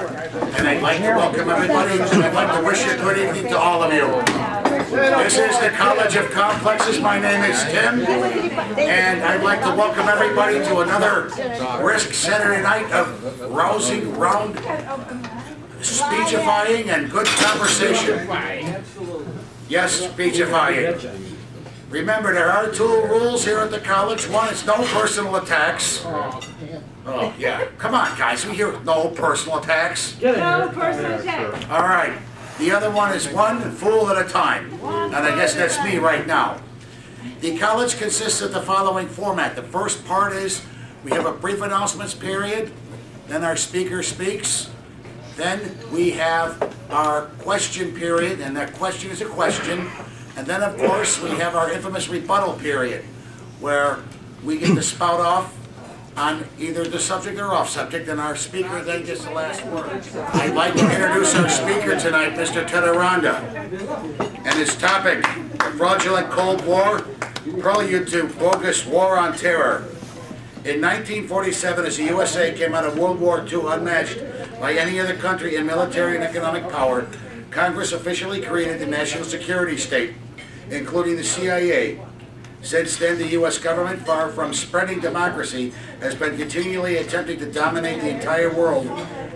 And I'd like to welcome everybody, and I'd like to wish a good evening to all of you. This is the College of Complexes, my name is Tim, and I'd like to welcome everybody to another brisk Saturday night of rousing, round speechifying and good conversation. Yes, speechifying. Remember, there are two rules here at the college. One is no personal attacks. Oh, yeah. Come on, guys, we hear no personal attacks. No personal attack. All right. The other one is one fool at a time. And I guess that's me right now. The college consists of the following format. The first part is we have a brief announcements period, then our speaker speaks, then we have our question period, and that question is a question. And then, of course, we have our infamous rebuttal period, where we get to spout off on either the subject or off subject, and our speaker then gets the last word. I'd like to introduce our speaker tonight, Mr. Ted Aranda, and his topic, the fraudulent Cold War, prelude to bogus war on terror. In 1947, as the USA came out of World War II unmatched by any other country in military and economic power, Congress officially created the national security state, including the CIA. Since then, the U.S. government, far from spreading democracy, has been continually attempting to dominate the entire world.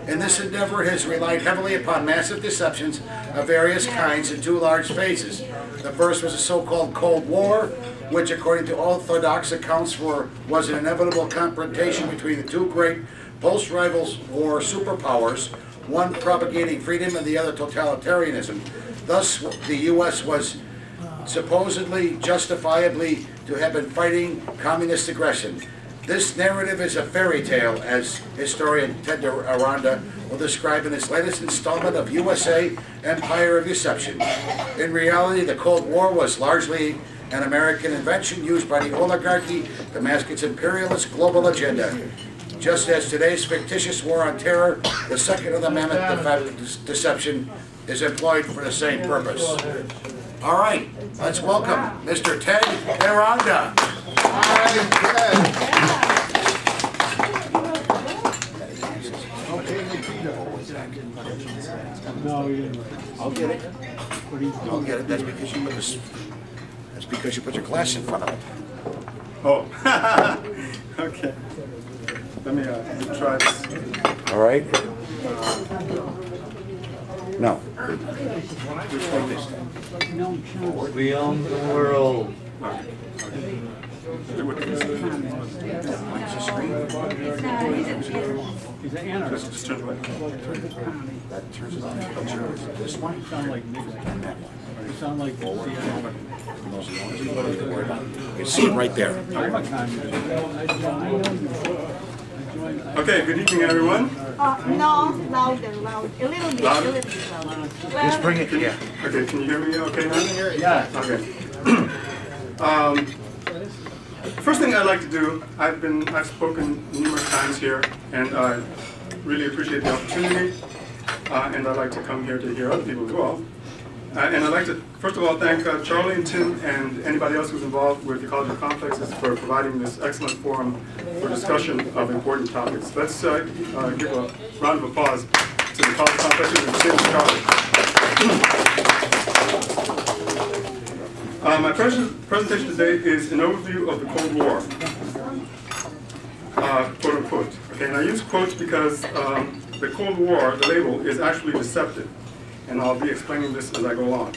and this endeavor, has relied heavily upon massive deceptions of various kinds in two large phases. The first was the so-called Cold War, which, according to orthodox accounts, were, was an inevitable confrontation between the two great post-rivals war superpowers, one propagating freedom and the other totalitarianism. Thus, the U.S. was supposedly justifiably to have been fighting communist aggression. This narrative is a fairy tale, as historian Ted Aranda will describe in his latest installment of USA Empire of Deception. In reality, the Cold War was largely an American invention used by the oligarchy to mask its imperialist global agenda. Just as today's fictitious war on terror, the second of the mammoth de deception, is employed for the same purpose. All right, let's welcome Mr. Ted Aranda. No, you didn't. I'll get it. I'll get it. That's because you put this. That's because you put your glass in front of it. Oh, okay. Let me, uh, let me try this. All right. No. We own the world. Do what it is. He's an Just, just turn away. That turns it on. This one Sound like niggas. and that one. You sound like. Those are the only two you don't have to worry about. You can see it right there. Okay, good evening, everyone. Uh, no, louder, louder, a little bit, a little bit louder. Just bring it, yeah. Okay, can you hear me okay now? Yeah. Okay. Um, First thing I'd like to do, I've been, I've spoken numerous times here, and I really appreciate the opportunity, uh, and I'd like to come here to hear other people as well. Uh, And I'd like to, first of all, thank uh, Charlie and Tim and anybody else who's involved with the College of Complexes for providing this excellent forum for discussion of important topics. Let's uh, uh, give a round of applause to the College of Complexes and Tim and Charlie. Uh, my pres- presentation today is an overview of the Cold War, uh, quote unquote. Okay, and I use quotes because um, the Cold War, the label, is actually deceptive, and I'll be explaining this as I go along.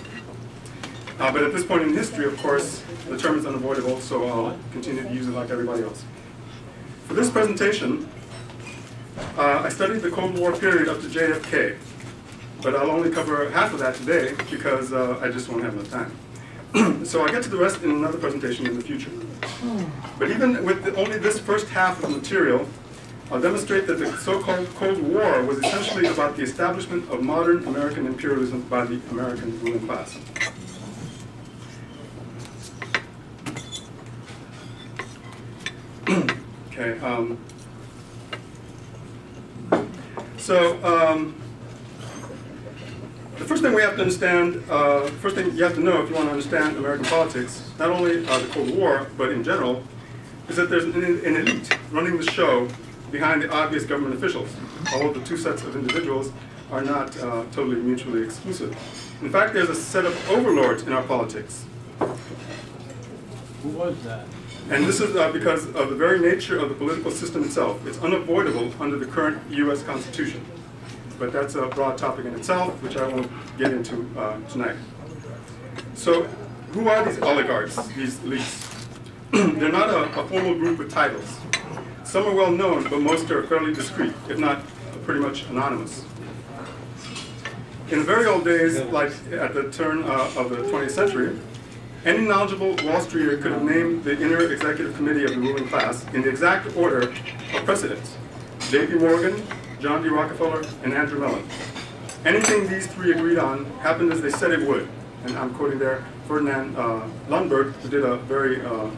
Uh, but at this point in history, of course, the term is unavoidable, so I'll continue to use it like everybody else. For this presentation, uh, I studied the Cold War period up to JFK, but I'll only cover half of that today because uh, I just won't have enough time. so I'll get to the rest in another presentation in the future. But even with the, only this first half of the material, I'll demonstrate that the so-called Cold War was essentially about the establishment of modern American imperialism by the American ruling class. okay. Um, so. Um, the first thing we have to understand, uh, first thing you have to know if you want to understand American politics, not only uh, the Cold War, but in general, is that there's an, an elite running the show behind the obvious government officials, although the two sets of individuals are not uh, totally mutually exclusive. In fact, there's a set of overlords in our politics. Who was that? And this is uh, because of the very nature of the political system itself. It's unavoidable under the current U.S. Constitution. But that's a broad topic in itself, which I won't get into uh, tonight. So, who are these oligarchs, these elites? They're not a, a formal group with titles. Some are well known, but most are fairly discreet, if not pretty much anonymous. In very old days, like at the turn uh, of the 20th century, any knowledgeable Wall Streeter could have named the inner executive committee of the ruling class in the exact order of precedence. J.P. Morgan, John D. Rockefeller, and Andrew Mellon. Anything these three agreed on happened as they said it would. And I'm quoting there Ferdinand uh, Lundberg, who did a very uh,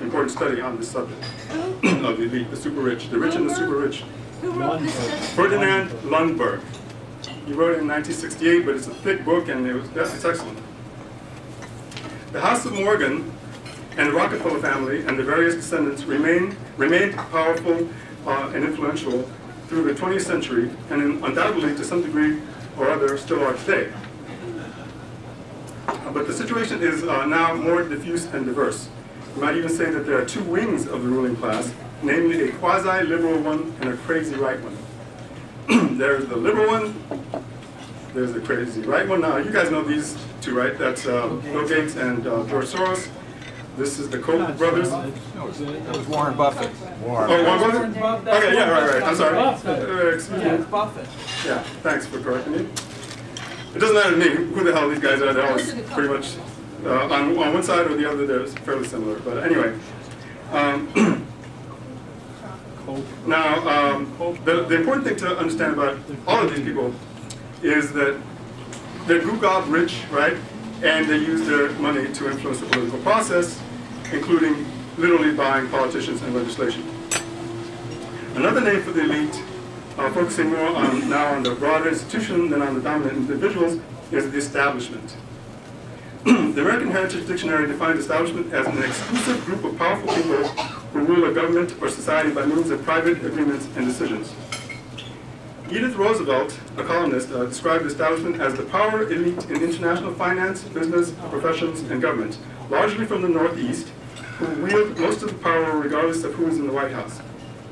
important study on this subject of the elite, the super rich, the rich and the super rich. Who wrote this? study? Ferdinand Lundberg. He wrote it in 1968, but it's a thick book and it was, it's excellent. The House of Morgan and the Rockefeller family and the various descendants remain, remained powerful uh, and influential through the 20th century and in- undoubtedly to some degree or other still are today. Uh, But the situation is uh, now more diffuse and diverse. You might even say that there are two wings of the ruling class, namely a quasi-liberal one and a crazy right one. there's the liberal one, there's the crazy right one. Now, you guys know these two, right? That's uh, Bill Gates and uh, George Soros. This is the Koch brothers. That was Warren Buffett. Warren Buffett? Okay, yeah, right, right. I'm sorry. Buffett. Uh, excuse me. Buffett. Yeah, thanks for correcting me. It doesn't matter to me who the hell these guys are. They're always pretty much uh, on, on one side or the other. They're fairly similar. But anyway, um, now um, the, the important thing to understand about all of these people is that they're googob rich, right? And they use their money to influence the political process, including literally buying politicians and legislation. Another name for the elite, uh, focusing more on now on the broader institution than on the dominant individuals, is the establishment. The American Heritage Dictionary defines establishment as an exclusive group of powerful people who rule a government or society by means of private agreements and decisions. Edith Roosevelt, a columnist, uh, described establishment as the power elite in international finance, business, professions, and government, largely from the Northeast, who wield most of the power regardless of who is in the White House.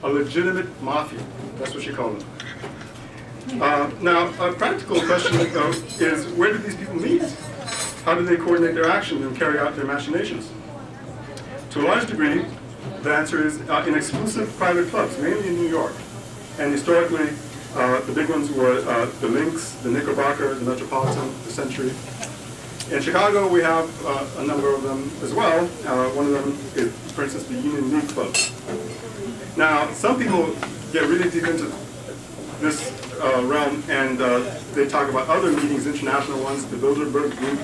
A legitimate mafia, that's what she called them. Uh, now, a practical question though is where do these people meet? How do they coordinate their actions and carry out their machinations? To a large degree, the answer is uh, in exclusive private clubs, mainly in New York. And historically, uh, the big ones were uh, the Links, the Knickerbocker, the Metropolitan, the Century. In Chicago, we have uh, a number of them as well. Uh, one of them is, for instance, the Union League Club. Now, some people get really deep into this uh, realm and they talk about other meetings, international ones, the Bilderberg Group,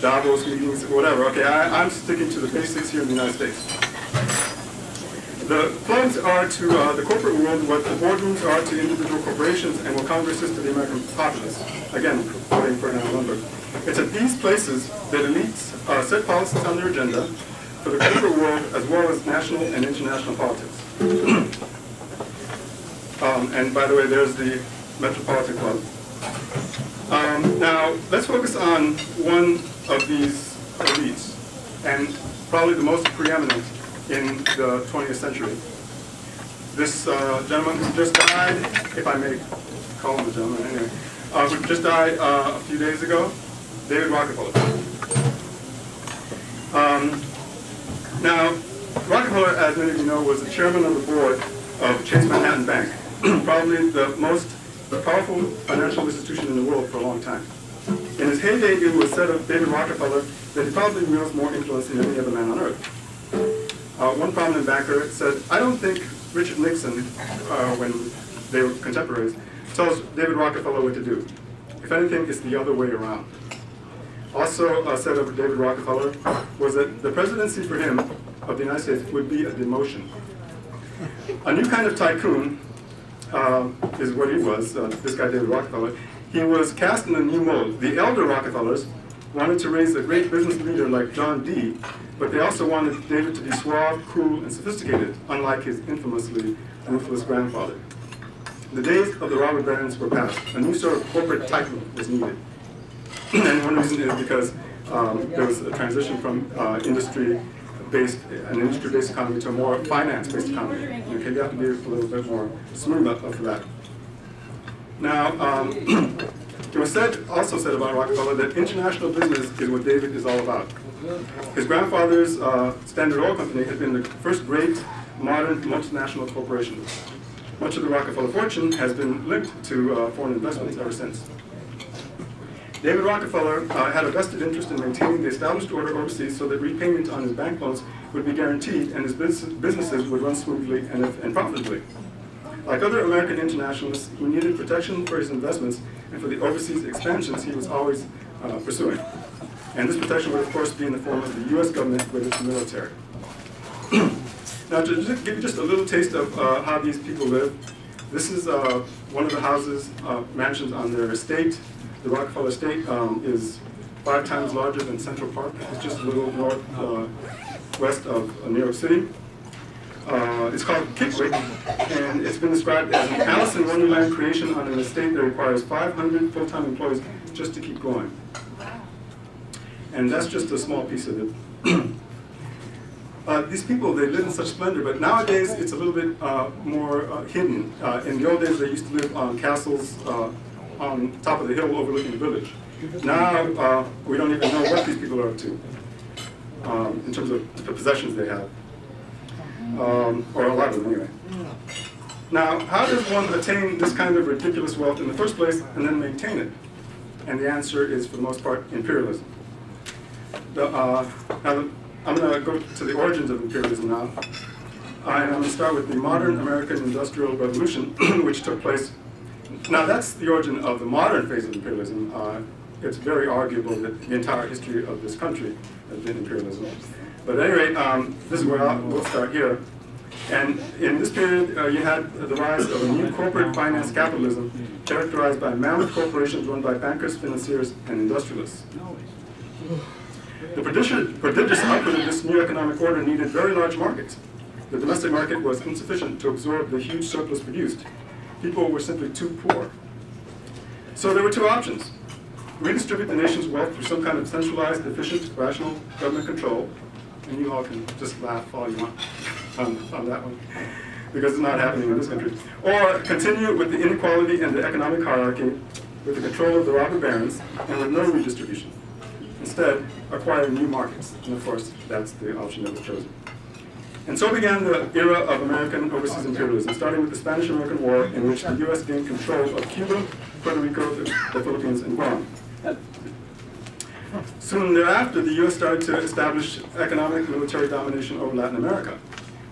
Davos meetings, whatever. Okay, I, I'm sticking to the basics here in the United States. The clubs are to uh, the corporate world what the boardrooms are to individual corporations and what Congress is to the American populace. Again, quoting Ferdinand Lundberg. It's at these places that elites uh, set policies on their agenda for the corporate world as well as national and international politics. um, and by the way, there's the Metropolitan Club. Um, now, let's focus on one of these elites, and probably the most preeminent in the 20th century. This uh, gentleman who just died, if I may call him a gentleman anyway, uh, who just died uh, a few days ago, David Rockefeller. Um, now, Rockefeller, as many of you know, was the chairman of the board of Chase Manhattan Bank, probably the most powerful financial institution in the world for a long time. In his heyday, it was said of David Rockefeller that he probably wields more influence than any other man on earth. Uh, one prominent backer said, I don't think Richard Nixon, uh, when they were contemporaries, tells David Rockefeller what to do. If anything, it's the other way around. Also uh, said of David Rockefeller was that the presidency for him of the United States would be a demotion. A new kind of tycoon uh, is what he was, uh, this guy David Rockefeller. He was cast in a new mold. The elder Rockefellers wanted to raise a great business leader like John D., but they also wanted David to be suave, cool, and sophisticated, unlike his infamously ruthless grandfather. The days of the robber barons were past. A new sort of corporate titan was needed. and one reason is because um, there was a transition from uh, industry-based, an industry-based economy to a more finance-based economy. You have to be a little bit more smooth for that. Now, um, it was said, also said about Rockefeller that international business is what David is all about. His grandfather's uh, Standard Oil Company had been the first great modern multinational corporation. Much of the Rockefeller fortune has been linked to uh, foreign investments ever since. David Rockefeller uh, had a vested interest in maintaining the established order overseas so that repayment on his bank loans would be guaranteed and his business, businesses would run smoothly and, and profitably. Like other American internationalists, he needed protection for his investments and for the overseas expansions he was always uh, pursuing. And this protection would, of course, be in the form of the U.S. government with its military. now, to give you just a little taste of uh, how these people live, this is uh, one of the houses, uh, mansions on their estate. The Rockefeller estate um, is five times larger than Central Park. It's just a little north uh, west of New York City. Uh, it's called Kykuit, and it's been described as an Alice in Wonderland creation on an estate that requires 500 full-time employees just to keep going. And that's just a small piece of it. uh, these people, they live in such splendor, but nowadays it's a little bit uh, more uh, hidden. Uh, in the old days, they used to live on castles uh, on top of the hill overlooking the village. Now, uh, we don't even know what these people are up to um, in terms of the possessions they have. Um, or a lot of them anyway. Now, how does one attain this kind of ridiculous wealth in the first place and then maintain it? And the answer is, for the most part, imperialism. The, uh, now, I'm going to go to the origins of imperialism now. I'm going to start with the modern American Industrial Revolution, which took place. Now, that's the origin of the modern phase of imperialism. Uh, it's very arguable that the entire history of this country has been imperialism. But at any rate, um, this is where we'll start here. And in this period, uh, you had the rise of a new corporate finance capitalism characterized by mammoth corporations run by bankers, financiers, and industrialists. The prodigious, prodigious output of this new economic order needed very large markets. The domestic market was insufficient to absorb the huge surplus produced. People were simply too poor. So there were two options. Redistribute the nation's wealth through some kind of centralized, efficient, rational government control, and you all can just laugh all you want on, on that one, because it's not happening in this country. Or continue with the inequality and the economic hierarchy, with the control of the robber barons, and with no redistribution. Instead, acquire new markets, and of course, that's the option that was chosen. And so began the era of American overseas imperialism, starting with the Spanish-American War, in which the U.S. gained control of Cuba, Puerto Rico, the, the Philippines, and Guam. Soon thereafter, the U.S. started to establish economic and military domination over Latin America,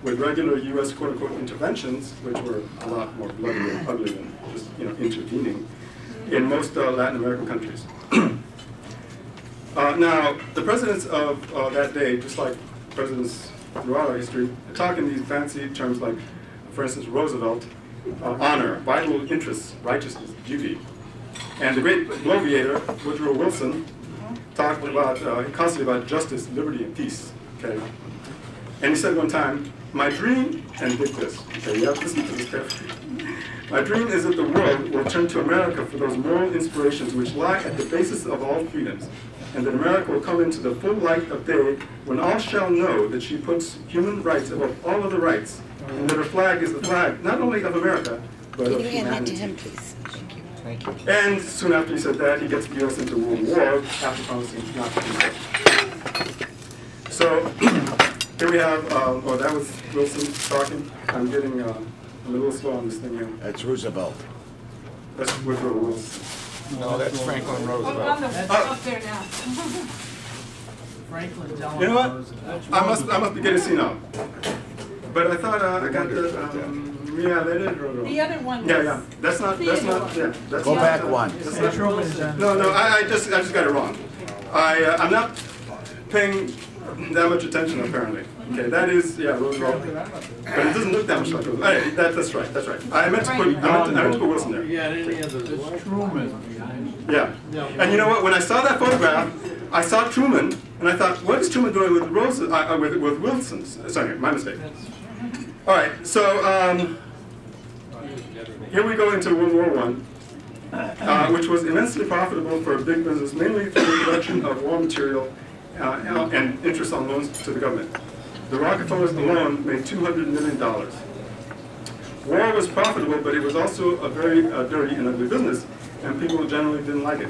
with regular U.S. quote-unquote interventions, which were a lot more bloody and ugly than just you know intervening, in most uh, Latin American countries. uh, now, the presidents of uh, that day, just like presidents throughout our history, talk in these fancy terms like, for instance, Roosevelt, uh, honor, vital interests, righteousness, duty. And the great bloviator, Woodrow Wilson, talked about, uh, constantly about justice, liberty, and peace. Okay, and he said one time, "My dream," and dig this. Okay, you have to listen to this carefully. My dream is that the world will turn to America for those moral inspirations which lie at the basis of all freedoms, and that America will come into the full light of day when all shall know that she puts human rights above all other rights, and that her flag is the flag not only of America, but of Can you hand that to humanity. him, please? Thank you. And soon after he said that, he gets the U.S. into World War after promising not to do so. So here we have, um, oh, that was Wilson talking. I'm getting uh, a little slow on this thing here. That's Roosevelt. That's Woodrow Wilson. No, that's Franklin On Roosevelt. the, up there now. Franklin Delano You know what? I must, I must be getting senile. But I thought uh, I got the, um, reality or The other one Yeah, was- yeah. That's not, that's not, yeah. That's Go not- back one. That's not, Truman's. No, no, I, I just, I just got it wrong. I, uh, I'm not paying that much attention apparently. Okay, that is, yeah, Roosevelt. But it doesn't look that much like Roosevelt. Hey, that, that's right, that's right. I meant to put, I meant to, I meant to put Wilson there. You got any of those? Truman. Yeah. And you know what, when I saw that photograph, I saw Truman, and I thought, what is Truman doing with Rose, uh, uh, with, with Wilson? Sorry, my mistake. All right, so, um, here we go into World War One, uh, which was immensely profitable for big business, mainly through the production of raw material uh, and interest on loans to the government. The Rockefellers alone made $200 million. War was profitable, but it was also a very uh, dirty and ugly business, and people generally didn't like it.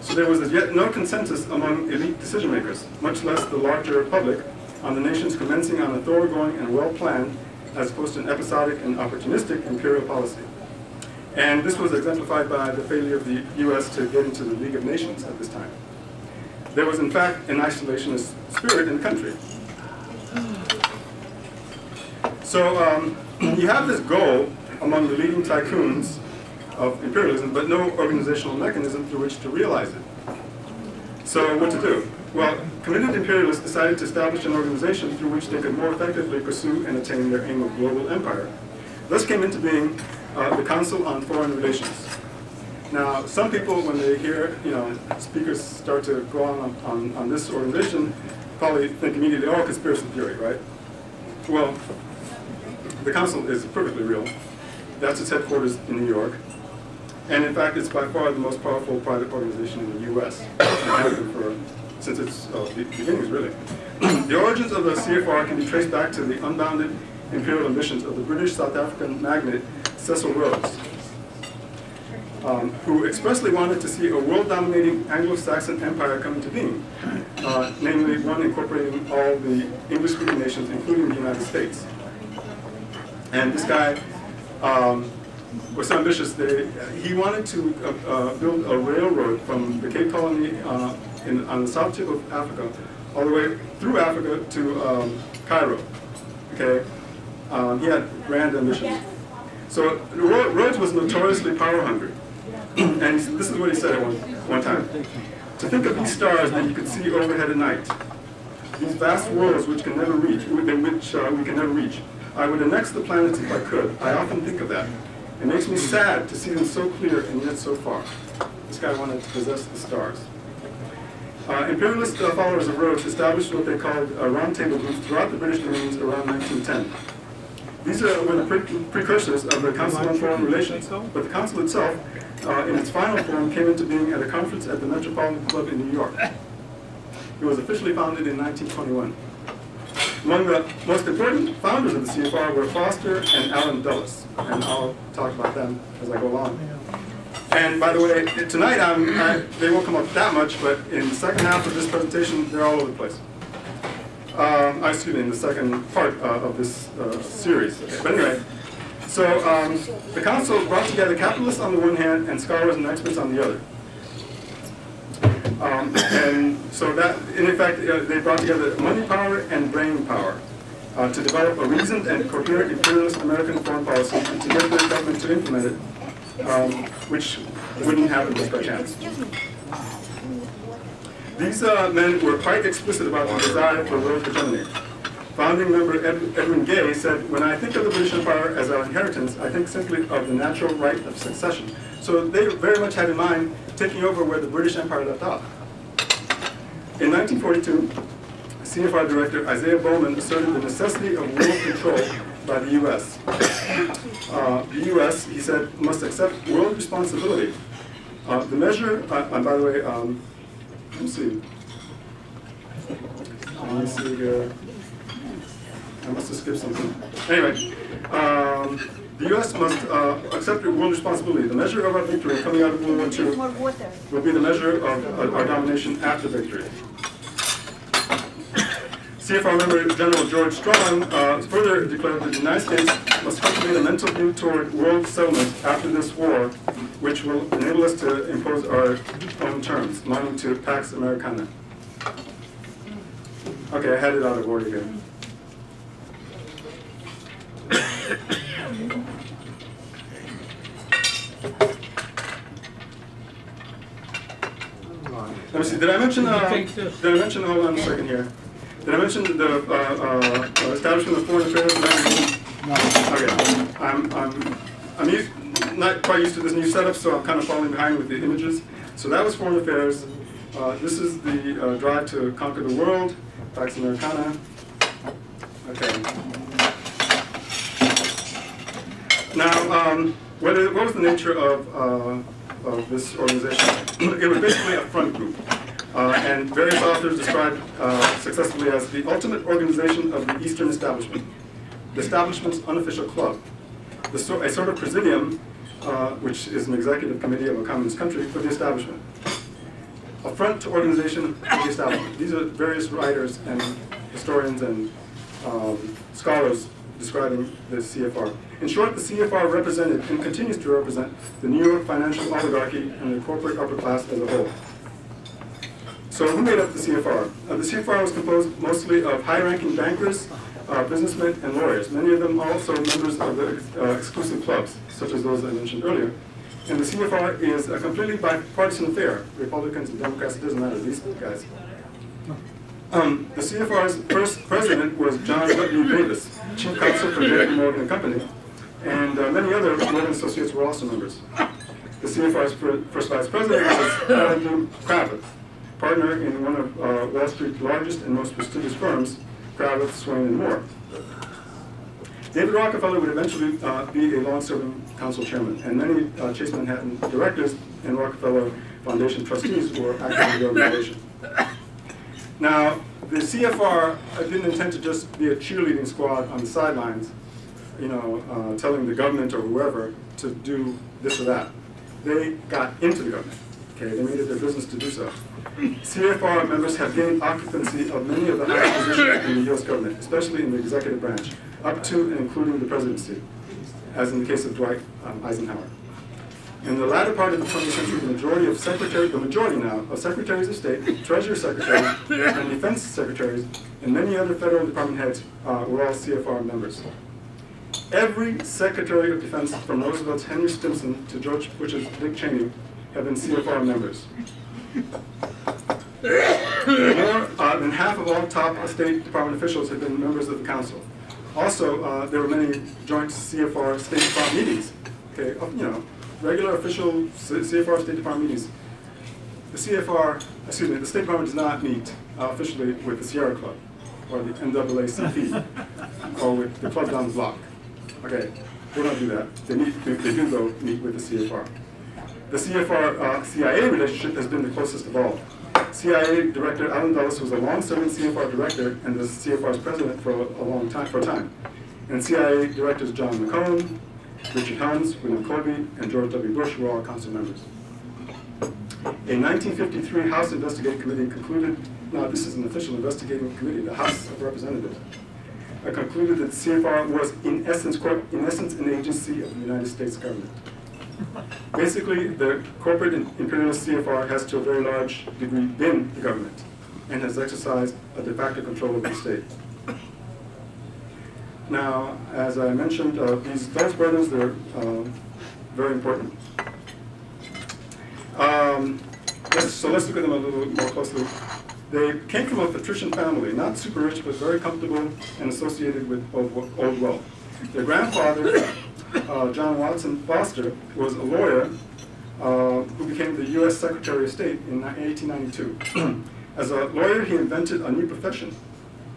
So there was as yet no consensus among elite decision makers, much less the larger public, on the nations commencing on a thoroughgoing and well-planned, as opposed to an episodic and opportunistic imperial policy. And this was exemplified by the failure of the U.S. to get into the League of Nations at this time. There was, in fact, an isolationist spirit in the country. So um, you have this goal among the leading tycoons of imperialism, but no organizational mechanism through which to realize it. So what to do? Well, committed imperialists decided to establish an organization through which they could more effectively pursue and attain their aim of global empire. Thus came into being uh, the Council on Foreign Relations. Now, some people, when they hear, you know, speakers start to go on on, on this organization, probably think immediately, oh, conspiracy theory, right? Well, the council is perfectly real. That's its headquarters in New York. And in fact, it's by far the most powerful private organization in the U.S. for, since its uh, beginnings, really. the origins of the CFR can be traced back to the unbounded imperial ambitions of the British South African magnate Cecil Rhodes, um, who expressly wanted to see a world-dominating Anglo-Saxon empire come into being, uh, namely one incorporating all the English-speaking nations, including the United States. And this guy um, was ambitious that he wanted to uh, uh, build a railroad from the Cape Colony uh, in, on the south tip of Africa all the way through Africa to um, Cairo. Okay, um, he had grand ambitions. So Rhodes was notoriously power hungry, and this is what he said one, one time: "To think of these stars that you could see overhead at night, these vast worlds which can never reach, which uh, we can never reach." I would annex the planets if I could. I often think of that. It makes me sad to see them so clear and yet so far. This guy wanted to possess the stars. Uh, imperialist uh, followers of Rhodes established what they called uh, roundtable groups throughout the British dominions around 1910. These are, were the pre precursors of the Council on Foreign Relations, but the Council itself, uh, in its final form, came into being at a conference at the Metropolitan Club in New York. It was officially founded in 1921. Among the most important founders of the CFR were Foster and Allen Dulles, and I'll talk about them as I go along. And by the way, tonight I, they won't come up that much, but in the second half of this presentation, they're all over the place. Um, excuse me, in the second part uh, of this uh, series. But anyway, so um, the council brought together capitalists on the one hand and scholars and experts on the other. Um, and so that, in fact, uh, they brought together money power and brain power uh, to develop a reasoned and coherent imperialist American foreign policy and to get the government to implement it, um, which wouldn't happen just by chance. These uh, men were quite explicit about the desire for world hegemony. Founding member Ed, Edwin Gay said, when I think of the British Empire as our inheritance, I think simply of the natural right of succession. So they very much had in mind taking over where the British Empire left off. In 1942, CFR Director Isaiah Bowman asserted the necessity of world control by the U.S. Uh, the U.S., he said, must accept world responsibility. Uh, the measure, uh, and by the way, um, let me see. Let me see. I must have skipped something. Anyway, um, the U.S. must uh, accept world responsibility. The measure of our victory coming out of World War II will be the measure of uh, our domination after victory. CFR member General George Strong uh, further declared that the United States must cultivate a mental view toward world settlement after this war, which will enable us to impose our own terms, amounting to Pax Americana. Okay, I had it out of order again. Let me see. Did I mention? Uh, did I mention? Hold on a second here. Did I mention the uh, uh, establishment of foreign affairs? No. Okay. I'm I'm I'm used, not quite used to this new setup, so I'm kind of falling behind with the images. So that was foreign affairs. Uh, this is the uh, drive to conquer the world. Pax Americana. Okay. Now, um, what, is, what was the nature of, uh, of this organization? it was basically a front group. Uh, and various authors described uh, successfully as the ultimate organization of the Eastern establishment, the establishment's unofficial club, the so, a sort of presidium, uh, which is an executive committee of a communist country for the establishment. A front to organization of the establishment. These are various writers and historians and um, scholars describing the CFR. In short, the CFR represented and continues to represent the New York financial oligarchy and the corporate upper class as a whole. So who made up the CFR? Uh, the CFR was composed mostly of high-ranking bankers, uh, businessmen, and lawyers, many of them also members of the uh, exclusive clubs, such as those I mentioned earlier. And the CFR is a completely bipartisan affair. Republicans and Democrats, it doesn't matter, these guys. Um, the CFR's first president was John W. Davis, chief counsel for J.P. Morgan Company, and uh, many other Morgan associates were also members. The CFR's fir- first vice president was Alan Cravath, partner in one of uh, Wall Street's largest and most prestigious firms, Cravath, Swaine, and Moore. David Rockefeller would eventually uh, be a long-serving council chairman, and many uh, Chase Manhattan directors and Rockefeller Foundation trustees were active in the organization. Now, the CFR didn't intend to just be a cheerleading squad on the sidelines, you know, uh, telling the government or whoever to do this or that. They got into the government. Okay, they made it their business to do so. CFR members have gained occupancy of many of the highest positions in the U.S. government, especially in the executive branch, up to and including the presidency, as in the case of Dwight um, Eisenhower. In the latter part of the 20th century, the majority of secretaries, the majority now of secretaries of state, treasury secretaries, and defense secretaries, and many other federal department heads uh, were all CFR members. Every secretary of defense, from Roosevelt's Henry Stimson to George Bush's Dick Cheney, have been CFR members. More uh, than half of all top State Department officials have been members of the council. Also, uh, there were many joint CFR State Department meetings. Okay, you know, regular official CFR State Department meetings. The CFR, excuse me, the State Department does not meet uh, officially with the Sierra Club or the NAACP or with the club down the block. Okay, they don't do that. They meet, they, they do though meet with the CFR. The CFR uh, CIA relationship has been the closest of all. CIA Director Allen Dulles was a long-serving CFR director and was CFR's president for a, a long time, for a time. And CIA directors John McCone, Richard Helms, William Colby, and George W. Bush were all council members. A 1953 House Investigating Committee concluded, now this is an official investigating committee, the House of Representatives, uh, concluded that CFR was in essence, quote, in essence an agency of the United States government. Basically, the corporate imperialist CFR has to a very large degree been the government and has exercised a de facto control of the state. Now, as I mentioned, uh, these Dulles brothers, they're uh, very important. Um, let's, so let's look at them a little more closely. They came from a patrician family, not super rich, but very comfortable and associated with old, wealth. Their grandfather, uh, John Watson Foster, was a lawyer uh, who became the U.S. Secretary of State in 1892. As a lawyer, he invented a new profession,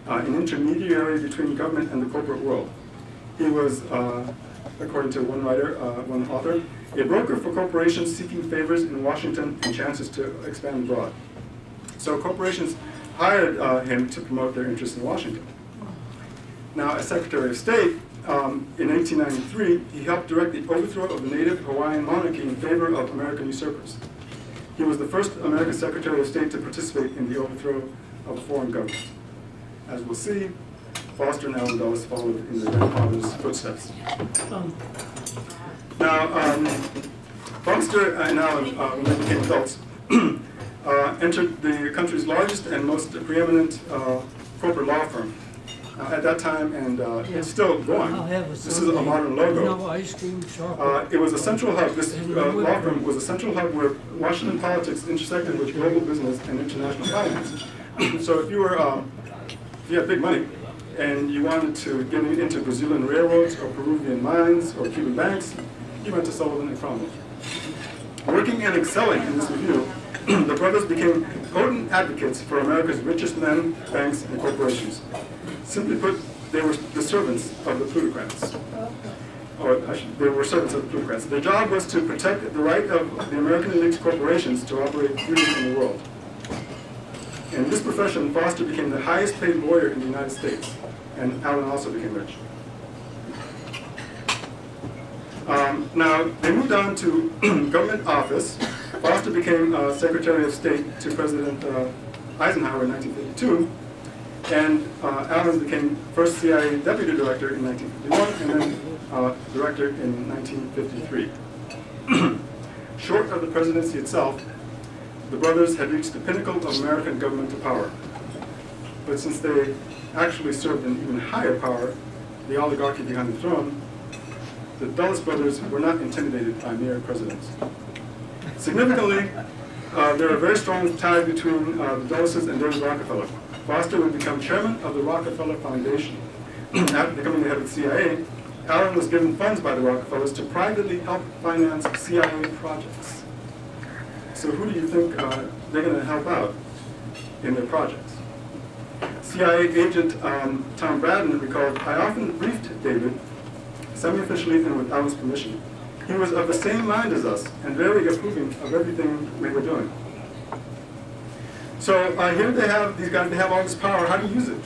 uh, an intermediary between government and the corporate world. He was, uh, according to one writer, uh, one author, a broker for corporations seeking favors in Washington and chances to expand abroad. So corporations hired uh, him to promote their interests in Washington. Now, as Secretary of State, um, in 1893, he helped direct the overthrow of the native Hawaiian monarchy in favor of American usurpers. He was the first American Secretary of State to participate in the overthrow of a foreign government. As we'll see, Foster and Allen Dulles followed in their grandfather's footsteps. Now, um, Foster and Allen, uh, when they became adults, entered the country's largest and most preeminent uh, corporate law firm, uh, at that time, and uh, it's still going. I'll have a This is a modern logo. Uh, It was a central hub, this uh, law firm was a central hub where Washington politics intersected with global business and international finance. So if you were, um, if you had big money, and you wanted to get into Brazilian railroads, or Peruvian mines, or Cuban banks, you went to Sullivan and Cromwell. Working and excelling in this review, the brothers became potent advocates for America's richest men, banks, and corporations. Simply put, they were the servants of the plutocrats. or should- they were servants of the plutocrats. Their job was to protect the right of the American elite corporations to operate freely in the world. In this profession, Foster became the highest paid lawyer in the United States, and Allen also became rich. Um, now, they moved on to government office. Foster became uh, Secretary of State to President uh, Eisenhower in 1952, and uh, Allen became first CIA Deputy Director in 1951, and then uh, Director in 1953. Short of the presidency itself, the brothers had reached the pinnacle of American governmental power. But since they actually served in even higher power, the oligarchy behind the throne, the Dulles brothers were not intimidated by mere presidents. Significantly, uh, there are very strong ties between uh, the Dulleses and David Rockefeller. Foster would become chairman of the Rockefeller Foundation. After becoming the head of the CIA, Allen was given funds by the Rockefellers to privately help finance CIA projects. So who do you think uh, they're going to help out in their projects? CIA agent um, Tom Braden recalled, I often briefed David, semi-officially and with Allen's permission. He was of the same mind as us and very approving of everything we were doing. So uh, here they have, these guys, they have all this power. How do you use it?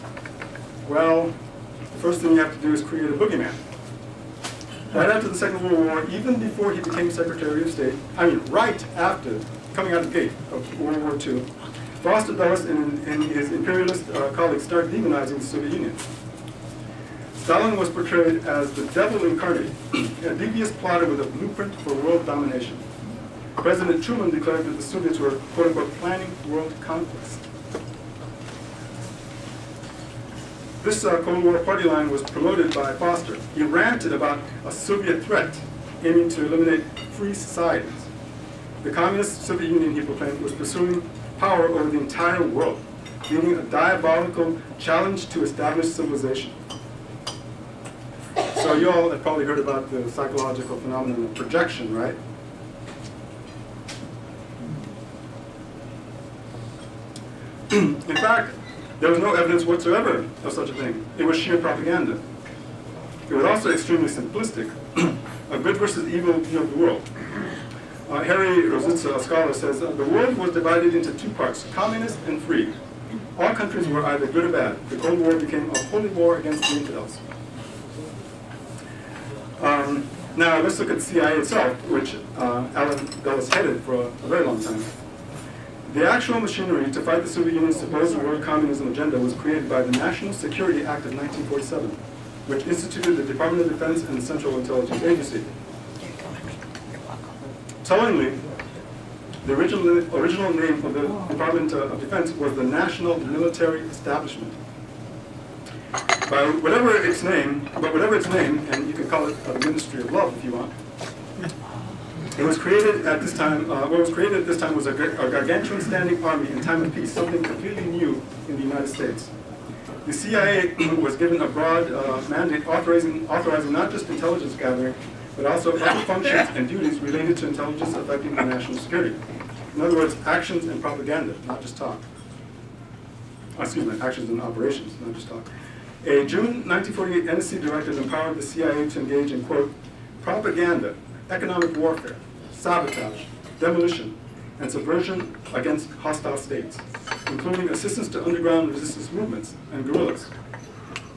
Well, the first thing you have to do is create a boogeyman. Right after the Second World War, even before he became Secretary of State, I mean, right after coming out of the gate of World War II, Foster Dulles and, and his imperialist uh, colleagues started demonizing the Soviet Union. Stalin was portrayed as the devil incarnate, a devious plotter with a blueprint for world domination. President Truman declared that the Soviets were, quote unquote, planning world conquest. This uh, Cold War party line was promoted by Foster. He ranted about a Soviet threat aiming to eliminate free societies. The communist Soviet Union, he proclaimed, was pursuing power over the entire world, meaning a diabolical challenge to established civilization. So you all have probably heard about the psychological phenomenon of projection, right? In fact, there was no evidence whatsoever of such a thing. It was sheer propaganda. It was also extremely simplistic, a good versus evil view of the world. Uh, Harry Rositzke, a scholar, says the world was divided into two parts, communist and free. All countries were either good or bad. The Cold War became a holy war against the infidels. Um, now let's look at CIA itself, which uh, Allen Dulles headed for a, a very long time. The actual machinery to fight the Soviet Union's supposed world communism agenda was created by the National Security Act of 1947, which instituted the Department of Defense and the Central Intelligence Agency. Tellingly, the original, original name of the Department of Defense was the National Military Establishment. By whatever its name, but whatever its name, and you can call it a Ministry of Love if you want, it was created at this time, uh, what was created at this time was a, a gargantuan standing army in time of peace, something completely new in the United States. The CIA was given a broad uh, mandate authorizing, authorizing not just intelligence gathering, but also other functions and duties related to intelligence affecting the national security. In other words, actions and propaganda, not just talk. Excuse me, actions and operations, not just talk. A June 1948 NSC directive empowered the CIA to engage in, quote, propaganda, economic warfare, sabotage, demolition, and subversion against hostile states, including assistance to underground resistance movements and guerrillas.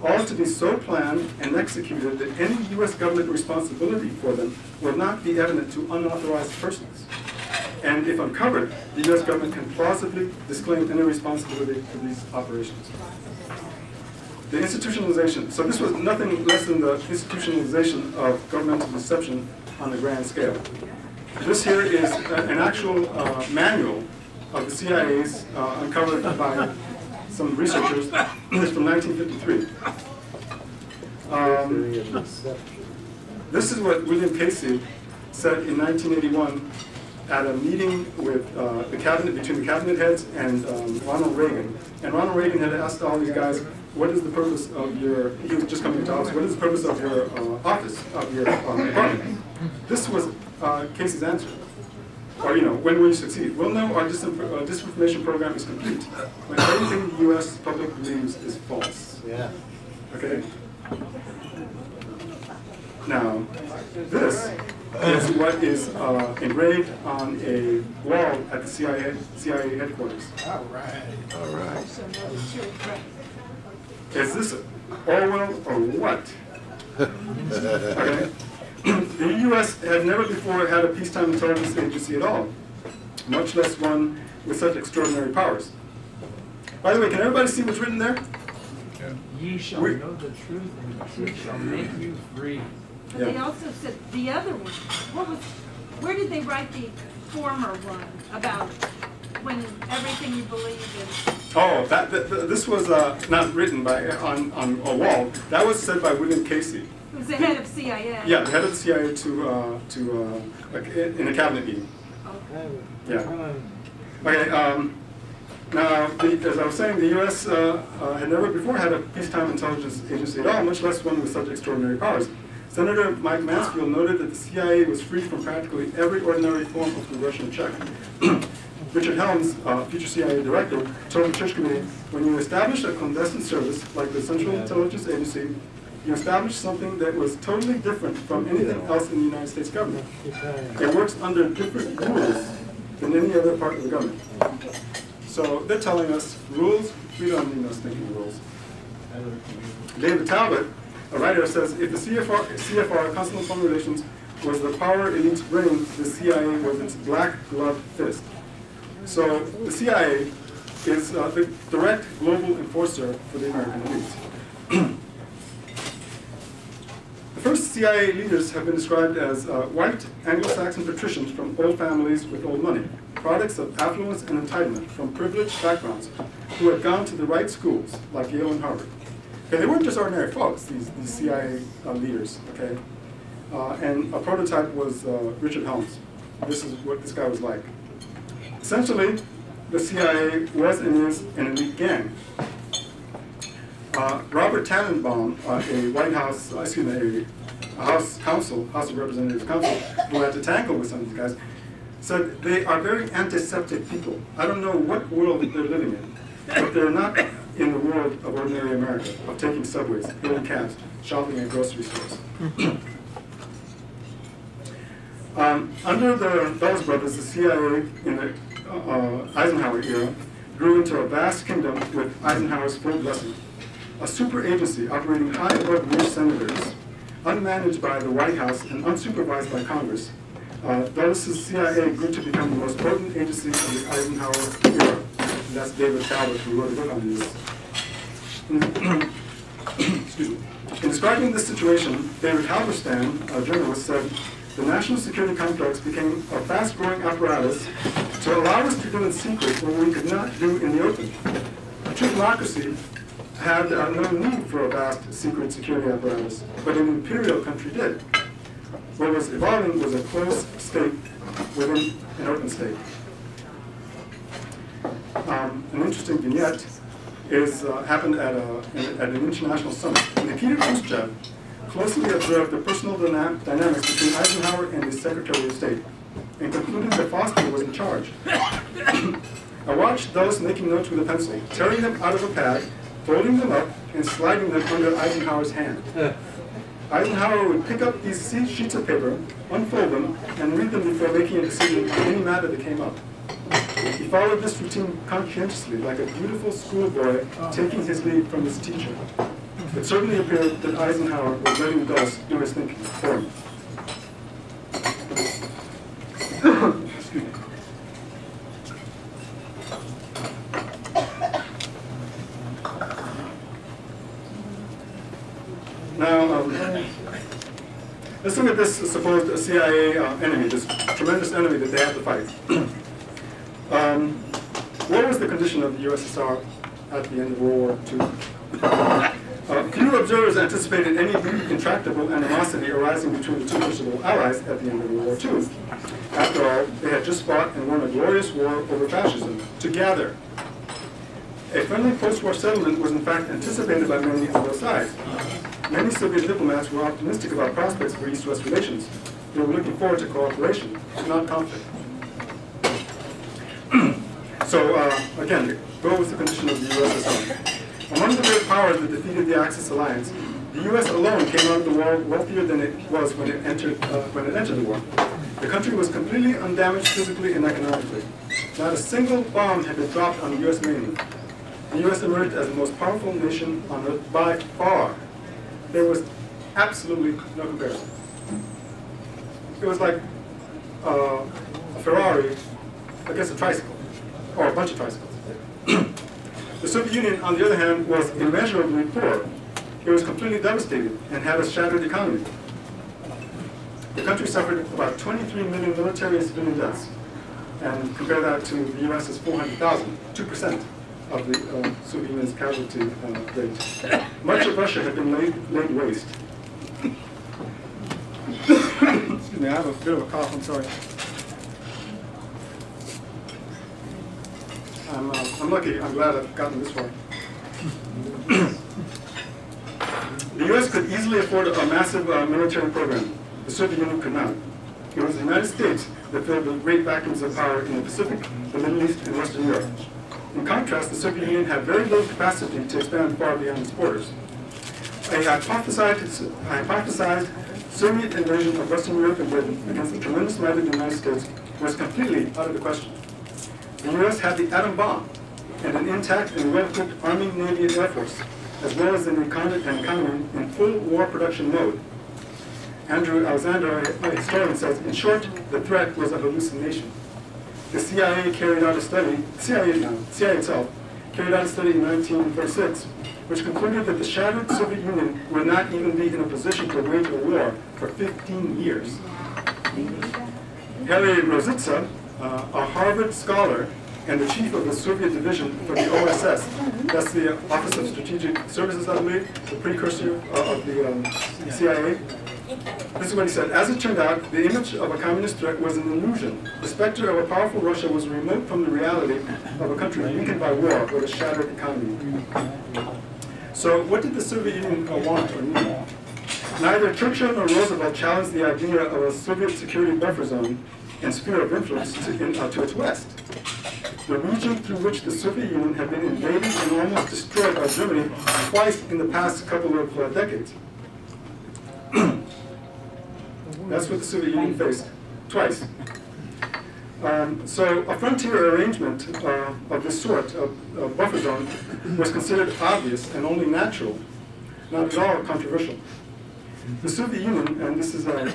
All to be so planned and executed that any U.S. government responsibility for them would not be evident to unauthorized persons. And if uncovered, the U.S. government can plausibly disclaim any responsibility for these operations. The institutionalization, so this was nothing less than the institutionalization of governmental deception on a grand scale. This here is a- an actual uh, manual of the CIA's uh, uncovered by some researchers. It's from 1953. Um, this is what William Casey said in 1981 at a meeting with uh, the cabinet, between the cabinet heads and um, Ronald Reagan. And Ronald Reagan had asked all these guys, what is the purpose of your, he was just coming into office, what is the purpose of your uh, office, of your um, department? This was uh, Casey's answer. Or, you know, when will you succeed? Well, no, our disinf- uh, disinformation program is complete. When everything the U.S. public believes is false. Yeah. Okay? Now, this is what is uh, engraved on a wall at the CIA, CIA headquarters. All right. All right. Is this Orwell or what? Okay. The U.S. had never before had a peacetime intelligence agency at all, much less one with such extraordinary powers. By the way, can everybody see what's written there? Ye shall We- know the truth, and the truth shall make you free. But they also said the other one, what was, where did they write the former one about when everything you believe in? Oh, that, that, that- this was uh, not written by on, on a wall. That was said by William Casey. It was the head of CIA. Yeah, the head of the CIA to uh, to uh, like in in a cabinet meeting. Okay. Yeah. Okay. Um, now, the, as I was saying, the U.S. Uh, uh, had never before had a peacetime intelligence agency at all, much less one with such extraordinary powers. Senator Mike Mansfield noted that the CIA was free from practically every ordinary form of congressional check. Richard Helms, uh, future CIA director, told the Church Committee, when you establish a clandestine service like the Central Intelligence Agency, you establish something that was totally different from anything else in the United States government. It works under different rules than any other part of the government. So they're telling us rules, we don't need no stinking rules. David Talbot, a writer, says if the CFR, CFR, Consular Foreign Relations, was the power elite's brain, the CIA was its black gloved fist. So the CIA is uh, the direct global enforcer for the American elite. The first CIA leaders have been described as uh, white Anglo-Saxon patricians from old families with old money, products of affluence and entitlement from privileged backgrounds who had gone to the right schools, like Yale and Harvard. Okay, they weren't just ordinary folks, these, these CIA uh, leaders, okay? Uh, and a prototype was uh, Richard Helms. This is what this guy was like. Essentially, the CIA was and is an elite gang. Uh, Robert Tanenbaum, uh, a White House, uh, excuse me, a, House counsel, House of Representatives counsel, who had to tangle with some of these guys, said they are very antiseptic people. I don't know what world they're living in, but they're not in the world of ordinary America, of taking subways, hailing cabs, shopping at grocery stores. Um, under the Dulles brothers, the CIA in the uh, Eisenhower era grew into a vast kingdom with Eisenhower's full blessing. A super agency operating high above rich senators, unmanaged by the White House and unsupervised by Congress. Uh, Dulles' CIA grew to become the most potent agency of the Eisenhower era. And that's David Talbot who wrote a book on this. In describing this situation, David Halberstam, a journalist, said, the national security complex became a fast-growing apparatus to allow us to do in secret what we could not do in the open. A true democracy had uh, no need for a vast secret security apparatus, but an imperial country did. What was evolving was a closed state within an open state. Um, an interesting vignette is uh, happened at, a, at an international summit. Nikita Khrushchev closely observed the personal dyna dynamics between Eisenhower and his Secretary of State, and concluded that Foster was in charge. I watched those making notes with a pencil, tearing them out of a pad, folding them up, and sliding them under Eisenhower's hand. Eisenhower would pick up these sheets of paper, unfold them, and read them before making a decision on any matter that came up. He followed this routine conscientiously, like a beautiful schoolboy oh. taking his lead from his teacher. It certainly appeared that Eisenhower was letting Dulles do his thinking for him. Now, um, let's look at this supposed CIA uh, enemy, this tremendous enemy that they have to fight. um, what was the condition of the USSR at the end of World War II? Uh, few observers anticipated any intractable animosity arising between the two principal allies at the end of World War II. After all, they had just fought and won a glorious war over fascism together. A friendly post-war settlement was in fact anticipated by many on both sides. Many Soviet diplomats were optimistic about prospects for East-West relations. They were looking forward to cooperation, not conflict. so, uh, again, what was the condition of the USSR? Among the great powers that defeated the Axis alliance The U.S. alone came out of the war wealthier than it was when it entered uh, when it entered the war. The country was completely undamaged physically and economically. Not a single bomb had been dropped on the U.S. mainland. The U.S. emerged as the most powerful nation on earth by far. There was absolutely no comparison. It was like uh, a Ferrari against a tricycle, or a bunch of tricycles. the Soviet Union, on the other hand, was immeasurably poor. It was completely devastated and had a shattered economy. The country suffered about 23 million military and civilian deaths. And compare that to the U.S.'s 400,000, 2% of the uh, Soviet Union's casualty uh, rate. Much of Russia had been laid, laid waste. Excuse me, I have a bit of a cough, I'm sorry. I'm, uh, I'm lucky, I'm glad I've gotten this far. the U.S. could easily afford a massive uh, military program. The Soviet Union could not. It was the United States that filled the great vacuums of power in the Pacific, the Middle East, and Western Europe. In contrast, the Soviet Union had very little capacity to expand far beyond its borders. A hypothesized, a hypothesized Soviet invasion of Western Europe and Britain against the tremendous might of the United States was completely out of the question. The U.S. had the atom bomb and an intact and well-equipped Army, Navy, and Air Force, as well as an economy, economy in full war production mode. Andrew Alexander, a historian, says, in short, the threat was a hallucination. The CIA carried out a study, CIA, no, CIA itself, carried out a study in 1946, which concluded that the shattered Soviet Union would not even be in a position to wage a war for 15 years. Harry Rositzke, uh, a Harvard scholar and the chief of the Soviet division for the OSS, that's the Office of Strategic Services, I believe, the precursor uh, of the um, CIA, this is what he said. As it turned out, the image of a communist threat was an illusion. The specter of a powerful Russia was remote from the reality of a country weakened by war with a shattered economy. So what did the Soviet Union uh, want or need? Neither Churchill nor Roosevelt challenged the idea of a Soviet security buffer zone and sphere of influence to, in, uh, to its west. The region through which the Soviet Union had been invaded and almost destroyed by Germany twice in the past couple of uh, decades. That's what the Soviet Union faced, twice. Um, so a frontier arrangement uh, of this sort, a, a, buffer zone, was considered obvious and only natural, not at all controversial. The Soviet Union, and this is uh,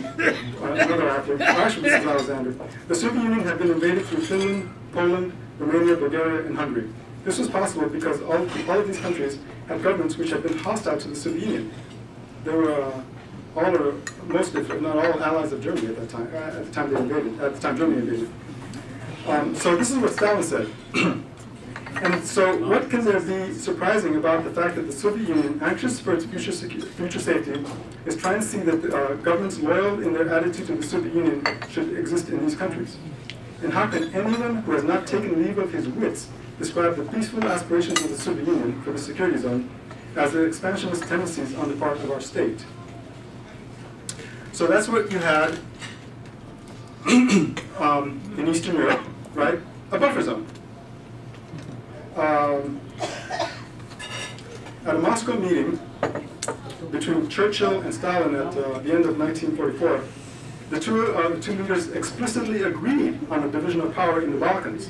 another author, actually this is Alexander, the Soviet Union had been invaded through Finland, Poland, Romania, Bulgaria, and Hungary. This was possible because all, all of these countries had governments which had been hostile to the Soviet Union. They were uh, all or most, if not all, allies of Germany at that time. Uh, at the time they invaded, at the time Germany invaded. Um, so this is what Stalin said. and so, what can there be surprising about the fact that the Soviet Union, anxious for its future future safety, is trying to see that uh, governments loyal in their attitude to the Soviet Union should exist in these countries? And how can anyone who has not taken leave of his wits describe the peaceful aspirations of the Soviet Union for the security zone as the expansionist tendencies on the part of our state? So that's what you had um, in Eastern Europe, right? A buffer zone. Um, at a Moscow meeting between Churchill and Stalin at uh, the end of 1944, the two, uh, the two leaders explicitly agreed on a division of power in the Balkans,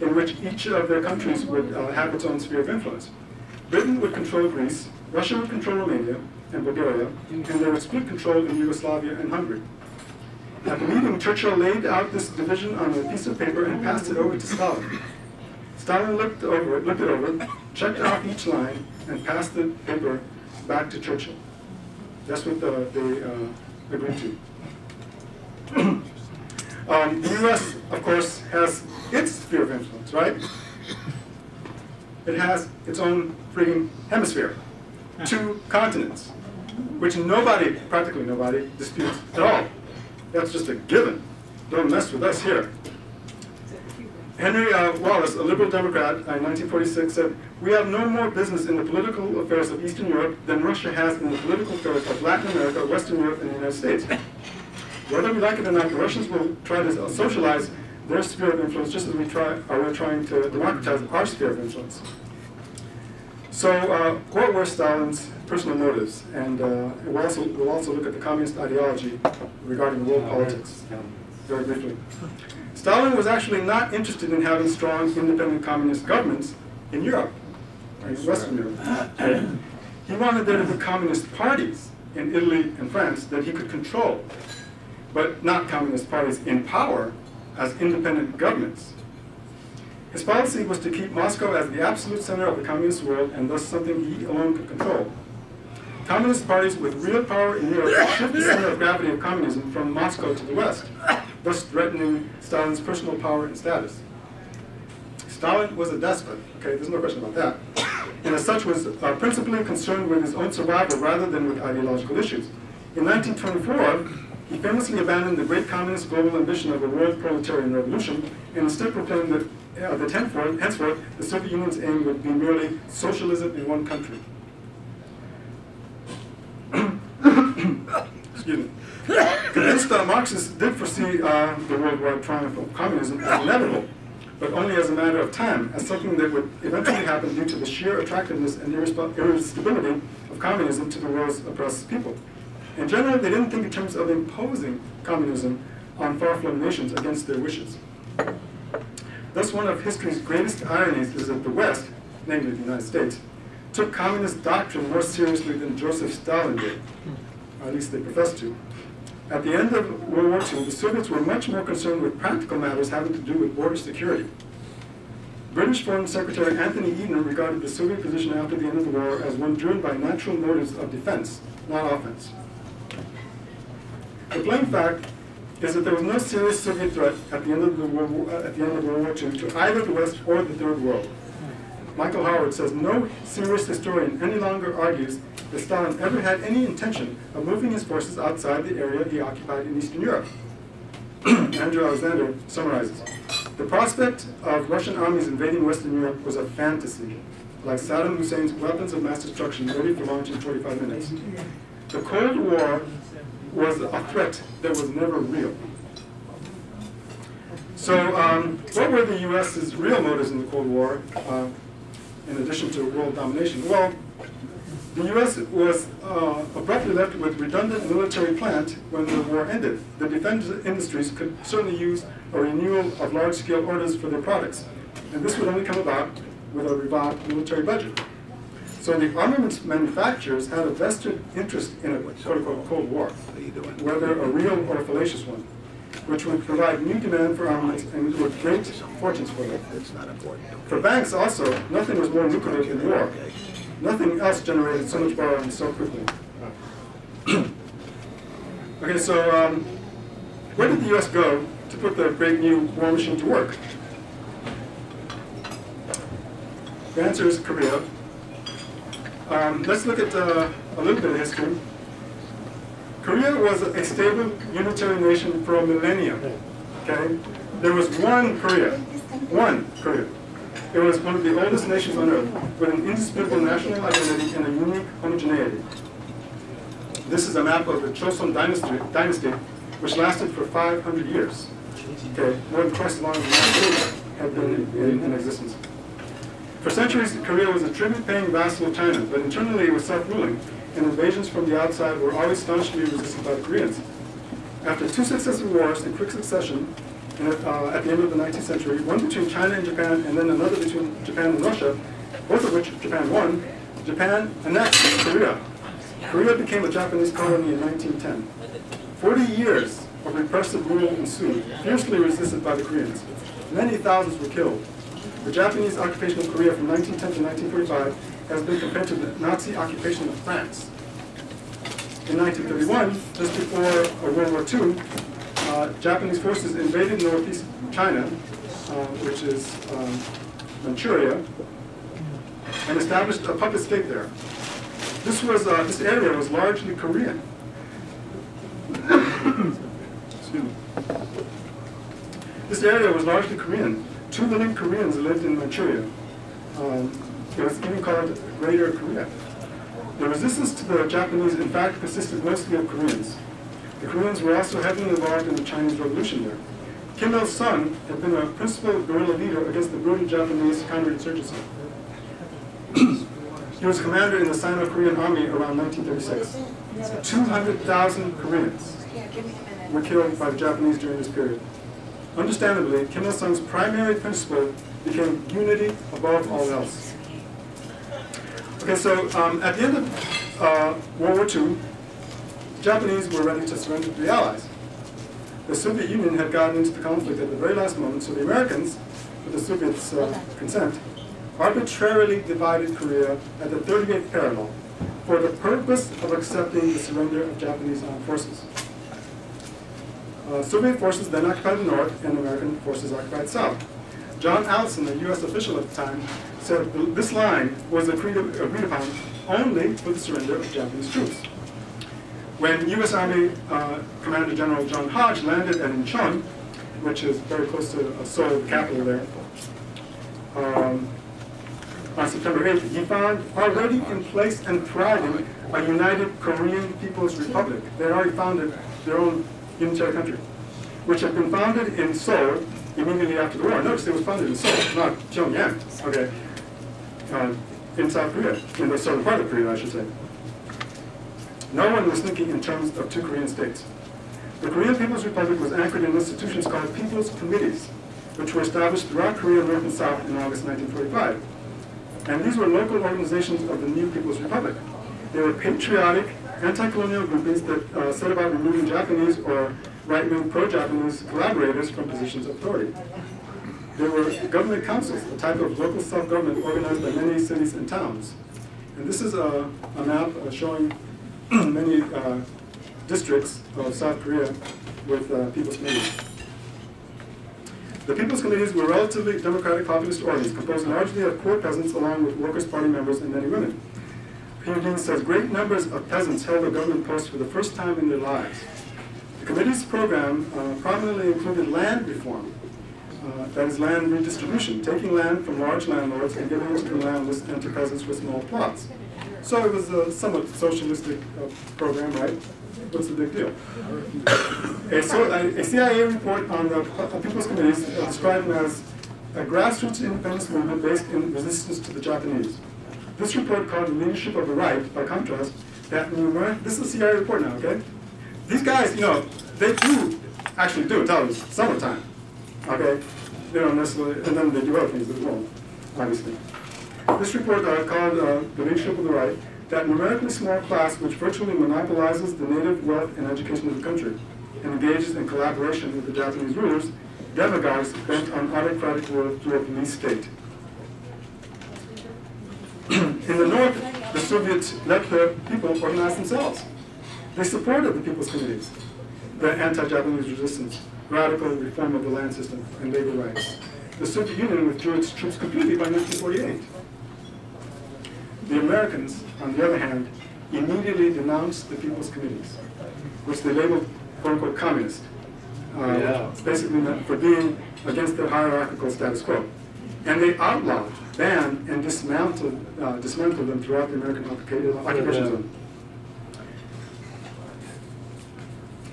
in which each of their countries would uh, have its own sphere of influence. Britain would control Greece, Russia would control Romania, and Bulgaria, and they would split control in Yugoslavia and Hungary. At the meeting, Churchill laid out this division on a piece of paper and passed it over to Stalin. Stalin looked over it, looked it over, checked off each line, and passed the paper back to Churchill. That's what the, they uh, agreed to. um, the U.S., of course, has its sphere of influence, right? It has its own freaking hemisphere, two continents which nobody, practically nobody, disputes at all. That's just a given. Don't mess with us here. Henry uh, Wallace, a liberal Democrat in 1946, said, We have no more business in the political affairs of Eastern Europe than Russia has in the political affairs of Latin America, Western Europe, and the United States. Whether we like it or not, the Russians will try to socialize their sphere of influence just as we try, are we're trying to democratize our sphere of influence. So uh, what were Stalin's personal motives? And uh, we'll, also, we'll also look at the communist ideology regarding world politics very briefly. Stalin was actually not interested in having strong independent communist governments in Europe, in Western Europe. He wanted there to be communist parties in Italy and France that he could control, but not communist parties in power as independent governments. His policy was to keep Moscow as the absolute center of the communist world and thus something he alone could control. Communist parties with real power in Europe shift the center of gravity of communism from Moscow to the West, thus threatening Stalin's personal power and status. Stalin was a despot, okay, there's no question about that, and as such was uh, principally concerned with his own survival rather than with ideological issues. In 1924, he famously abandoned the great communist global ambition of a world proletarian revolution and instead proclaimed that, uh, that henceforth, henceforth the Soviet Union's aim would be merely socialism in one country. Excuse me. Convinced that Marxists did foresee uh, the worldwide triumph of communism as inevitable, but only as a matter of time, as something that would eventually happen due to the sheer attractiveness and irresistibility of communism to the world's oppressed people. In general, they didn't think in terms of imposing communism on far-flung nations against their wishes. Thus, one of history's greatest ironies is that the West, namely the United States, took communist doctrine more seriously than Joseph Stalin did, or at least they professed to. At the end of World War II, the Soviets were much more concerned with practical matters having to do with border security. British Foreign Secretary Anthony Eden regarded the Soviet position after the end of the war as one driven by natural motives of defense, not offense. The plain fact is that there was no serious Soviet threat at the end of the uh, at the end of World War II to either the West or the Third World. Michael Howard says no serious historian any longer argues that Stalin ever had any intention of moving his forces outside the area he occupied in Eastern Europe. Andrew Alexander summarizes, the prospect of Russian armies invading Western Europe was a fantasy, like Saddam Hussein's weapons of mass destruction ready for launch in 45 minutes. The Cold War was a threat that was never real. So um, what were the U.S.'s real motives in the Cold War, uh, in addition to world domination? Well, the U.S. was uh, abruptly left with redundant military plant when the war ended. The defense industries could certainly use a renewal of large-scale orders for their products. And this would only come about with a revived military budget. So the armaments manufacturers had a vested interest in a quote-unquote Cold War, whether a real or a fallacious one, which would provide new demand for armaments and would great fortunes for them. For banks also, nothing was more lucrative than war. Nothing else generated so much borrowing so quickly. okay, so um, where did the U.S. go to put the great new war machine to work? The answer is Korea. Um, let's look at uh, a little bit of history. Korea was a stable unitary nation for a millennium. Okay, there was one Korea, one Korea. It was one of the oldest nations on earth, with an indisputable national identity and a unique homogeneity. This is a map of the Chosun dynasty, dynasty which lasted for 500 years. Okay, more than twice as long as the had been in, in existence. For centuries, Korea was a tribute-paying vassal of China, but internally it was self-ruling, and invasions from the outside were always staunchly resisted by the Koreans. After two successive wars in quick succession, uh, at the end of the 19th century, one between China and Japan, and then another between Japan and Russia, both of which Japan won, Japan annexed Korea. Korea became a Japanese colony in 1910. 40 years of repressive rule ensued, fiercely resisted by the Koreans. Many thousands were killed. The Japanese occupation of Korea from 1910 to 1945 has been compared to the Nazi occupation of France. In 1931, just before World War II, uh, Japanese forces invaded northeast China, uh, which is um, Manchuria, and established a puppet state there. This was uh, this area was largely Korean. This area was largely Korean. Two million Koreans lived in Manchuria. Um, it was even called Greater Korea. The resistance to the Japanese, in fact, consisted mostly of Koreans. The Koreans were also heavily involved in the Chinese Revolution there. Kim Il-sung had been a principal guerrilla leader against the brutal Japanese counterinsurgency. He was commander in the Sino-Korean Army around 1936. 200,000 Koreans were killed by the Japanese during this period. Understandably, Kim Il-sung's primary principle became unity above all else. Okay, so um, at the end of uh, World War II, Japanese were ready to surrender to the Allies. The Soviet Union had gotten into the conflict at the very last moment, so the Americans, with the Soviets' uh, consent, arbitrarily divided Korea at the 38th parallel for the purpose of accepting the surrender of Japanese armed forces. Uh, Soviet forces then occupied the north and American forces occupied south. John Allison, a U.S. official at the time, said this line was agreed, agreed upon only for the surrender of Japanese troops. When U.S. Army uh, Commander General John Hodge landed at Incheon, which is very close to uh, Seoul, the capital there, um, on September 8th, he found already in place and thriving a united Korean People's Republic. They already founded their own unitary country, which had been founded in Seoul immediately after the war. Notice it was founded in Seoul, not Pyongyang, okay, uh, in South Korea, in the southern part of Korea, I should say. No one was thinking in terms of two Korean states. The Korean People's Republic was anchored in institutions called People's Committees, which were established throughout Korea, North and South in August 1945. And these were local organizations of the new People's Republic. They were patriotic, anti-colonial groupings that uh, set about removing Japanese or right-wing pro-Japanese collaborators from positions of authority. There were government councils, a type of local self-government organized by many cities and towns. And this is a, a map uh, showing many uh, districts of South Korea with uh, people's committees. The people's committees were relatively democratic populist organs composed largely of poor peasants along with Workers' Party members and many women. Dean says great numbers of peasants held a government post for the first time in their lives. The committee's program uh, prominently included land reform, uh, that is land redistribution, taking land from large landlords and giving it to landless and to peasants with small plots. So it was a somewhat socialistic uh, program, right? What's the big deal? A, so, a, CIA report on the People's Committees uh, described them as a grassroots independence movement based in resistance to the Japanese. This report called the leadership of the right, by contrast, that numer- this is a CIA report now, okay? These guys, you know, they do actually do tell us summertime, okay? They don't necessarily, and then they do other things as well, obviously. This report uh, called uh, The Leadership of the Right, that numerically small class which virtually monopolizes the native wealth and education of the country and engages in collaboration with the Japanese rulers, demagogues bent on autocratic rule through a police state. in the north, the the people organize themselves. They supported the people's committees, the anti-Japanese resistance, radical reform of the land system, and labor rights. The Soviet Union withdrew its troops completely by 1948. The Americans, on the other hand, immediately denounced the people's committees, which they labeled quote-unquote communist. Uh, Yeah. Basically meant for being against the hierarchical status quo. And they outlawed, banned, and dismantled, uh, dismantled them throughout the American occupation occupation Yeah. zone.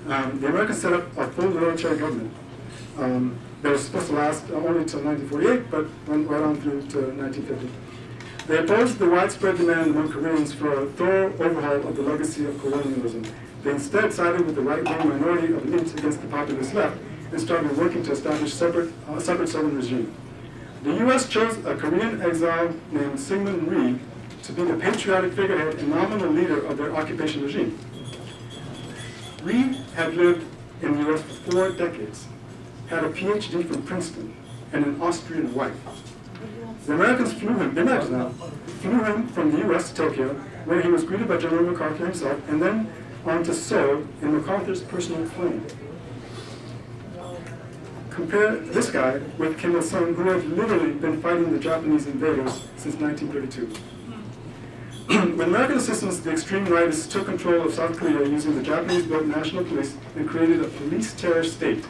Um, the Americans set up a full military government um, that were supposed to last uh, only until 1948, but went right on through to 1950. They opposed the widespread demand among Koreans for a thorough overhaul of the legacy of colonialism. They instead sided with the right-wing minority of elites against the populist left and started working to establish separate, a separate southern regime. The U.S. chose a Korean exile named Syngman Rhee to be the patriotic figurehead and nominal leader of their occupation regime. Rhee had lived in the U.S. for four decades, had a PhD from Princeton, and an Austrian wife. The Americans flew him, imagine that, flew him from the U.S. to Tokyo, where he was greeted by General MacArthur himself, and then on to Seoul in MacArthur's personal plane. Compare this guy with Kim Il-sung, who had literally been fighting the Japanese invaders since 1932. when American assistance the extreme rightists took control of South Korea using the Japanese-built national police and created a police terror state.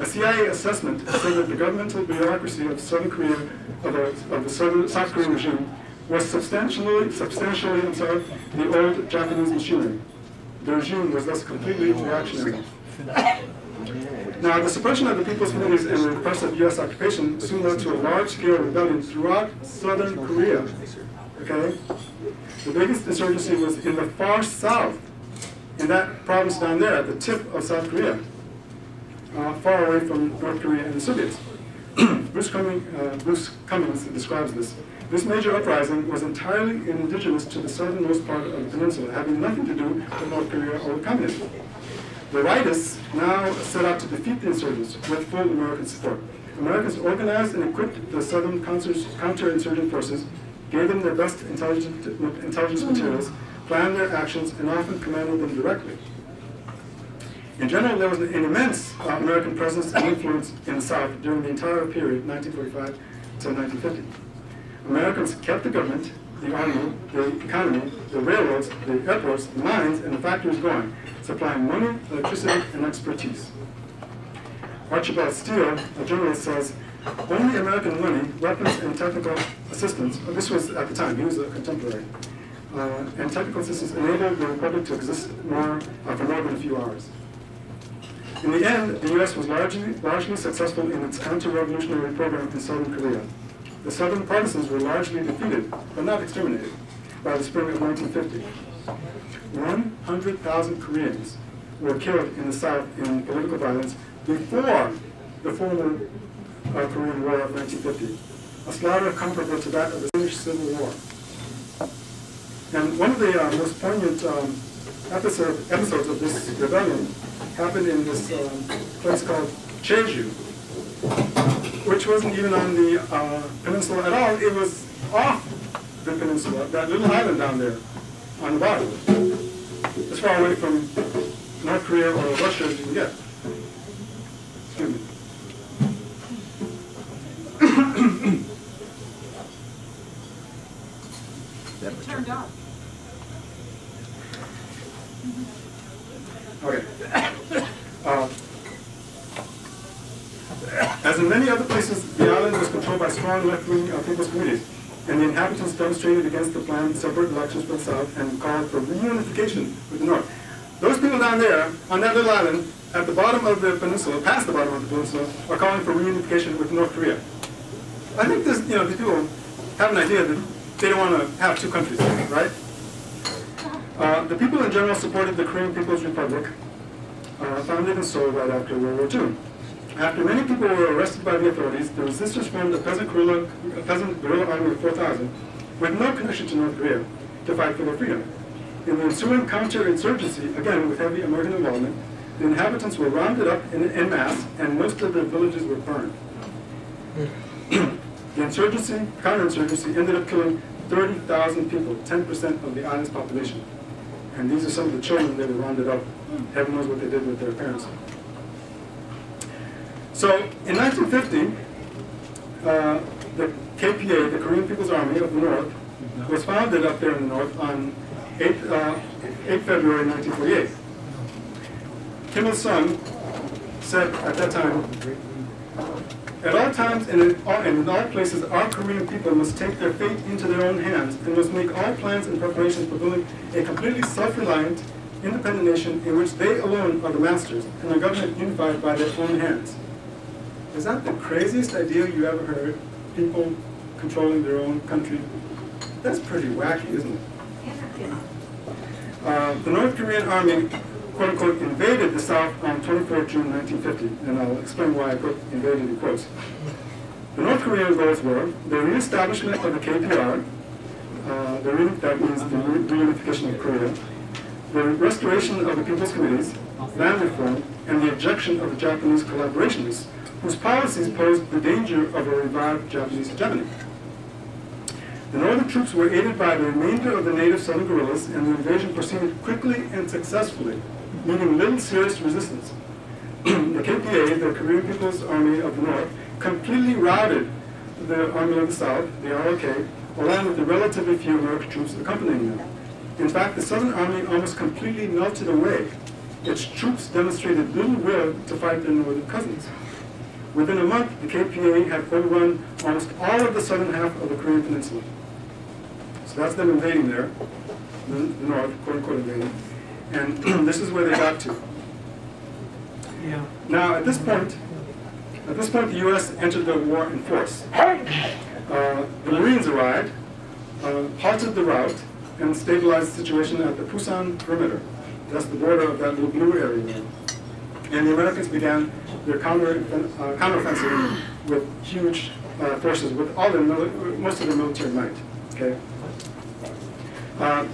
A CIA assessment said that the governmental bureaucracy of Southern Korea, of the, of the Southern, South Korean regime, was substantially, substantially, I'm sorry, the old Japanese machinery. The regime was thus completely reactionary. Now, the suppression of the people's communities and the repressive U.S. occupation soon led to a large-scale rebellion throughout southern Korea. Okay? The biggest insurgency was in the far south, in that province down there, at the tip of South Korea, far away from North Korea and the Soviets. Bruce, Cumings, uh, Bruce Cumings describes this. This major uprising was entirely indigenous to the southernmost part of the peninsula, having nothing to do with North Korea or the communism. The rightists now set out to defeat the insurgents with full American support. Americans organized and equipped the southern counterinsurgent forces, gave them their best intelligence materials, planned their actions, and often commanded them directly. In general, there was an immense American presence and influence in the South during the entire period, 1945 to 1950. Americans kept the government, the army, the economy, the railroads, the airports, the mines, and the factories going, supplying money, electricity, and expertise. Archibald Steele, a journalist, says, only American money, weapons, and technical assistance, this was at the time, he was a contemporary, uh, and technical assistance enabled the Republic to exist more, uh, for more than a few hours. In the end, the U.S. was largely, largely successful in its counter-revolutionary program in southern Korea. The southern partisans were largely defeated, but not exterminated, by the spring of 1950. 100,000 Koreans were killed in the South in political violence before the former uh, Korean War of 1950, a slaughter comparable to that of the Finnish Civil War. And one of the uh, most poignant um, episode, episodes of this rebellion happened in this um, place called Jeju, which wasn't even on the uh, peninsula at all. It was off the peninsula, that little island down there on the bottom, as far away from North Korea or Russia as you can get. Excuse me. It turned off. Okay. Uh, As in many other places, the island was controlled by strong left-wing uh, people's committees, and the inhabitants demonstrated against the planned separate elections for the South and called for reunification with the North. Those people down there, on that little island, at the bottom of the peninsula, past the bottom of the peninsula, are calling for reunification with North Korea. I think this, you know, these people have an idea that they don't want to have two countries, right? Uh, the people in general supported the Korean People's Republic, uh, founded in Seoul right after World War II. After many people were arrested by the authorities, the resistors formed a peasant guerrilla, a peasant guerrilla army of 4,000 with no connection to North Korea to fight for their freedom. In the ensuing counterinsurgency, again with heavy American involvement, the inhabitants were rounded up in, en masse and most of their villages were burned. the insurgency, counterinsurgency, ended up killing 30,000 people, 10% of the island's population. And these are some of the children that were rounded up. Heaven knows what they did with their parents. So in 1950, uh, the KPA, the Korean People's Army of the North, was founded up there in the North on 8, uh, 8 February 1948. Kim Il-sung said at that time, at all times and in all, and in all places, our Korean people must take their fate into their own hands and must make all plans and preparations for building a completely self-reliant, independent nation in which they alone are the masters and a government unified by their own hands. Is that the craziest idea you ever heard? People controlling their own country? That's pretty wacky, isn't it? Uh, the North Korean army, quote unquote, invaded the South on 24 June 1950, and I'll explain why I put invaded in quotes. The North Korean goals were the reestablishment of the KPR, uh, the re- that means the re- reunification of Korea, the restoration of the People's Committees, land reform, and the ejection of the Japanese collaborationists, whose policies posed the danger of a revived Japanese hegemony. The northern troops were aided by the remainder of the native southern guerrillas, and the invasion proceeded quickly and successfully, meeting little serious resistance. the KPA, the Korean People's Army of the North, completely routed the Army of the South, the ROK, along with the relatively few American troops accompanying them. In fact, the Southern Army almost completely melted away. Its troops demonstrated little will to fight their northern cousins. Within a month, the KPA had overrun almost all of the southern half of the Korean Peninsula. So that's them invading there, the, the north, quote unquote invading. And this is where they got to. Yeah. Now, at this point, at this point, the U.S. entered the war in force. Uh, the Marines arrived, uh, halted the rout, and stabilized the situation at the Pusan perimeter. That's the border of that little blue area there. And the Americans began their counter, uh, counteroffensive with huge uh, forces, with all their most of their military might. Okay. Uh,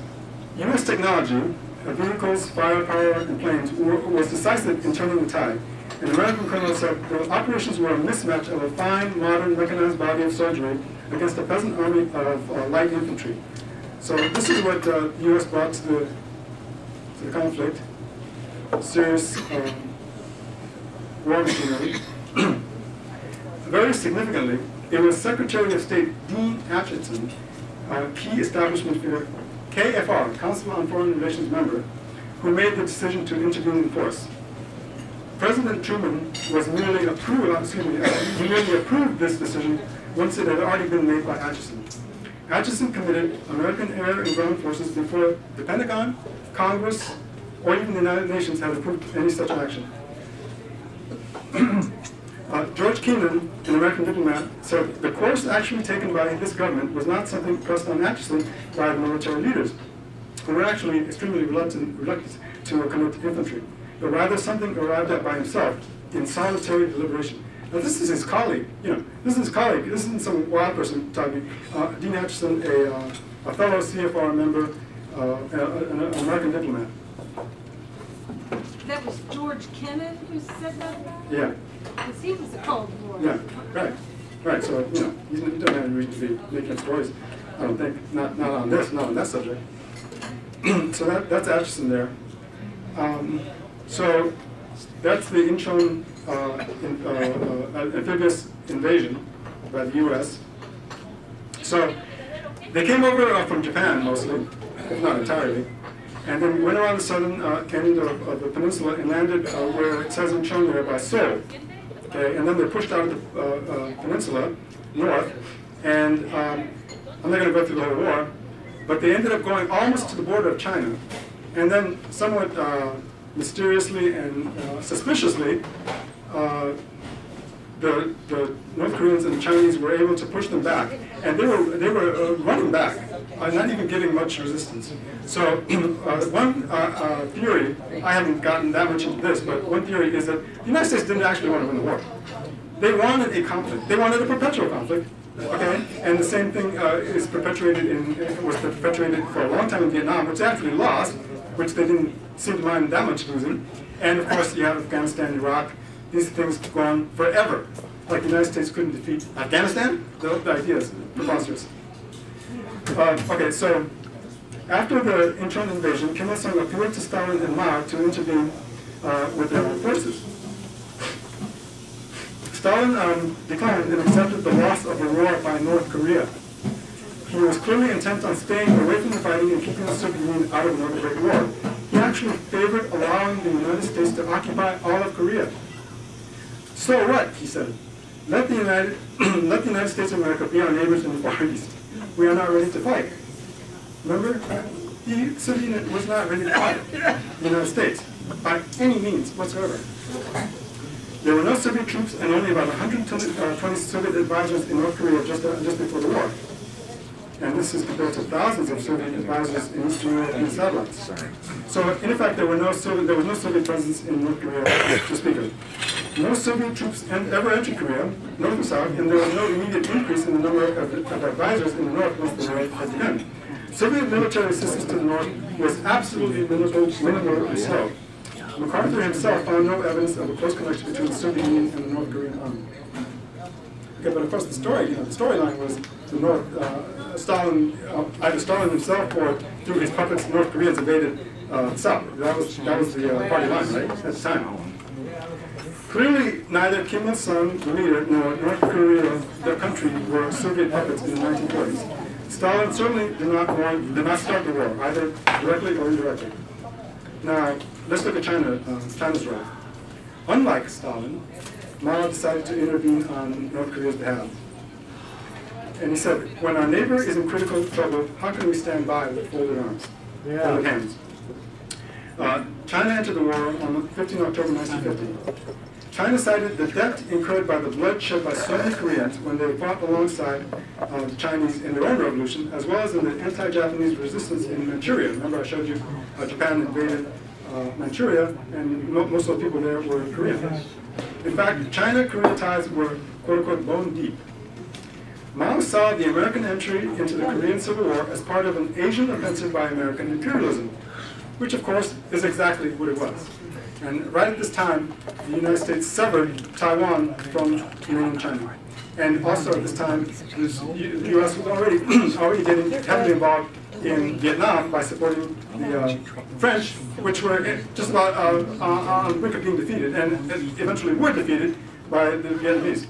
U.S. technology, uh, vehicles, firepower, and planes were, was decisive in turning the tide. And American colonels said the operations were a mismatch of a fine, modern, mechanized body of soldiery against a peasant army of uh, light infantry. So this is what uh, the U.S. brought to the, to the conflict. Serious um, war machinery. Very significantly, it was Secretary of State Dean Acheson, a key establishment figure, CFR, Council on Foreign Relations member, who made the decision to intervene in force. President Truman was merely approved, excuse me, uh, he merely approved this decision once it had already been made by Acheson. Acheson committed American air and ground forces before the Pentagon, Congress, or even the United Nations had approved any such action. Uh, George Kennan, an American diplomat, said the course actually taken by this government was not something pressed on Acheson by the military leaders, who were actually extremely reluctant, reluctant to commit to infantry, but rather something arrived at by himself in solitary deliberation. Now this is his colleague, you know, this is his colleague, this isn't some wild person talking. Uh, Dean Acheson, a, uh, a fellow CFR member, uh, an, an American diplomat. That was George Kennan who said that? Yeah. A Cold. Yeah, right, right, so, you know, he's- he doesn't have any reason to be making stories, I don't think, not, not on this, not on that subject. So that, that's Acheson there. Um, So, that's the Incheon, uh, in- uh, uh, amphibious invasion by the US. So, they came over uh, from Japan mostly, if not entirely, and then went around the southern uh, end of, of the peninsula and landed uh, where it says Incheon there by Seoul. Okay, and then they're pushed out of the uh, uh, peninsula north, and um, I'm not going to go through the whole war, but they ended up going almost to the border of China, and then somewhat uh, mysteriously and uh, suspiciously, uh, the, the North Koreans and the Chinese were able to push them back, and they were they were uh, running back, uh, not even giving much resistance. So uh, one uh, uh, theory, I haven't gotten that much into this, but one theory is that the United States didn't actually want to win the war. They wanted a conflict. They wanted a perpetual conflict. Okay, and the same thing uh, is perpetuated in was perpetuated for a long time in Vietnam, which they actually lost, which they didn't seem to mind that much losing. And of course, you have Afghanistan, Iraq. These things go on forever. Like the United States couldn't defeat Afghanistan. The, the idea is preposterous. Uh, okay, so after the Incheon invasion, Kim Il Sung appealed to Stalin and Mao to intervene uh, with their own forces. Stalin um, declined and accepted the loss of the war by North Korea. He was clearly intent on staying away from the fighting and keeping the Soviet Union out of another great war. He actually favored allowing the United States to occupy all of Korea. So what? He said. Let the United, let the United States of America be our neighbors in the Far East. We are not ready to fight. Remember, the Soviet Union was not ready to fight the United States by any means whatsoever. There were no Soviet troops and only about 120 uh, Soviet advisors in North Korea just, uh, just before the war. And this is compared to thousands of Soviet advisors in Europe and satellites. So in effect, there, were no Soviet, there was no Soviet presence in North Korea to speak of. No Soviet troops ever entered Korea, north or south, and there was no immediate increase in the number of, of advisors in the north once the war had begun. Soviet military assistance to the north was absolutely minimal, minimal and slow. MacArthur himself found no evidence of a close connection between the Soviet Union and the North Korean army. Okay, but of course the story, you know, the storyline was the North, uh, Stalin, uh, either Stalin himself or through his puppets, North Koreans invaded uh, South. That was that was the uh, party line, right, at the time. Clearly, neither Kim Il Sung, the leader, nor North Korea, the country, were Soviet puppets in the 1940s. Stalin certainly did not want, did not start the war, either directly or indirectly. Now, let's look at China, uh, China's role. Unlike Stalin, Mao decided to intervene on North Korea's behalf. And he said, when our neighbor is in critical trouble, how can we stand by with folded arms, folded hands? Uh, China entered the war on 15 October 1950. China cited the debt incurred by the blood shed by so many Koreans when they fought alongside uh, the Chinese in their own revolution, as well as in the anti-Japanese resistance in Manchuria. Remember I showed you Japan invaded uh, Manchuria, and mo most of the people there were Korean. In fact, China-Korea ties were quote-unquote bone deep. Mao saw the American entry into the Korean Civil War as part of an Asian offensive by American imperialism, which of course is exactly what it was. And right at this time, the United States severed Taiwan from mainland China. And also at this time, the U.S. was already already getting heavily involved in Vietnam by supporting the uh, French, which were just about uh, on on the brink of being defeated, and eventually were defeated by the Vietnamese.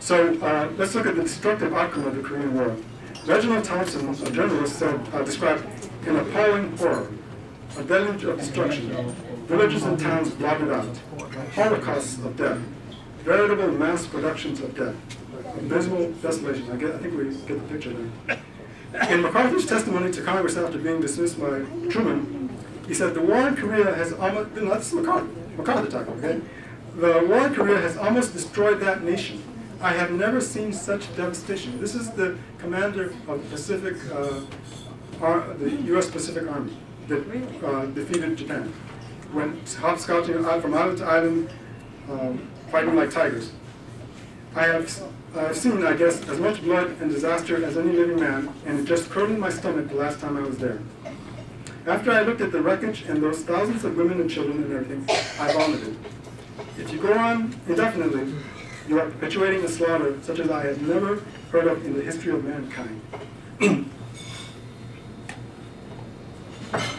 So uh, let's look at the destructive outcome of the Korean War. Reginald Thompson, a journalist, said, uh, described an appalling horror, a deluge of destruction, villages and towns blotted out, holocausts of death, veritable mass productions of death, abysmal desolation. I, get, I think we get the picture there. In MacArthur's testimony to Congress after being dismissed by Truman, he said, the war in Korea has almost, no, that's MacArthur, MacArthur talking, okay? The war in Korea has almost destroyed that nation. I have never seen such devastation. This is the commander of the Pacific, uh, Ar- the U.S. Pacific Army that uh, defeated Japan. Went hopscotching from island to island, um, fighting like tigers. I have I've seen, I guess, as much blood and disaster as any living man, and it just curdled my stomach the last time I was there. After I looked at the wreckage and those thousands of women and children and everything, I vomited. If you go on indefinitely, you are perpetuating a slaughter such as I have never heard of in the history of mankind.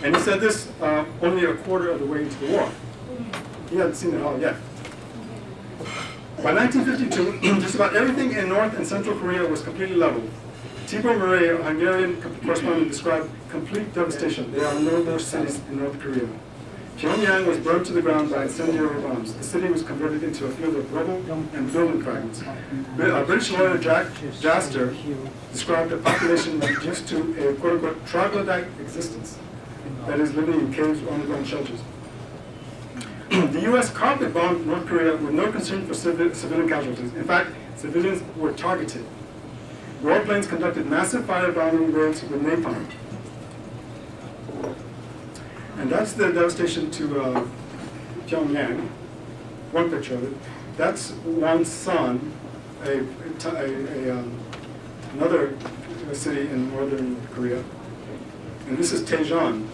and he said this uh, only a quarter of the way into the war. He hadn't seen it all yet. By 1952, just about everything in North and Central Korea was completely leveled. Tibor Méray, a Hungarian correspondent, described complete devastation. There are no more cities in North Korea. Pyongyang was burned to the ground by incendiary bombs. The city was converted into a field of rubble and building fragments. Uh, British lawyer Jack Gaster described a population reduced to a quote-unquote troglodyte existence, that is, living in caves or underground shelters. the U.S. carpet bombed North Korea with no concern for civi- civilian casualties. In fact, civilians were targeted. Warplanes conducted massive firebombing raids with napalm. And that's the devastation to uh, Pyongyang. One picture of it. That's Wonsan, a, a, a, um, another city in northern Korea. And this is Daejeon,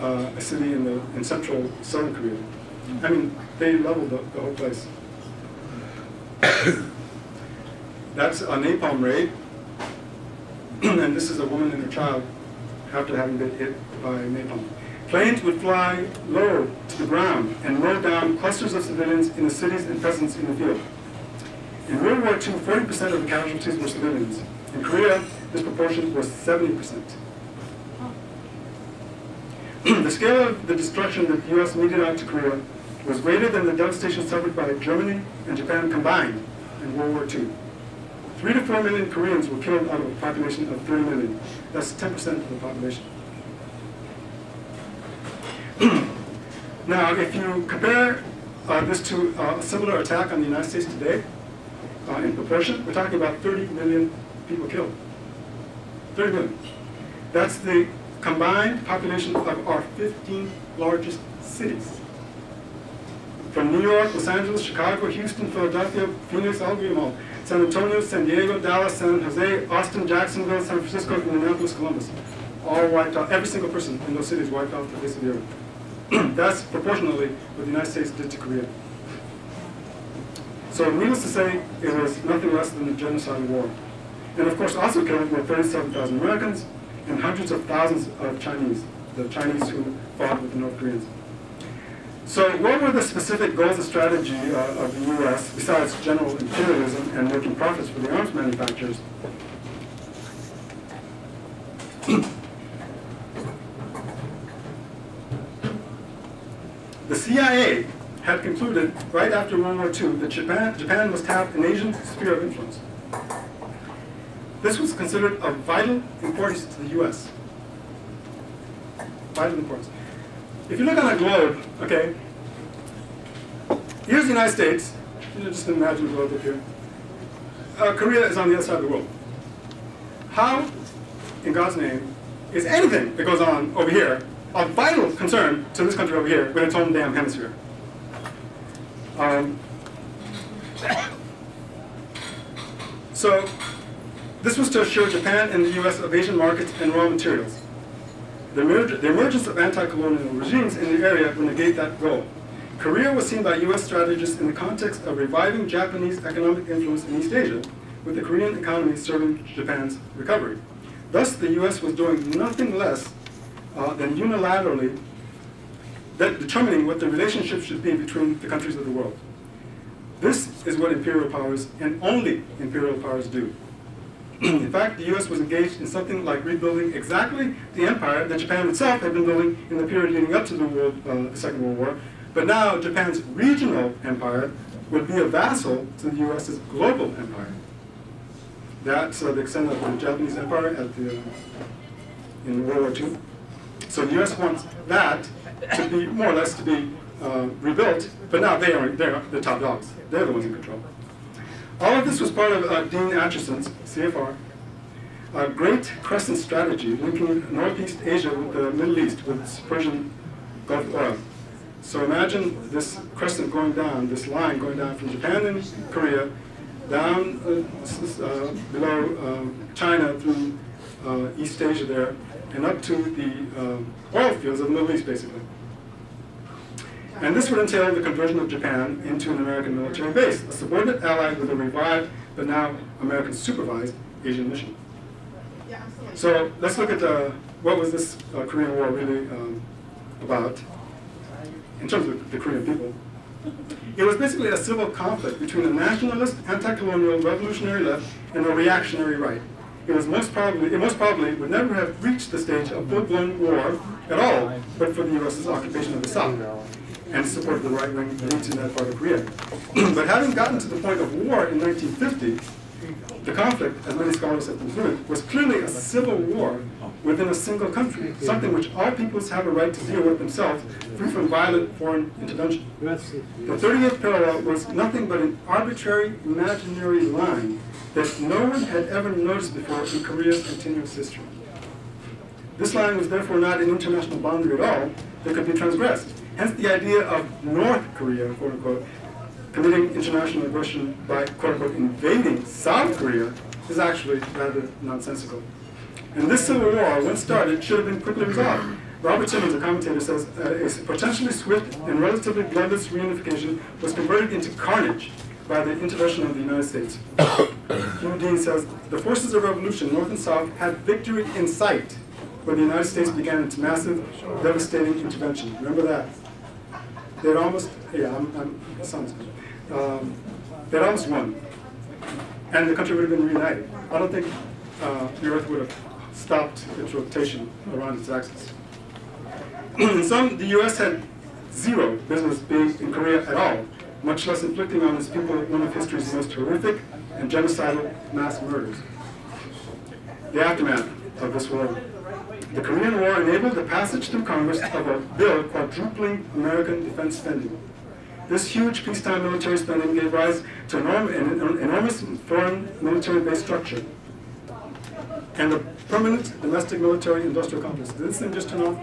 uh, a city in the in central southern Korea. I mean, they leveled the, the whole place. That's a napalm raid, and this is a woman and her child after having been hit by napalm. Planes would fly low to the ground and roll down clusters of civilians in the cities and peasants in the field. In World War II, 40% of the casualties were civilians. In Korea, this proportion was 70%. the scale of the destruction that the U.S. meted out to Korea was greater than the devastation suffered by Germany and Japan combined in World War II. Three to four million Koreans were killed out of a population of 30 million. That's 10% of the population. now, if you compare uh, this to uh, a similar attack on the United States today, uh, in proportion, we're talking about 30 million people killed. 30 million. That's the combined population of our 15 largest cities. From New York, Los Angeles, Chicago, Houston, Philadelphia, Phoenix, them all. San Antonio, San Diego, Dallas, San Jose, Austin, Jacksonville, San Francisco, Indianapolis, Columbus. All wiped out, every single person in those cities wiped out the face of the earth. That's proportionally what the United States did to Korea. So needless to say, it was nothing less than a genocide war. And of course also killed were 37,000 Americans and hundreds of thousands of Chinese, the Chinese who fought with the North Koreans. So what were the specific goals and strategy uh, of the U.S. besides general imperialism and making profits for the arms manufacturers? the CIA had concluded right after World War II that Japan, Japan must have an Asian sphere of influence. This was considered of vital importance to the U.S. Vital importance. If you look on a globe, okay, here's the United States. You just imagine the globe up here. Uh, Korea is on the other side of the world. How, in God's name, is anything that goes on over here of vital concern to this country over here with its own damn hemisphere? Um, so, this was to assure Japan and the US of Asian markets and raw materials. The, the emergence of anti-colonial regimes in the area would negate that goal. Korea was seen by US strategists in the context of reviving Japanese economic influence in East Asia, with the Korean economy serving Japan's recovery. Thus, the US was doing nothing less uh, than unilaterally determining what the relationship should be between the countries of the world. This is what imperial powers, and only imperial powers, do. In fact, the US was engaged in something like rebuilding exactly the empire that Japan itself had been building in the period leading up to the, world, uh, the Second World War. But now Japan's regional empire would be a vassal to the US's global empire. That's uh, the extent of the Japanese empire at the, uh, in World War II. So the U.S. wants that to be more or less to be uh, rebuilt, but now they are they're the top dogs. They're the ones in control. All of this was part of uh, Dean Acheson's CFR, a great crescent strategy linking Northeast Asia with the Middle East with Persian Gulf oil. So imagine this crescent going down, this line going down from Japan and Korea, down uh, uh, below uh, China through uh, East Asia there, and up to the uh, oil fields of the Middle East, basically. And this would entail the conversion of Japan into an American military base, a subordinate ally with a revived, but now American supervised Asian mission. So let's look at uh, what was this uh, Korean War really um, about in terms of the Korean people. It was basically a civil conflict between a nationalist, anti-colonial, revolutionary left and a reactionary right. It was most probably, it most probably would never have reached the stage of full-blown war at all, but for the U.S.'s occupation of the South and support the right-wing elites in that part of Korea. but having gotten to the point of war in 1950, the conflict, as many scholars have concluded, was clearly a civil war within a single country, something which all peoples have a right to deal with themselves, free from violent foreign intervention. The 38th parallel was nothing but an arbitrary, imaginary line that no one had ever noticed before in Korea's continuous history. This line was therefore not an international boundary at all that could be transgressed. Hence the idea of North Korea, quote unquote, committing international aggression by quote unquote invading South Korea is actually rather nonsensical. And this civil war, when started, should have been quickly resolved. Robert Simmons, a commentator, says uh, a potentially swift and relatively bloodless reunification was converted into carnage by the intervention of the United States. Hugh Deane says the forces of revolution, North and South, had victory in sight when the United States began its massive, devastating intervention. Remember that? They had almost, yeah, I'm, I'm, sounds good. Um, they had almost won. And the country would have been reunited. I don't think uh, the Earth would have stopped its rotation around its axis. Sum, the U.S. had zero business being in Korea at all, much less inflicting on its people one of history's most horrific and genocidal mass murders. The aftermath of this war. The Korean War enabled the passage through Congress of a bill quadrupling American defense spending. This huge peacetime military spending gave rise to an an enormous foreign military base structure and a permanent domestic military industrial complex. Did this thing just turn off?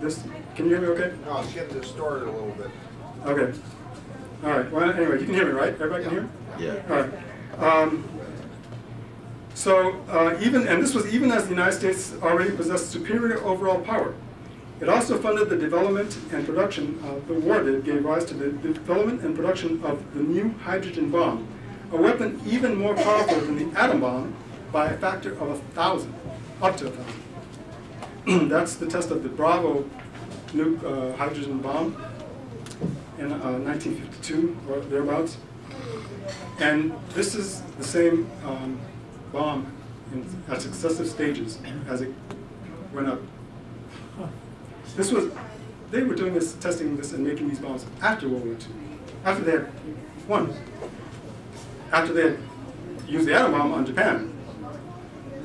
This, can you hear me okay? No, it's getting distorted a little bit. Okay. All right. Well, anyway, you can hear me, right? Everybody can hear? Yeah. All right. Um, so uh, even, and this was even as the United States already possessed superior overall power. It also funded the development and production, uh, the war that gave rise to the development and production of the new hydrogen bomb, a weapon even more powerful than the atom bomb by a factor of a thousand, up to a thousand. That's the test of the Bravo nuke uh, hydrogen bomb in uh, 1952 or thereabouts. And this is the same um, bomb in, at successive stages as it went up. This was, they were doing this, testing this and making these bombs after World War II, after they had won, after they had used the atom bomb on Japan.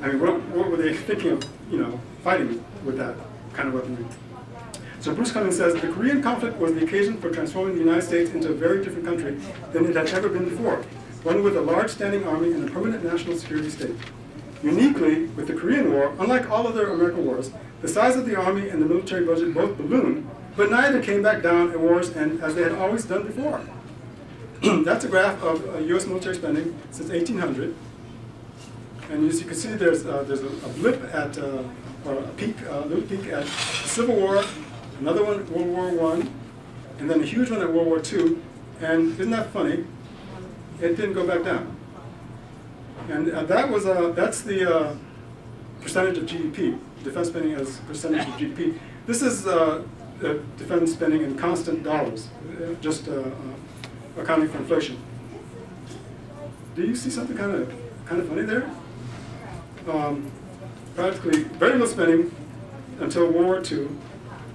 I mean, what, what were they thinking of, you know, fighting with that kind of weaponry? So Bruce Cumings says, the Korean conflict was the occasion for transforming the United States into a very different country than it had ever been before, one with a large standing army and a permanent national security state. Uniquely, with the Korean War, unlike all other American wars, the size of the army and the military budget both ballooned, but neither came back down at war's end as they had always done before. That's a graph of uh, U.S. military spending since 1800. And as you can see, there's, uh, there's a, a blip at, uh, or a peak, uh, little peak at the Civil War, another one at World War One, and then a huge one at World War Two. And isn't that funny? It didn't go back down. And uh, that was, uh, that's the uh, percentage of GDP, defense spending as percentage of GDP. This is uh, uh, defense spending in constant dollars, uh, just accounting for inflation. Do you see something kind of kind of funny there? Um, practically very little spending until World War II,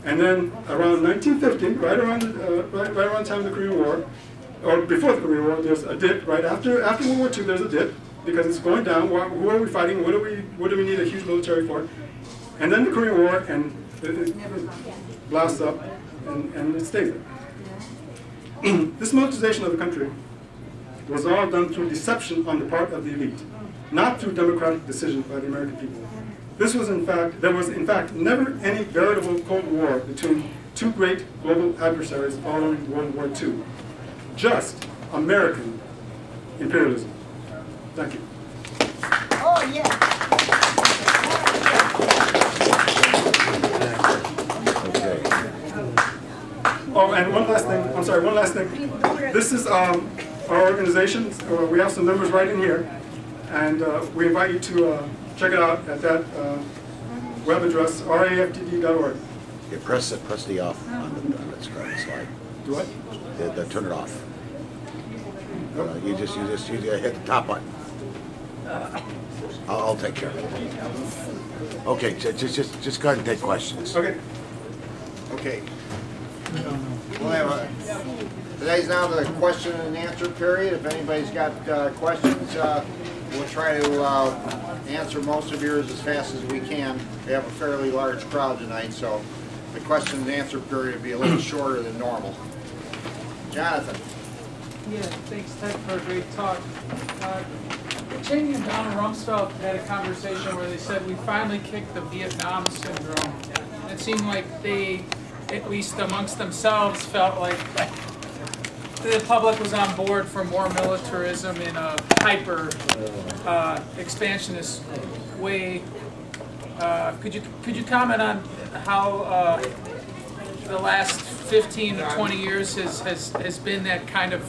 and then around 1950, right around right, right around the time of the Korean War, or before the Korean War, there's a dip. Right after after World War II, there's a dip because it's going down. Wha- Who are we fighting? What do we what do we need a huge military for? And then the Korean War, and it, it blasts up, and, and it stays there. this militarization of the country was all done through deception on the part of the elite, not through democratic decision by the American people. This was in fact, there was in fact never any veritable Cold War between two great global adversaries following World War II. Just American imperialism. Thank you. Oh, yeah. Oh, and one last thing, I'm sorry, one last thing. This is um, our organization, Uh, we have some members right in here, and uh, we invite you to uh, check it out at that uh, web address, raftd.org. You press it, press the off on the, on the screen slide. Do what? The, the, turn it off. Uh, you just, you just, you just hit the top button. I'll, I'll take care of it. Okay, ju- just, just, just go ahead and take questions. Okay. Okay. We'll have a, today's now the question and answer period. If anybody's got uh, questions, uh, we'll try to uh, answer most of yours as fast as we can. We have a fairly large crowd tonight, so the question and answer period will be a little shorter than normal. Jonathan? Yeah, thanks Ted for a great talk. Uh, Cheney and Donald Rumsfeld had a conversation where they said we finally kicked the Vietnam syndrome. It seemed like they, at least amongst themselves, felt like the public was on board for more militarism in a hyper uh, expansionist way. Uh, Could you, could you comment on how uh, the last 15 to 20 years has, has, has been that kind of,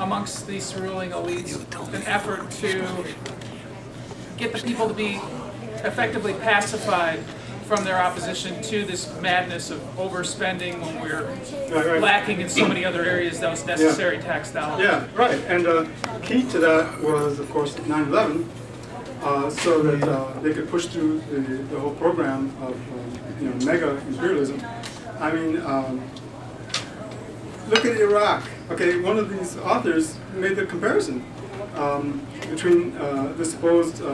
amongst these ruling elites, an effort to get the people to be effectively pacified from their opposition to this madness of overspending when we're Right, right. lacking in so many other areas those necessary tax dollars. Yeah, right. And uh, key to that was, of course, 9/11, uh, so that uh, they could push through the, the whole program of um, you know mega imperialism. I mean, um, look at Iraq. Okay, one of these authors made the comparison um, between uh, the supposed uh,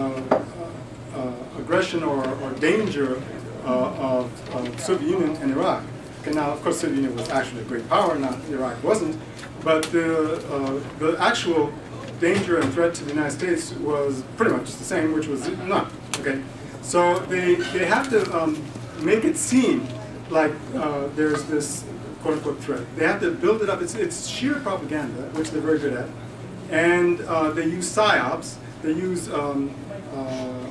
uh, aggression or, or danger uh, of, of Soviet Union and Iraq. Okay, now, of course, Soviet Union was actually a great power, not Iraq wasn't, but the, uh, the actual danger and threat to the United States was pretty much the same, which was none. Okay, so they, they have to um, make it seem like uh, there's this quote-unquote threat. They have to build it up. It's, it's sheer propaganda, which they're very good at, and uh, they use psyops. They use um, uh, uh,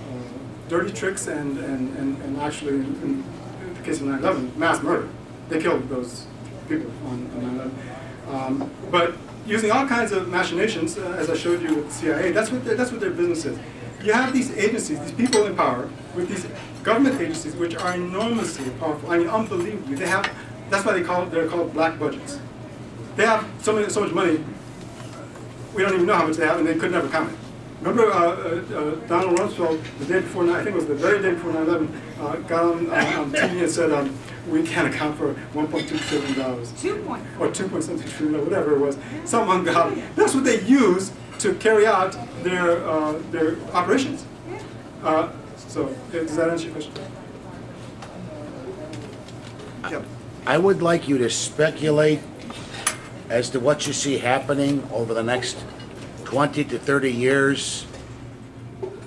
dirty tricks and, and, and, and actually, in, in the case of 9/11, mass murder. They killed those people on, on 9/11. Um, but using all kinds of machinations, uh, as I showed you with the CIA, that's what that's what their business is. You have these agencies, these people in power, with these government agencies, which are enormously powerful. I mean, unbelievably. They have. That's why they call they're called black budgets. They have so many, so much money. We don't even know how much they have, and they could never count it. Remember uh, uh, uh, Donald Rumsfeld, the day before, 9 I think it was the very day before 9/11, uh, got on, uh, on TV and said, um, "We can't account for 1.2 trillion dollars." Two point. or two point something trillion, whatever it was, some ungodly. That's what they use to carry out their uh, their operations. Uh, so, does that answer your question? Jim? I would like you to speculate as to what you see happening over the next 20 to 30 years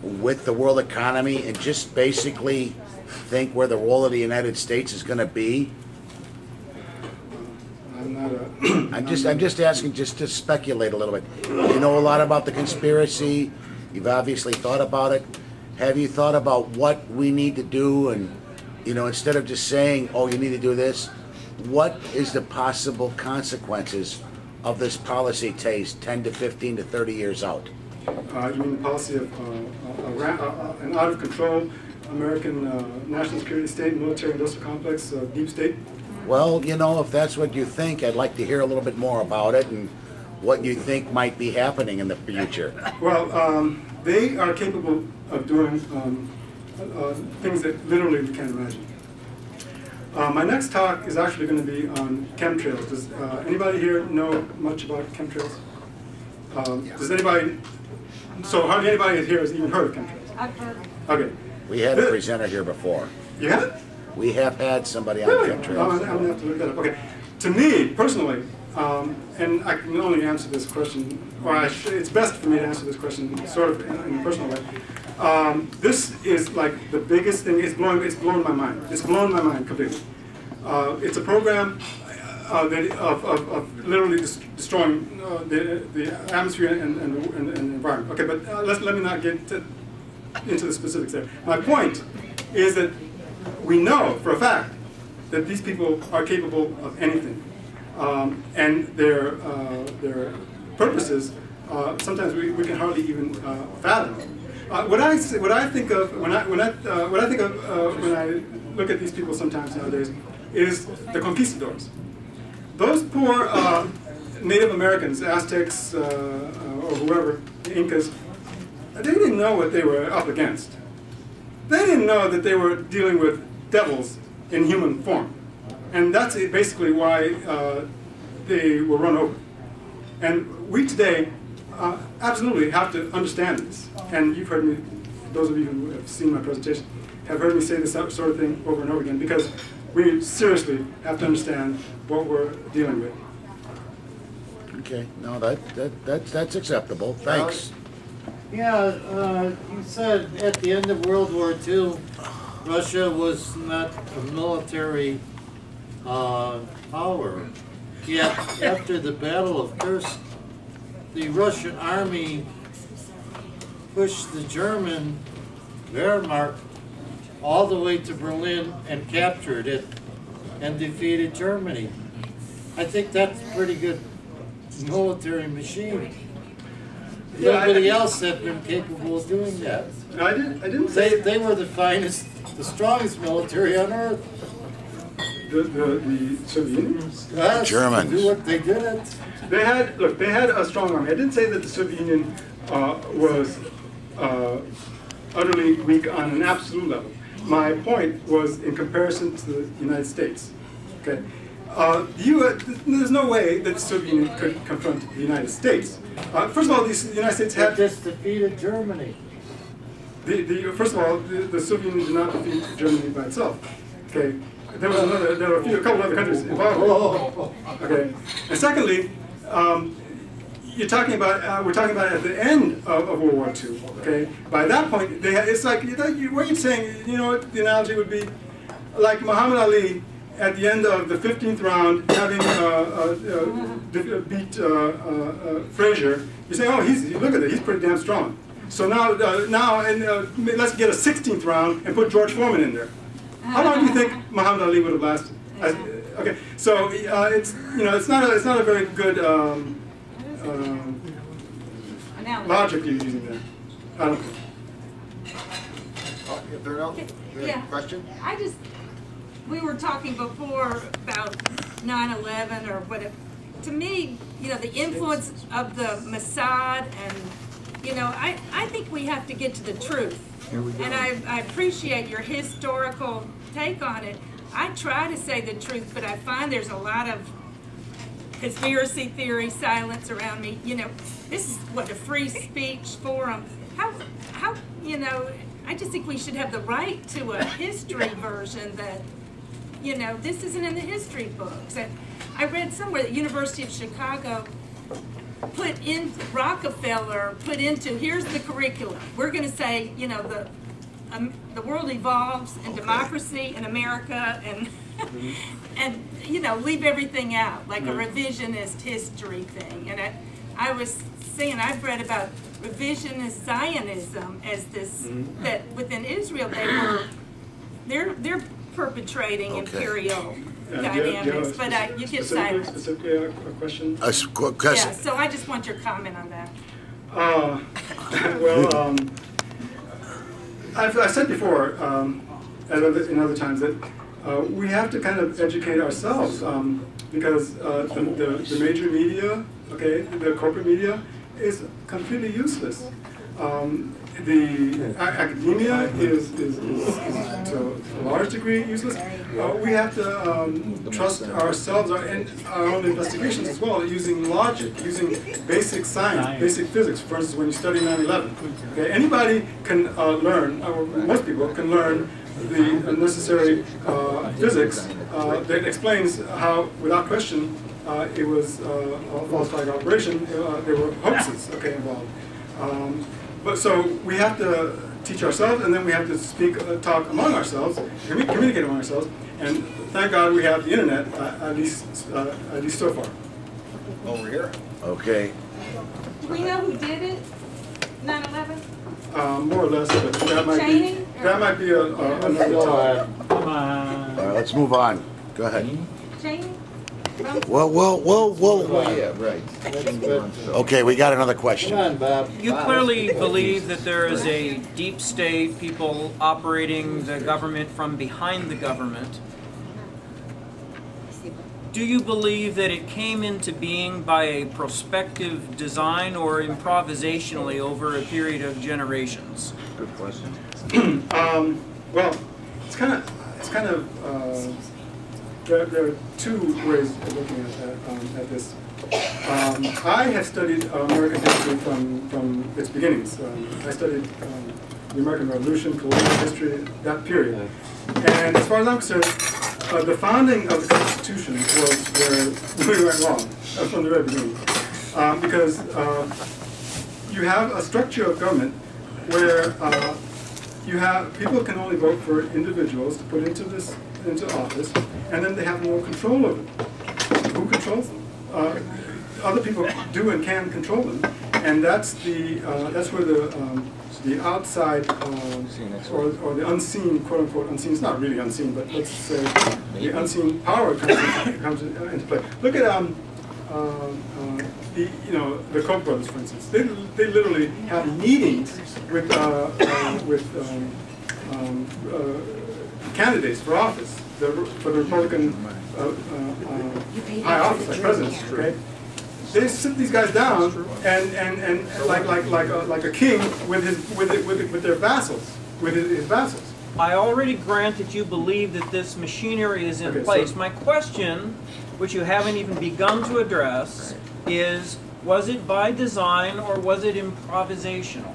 with the world economy and just basically think where the role of the United States is going to be. I'm not a, I'm just, I'm just asking just to speculate a little bit. You know a lot about the conspiracy. You've obviously thought about it. Have you thought about what we need to do and, you know, instead of just saying, oh, you need to do this, what is the possible consequences of this policy taste 10 to 15 to 30 years out? uh, you mean the policy of uh, a, a, ra- an out of control American uh, national security state, military industrial complex, uh, deep state? Well, you know, if that's what you think, I'd like to hear a little bit more about it and what you think might be happening in the future. Well, um, they are capable of doing um, uh, things that literally we can't imagine. Uh, my next talk is actually going to be on chemtrails. Does uh, anybody here know much about chemtrails? Um, does anybody? So hardly anybody here has even heard of chemtrails. I've heard. Okay, We had a presenter here before. you have it? We have had somebody on Really? Oh, I'm chemtrails. I'm gonna have to look that up. Okay, to me personally, um, and I can only answer this question, or I sh- it's best for me to answer this question sort of in, in a personal way. Um, this is like the biggest thing. It's blowing. It's blown my mind. It's blown my mind completely. Uh, it's a program uh, that of, of, of literally des- destroying uh, the, the atmosphere and, and, and, and environment. Okay, but uh, let's, let me not get to, into the specifics there. My point is that we know for a fact that these people are capable of anything. Um, and their, uh, their purposes, uh, sometimes we, we can hardly even uh, fathom. Uh, what, I, what I think of when I, when I, uh, what I think of uh, when I look at these people sometimes nowadays is the conquistadors. Those poor uh, Native Americans, Aztecs, uh, or whoever, the Incas, they didn't know what they were up against. They didn't know that they were dealing with devils in human form. And that's basically why they were run over. And we today uh, absolutely have to understand this. And you've heard me, those of you who have seen my presentation, have heard me say this sort of thing over and over again because we seriously have to understand what we're dealing with. Okay, no, that, that, that, that's acceptable. Thanks. Yeah, uh, you said at the end of World War II, Russia was not a military, uh, power. Yet, after the Battle of Kursk, the Russian army pushed the German Wehrmacht all the way to Berlin and captured it and defeated Germany. I think that's a pretty good military machine. Yeah, I- Nobody else had been capable of doing that. I didn't, I didn't They, say they were the finest, the strongest military on earth. The, the, the Soviet Union. Yes, Germans. Do what they did it. They had, look, they had a strong army. I didn't say that the Soviet Union uh, was uh, utterly weak on an absolute level. My point was in comparison to the United States. Okay, uh, the U.S. There's no way that the Soviet Union could confront the United States. Uh, first of all, the United States They had just defeated Germany. the, the, first of all, the, the Soviet Union did not defeat Germany by itself. Okay, there was another, there were a few, a couple other countries involved. Oh, Okay, and secondly, um, you're talking about uh, we're talking about at the end of, of World War II. Okay, by that point, they had, it's like you know, you, what you're saying. You know, what the analogy would be like Muhammad Ali at the end of the 15th round, having uh, uh, uh, beat uh, uh, uh, Frazier. You say, oh, he's look at it, he's pretty damn strong. So now, uh, now, and uh, let's get a 16th round and put George Foreman in there. How long do you think Muhammad Ali would have lasted? As- okay, so uh, it's you know it's not a, it's not a very good um, um, Analogy. logic you're using there. I don't think. Oh, If there are no, is there Yeah. question? I just, we were talking before about 9/11 or what, it- to me, you know, the influence of the Mossad and, you know, I, I think we have to get to the truth. And I, I appreciate your historical take on it. I try to say the truth, but I find there's a lot of conspiracy theory silence around me. You know, this is what a free speech forum. How, how, you know, I just think we should have the right to a history version that you know, this isn't in the history books. And I read somewhere that University of Chicago put in Rockefeller put into here's the curriculum. We're going to say, you know, the um, the world evolves and democracy in America and and you know leave everything out like a revisionist history thing. And I, I was saying I've read about revisionist Zionism as this that within Israel they were they're they're perpetrating Okay. imperial Uh, do you have- do you dynamics, but I, you get specifically- silent. Specifically, a a question? A s- qu- quest- Yeah, so I just want your comment on that. Uh, well, um, I've, I've said before, um, at other, in other times, that uh, we have to kind of educate ourselves um, because uh, the, the, the major media, okay, the corporate media, is completely useless. Um, the a- academia is, is, is, is to a large degree useless. Uh, we have to um, trust ourselves our, and our own investigations as well, using logic, using basic science, basic physics. For instance, when you study 9/11, okay, anybody can uh, learn, or most people can learn the necessary uh, physics uh, that explains how, without question, uh, it was uh, a false flag operation. Uh, there were hoaxes, okay, involved. Um, but so we have to teach ourselves, and then we have to speak, uh, talk among ourselves, commu- communicate among ourselves. And thank God we have the internet, uh, at least uh, at least so far. Over here. Okay, Do we know who did it? 9/11? Um, more or less, but that might be that might be a, a, another Go topic. Come on. all right, let's move on. Go ahead. Cheney? Well, well, well, well, Oh, yeah, right. okay, we got another Come question. on, Bob. You clearly believe that there is a deep state, people operating the government from behind the government. Do you believe that it came into being by a prospective design or improvisationally over a period of generations? Good question. Um, well, it's kind of it's kind of uh, there, there are two ways of looking at that, um, at this. Um, I have studied uh, American history from from its beginnings. Um, I studied um, the American Revolution, colonial history, that period. And as far as I'm concerned, uh, the founding of the Constitution was where we went wrong uh, from the very beginning, um, because uh, you have a structure of government where uh, you have people can only vote for individuals to put into this into office, and then they have more control over them. Who controls them? Uh, other people do and can control them, and that's the uh, that's where the um, the outside um, or, or the unseen quote unquote unseen. It's not really unseen, but let's say the unseen power comes, comes into play. Look at um, um, uh, the you know the Koch brothers, for instance. They, they literally have meetings with uh, uh, with um, um, uh, candidates for office, the, for the Republican uh, uh, uh, high office, like presidents. Okay, they sit these guys down and and, and like like like a, like a king with his with it, with, it, with their vassals, with his, his vassals. I already grant that you believe that this machinery is in Okay, so- place. My question, which you haven't even begun to address, is was it by design or was it improvisational?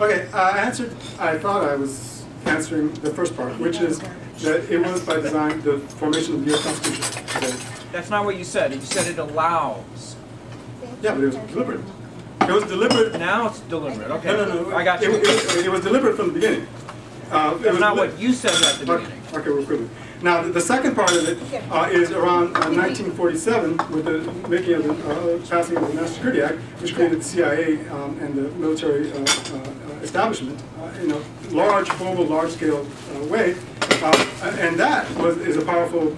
Okay, uh, I answered. I thought I was answering the first part, which is that it was by design the formation of the U.S. Constitution. Okay. That's not what you said. You said it allows. Yeah, but it was deliberate. It was deliberate. Now it's deliberate. Okay. No, no, no. I got It, you. it, it was deliberate from the beginning. Uh, it was not what you said at the Okay, beginning. okay, we're good. Now, the, the second part of it uh, is around uh, 1947 with the making of the uh, passing of the National Security Act, which created the CIA um, and the military uh, uh, establishment uh, in a large, global, large-scale uh, way. Uh, and that was, is a powerful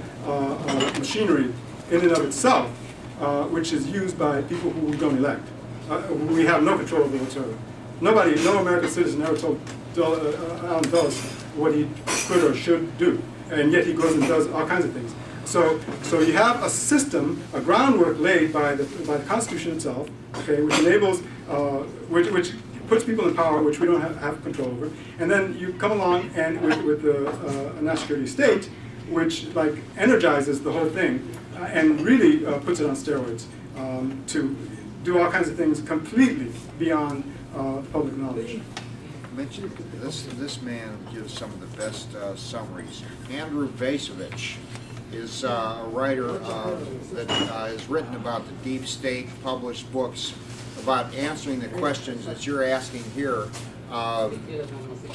machinery in and of itself, which is used by people who we don't elect. We have no control over whatsoever. Nobody, no American citizen ever told Allen Dulles what he could or should do, and yet he goes and does all kinds of things. So, so you have a system, a groundwork laid by the by the Constitution itself, okay, which enables, uh, which which puts people in power which we don't have, have control over, and then you come along and with, with the uh, national security state, which like energizes the whole thing, uh, and really uh, puts it on steroids um, to do all kinds of things completely beyond uh, public knowledge. this, this man gives some of the best uh, summaries. Andrew Bacevich is uh, a writer that has written about the deep state, published books about answering the questions that you're asking here. Uh,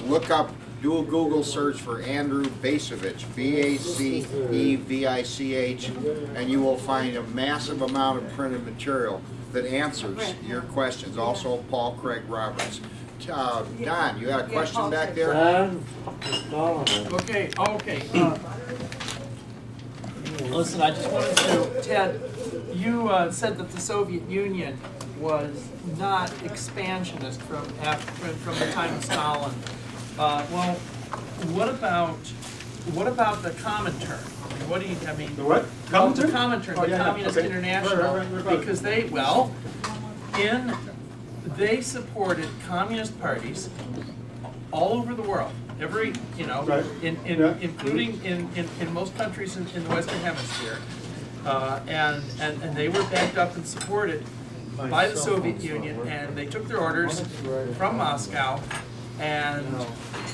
Look up, do a Google search for Andrew Bacevich, B-A-C-E-V-I-C-H, and you will find a massive amount of printed material that answers your questions. Also, Paul Craig Roberts. Uh, Don, you had a question back there? Okay, okay. uh, Listen, I just wanted to, Ted, you uh, said that the Soviet Union was not expansionist from after, from the time of Stalin. Uh, Well, what about, what about the Comintern? I mean, What do you, I mean? The what? Well, the Comintern? Comintern, Oh, the yeah, yeah, Communist okay. International, Right, right, right, because they, well, in, they supported communist parties all over the world. Every, you know, Right. in, in, Yeah. including in, in, in most countries in, in the Western Hemisphere. Uh, and, and, and they were backed up and supported by the Soviet Union, and they took their orders from Moscow. And,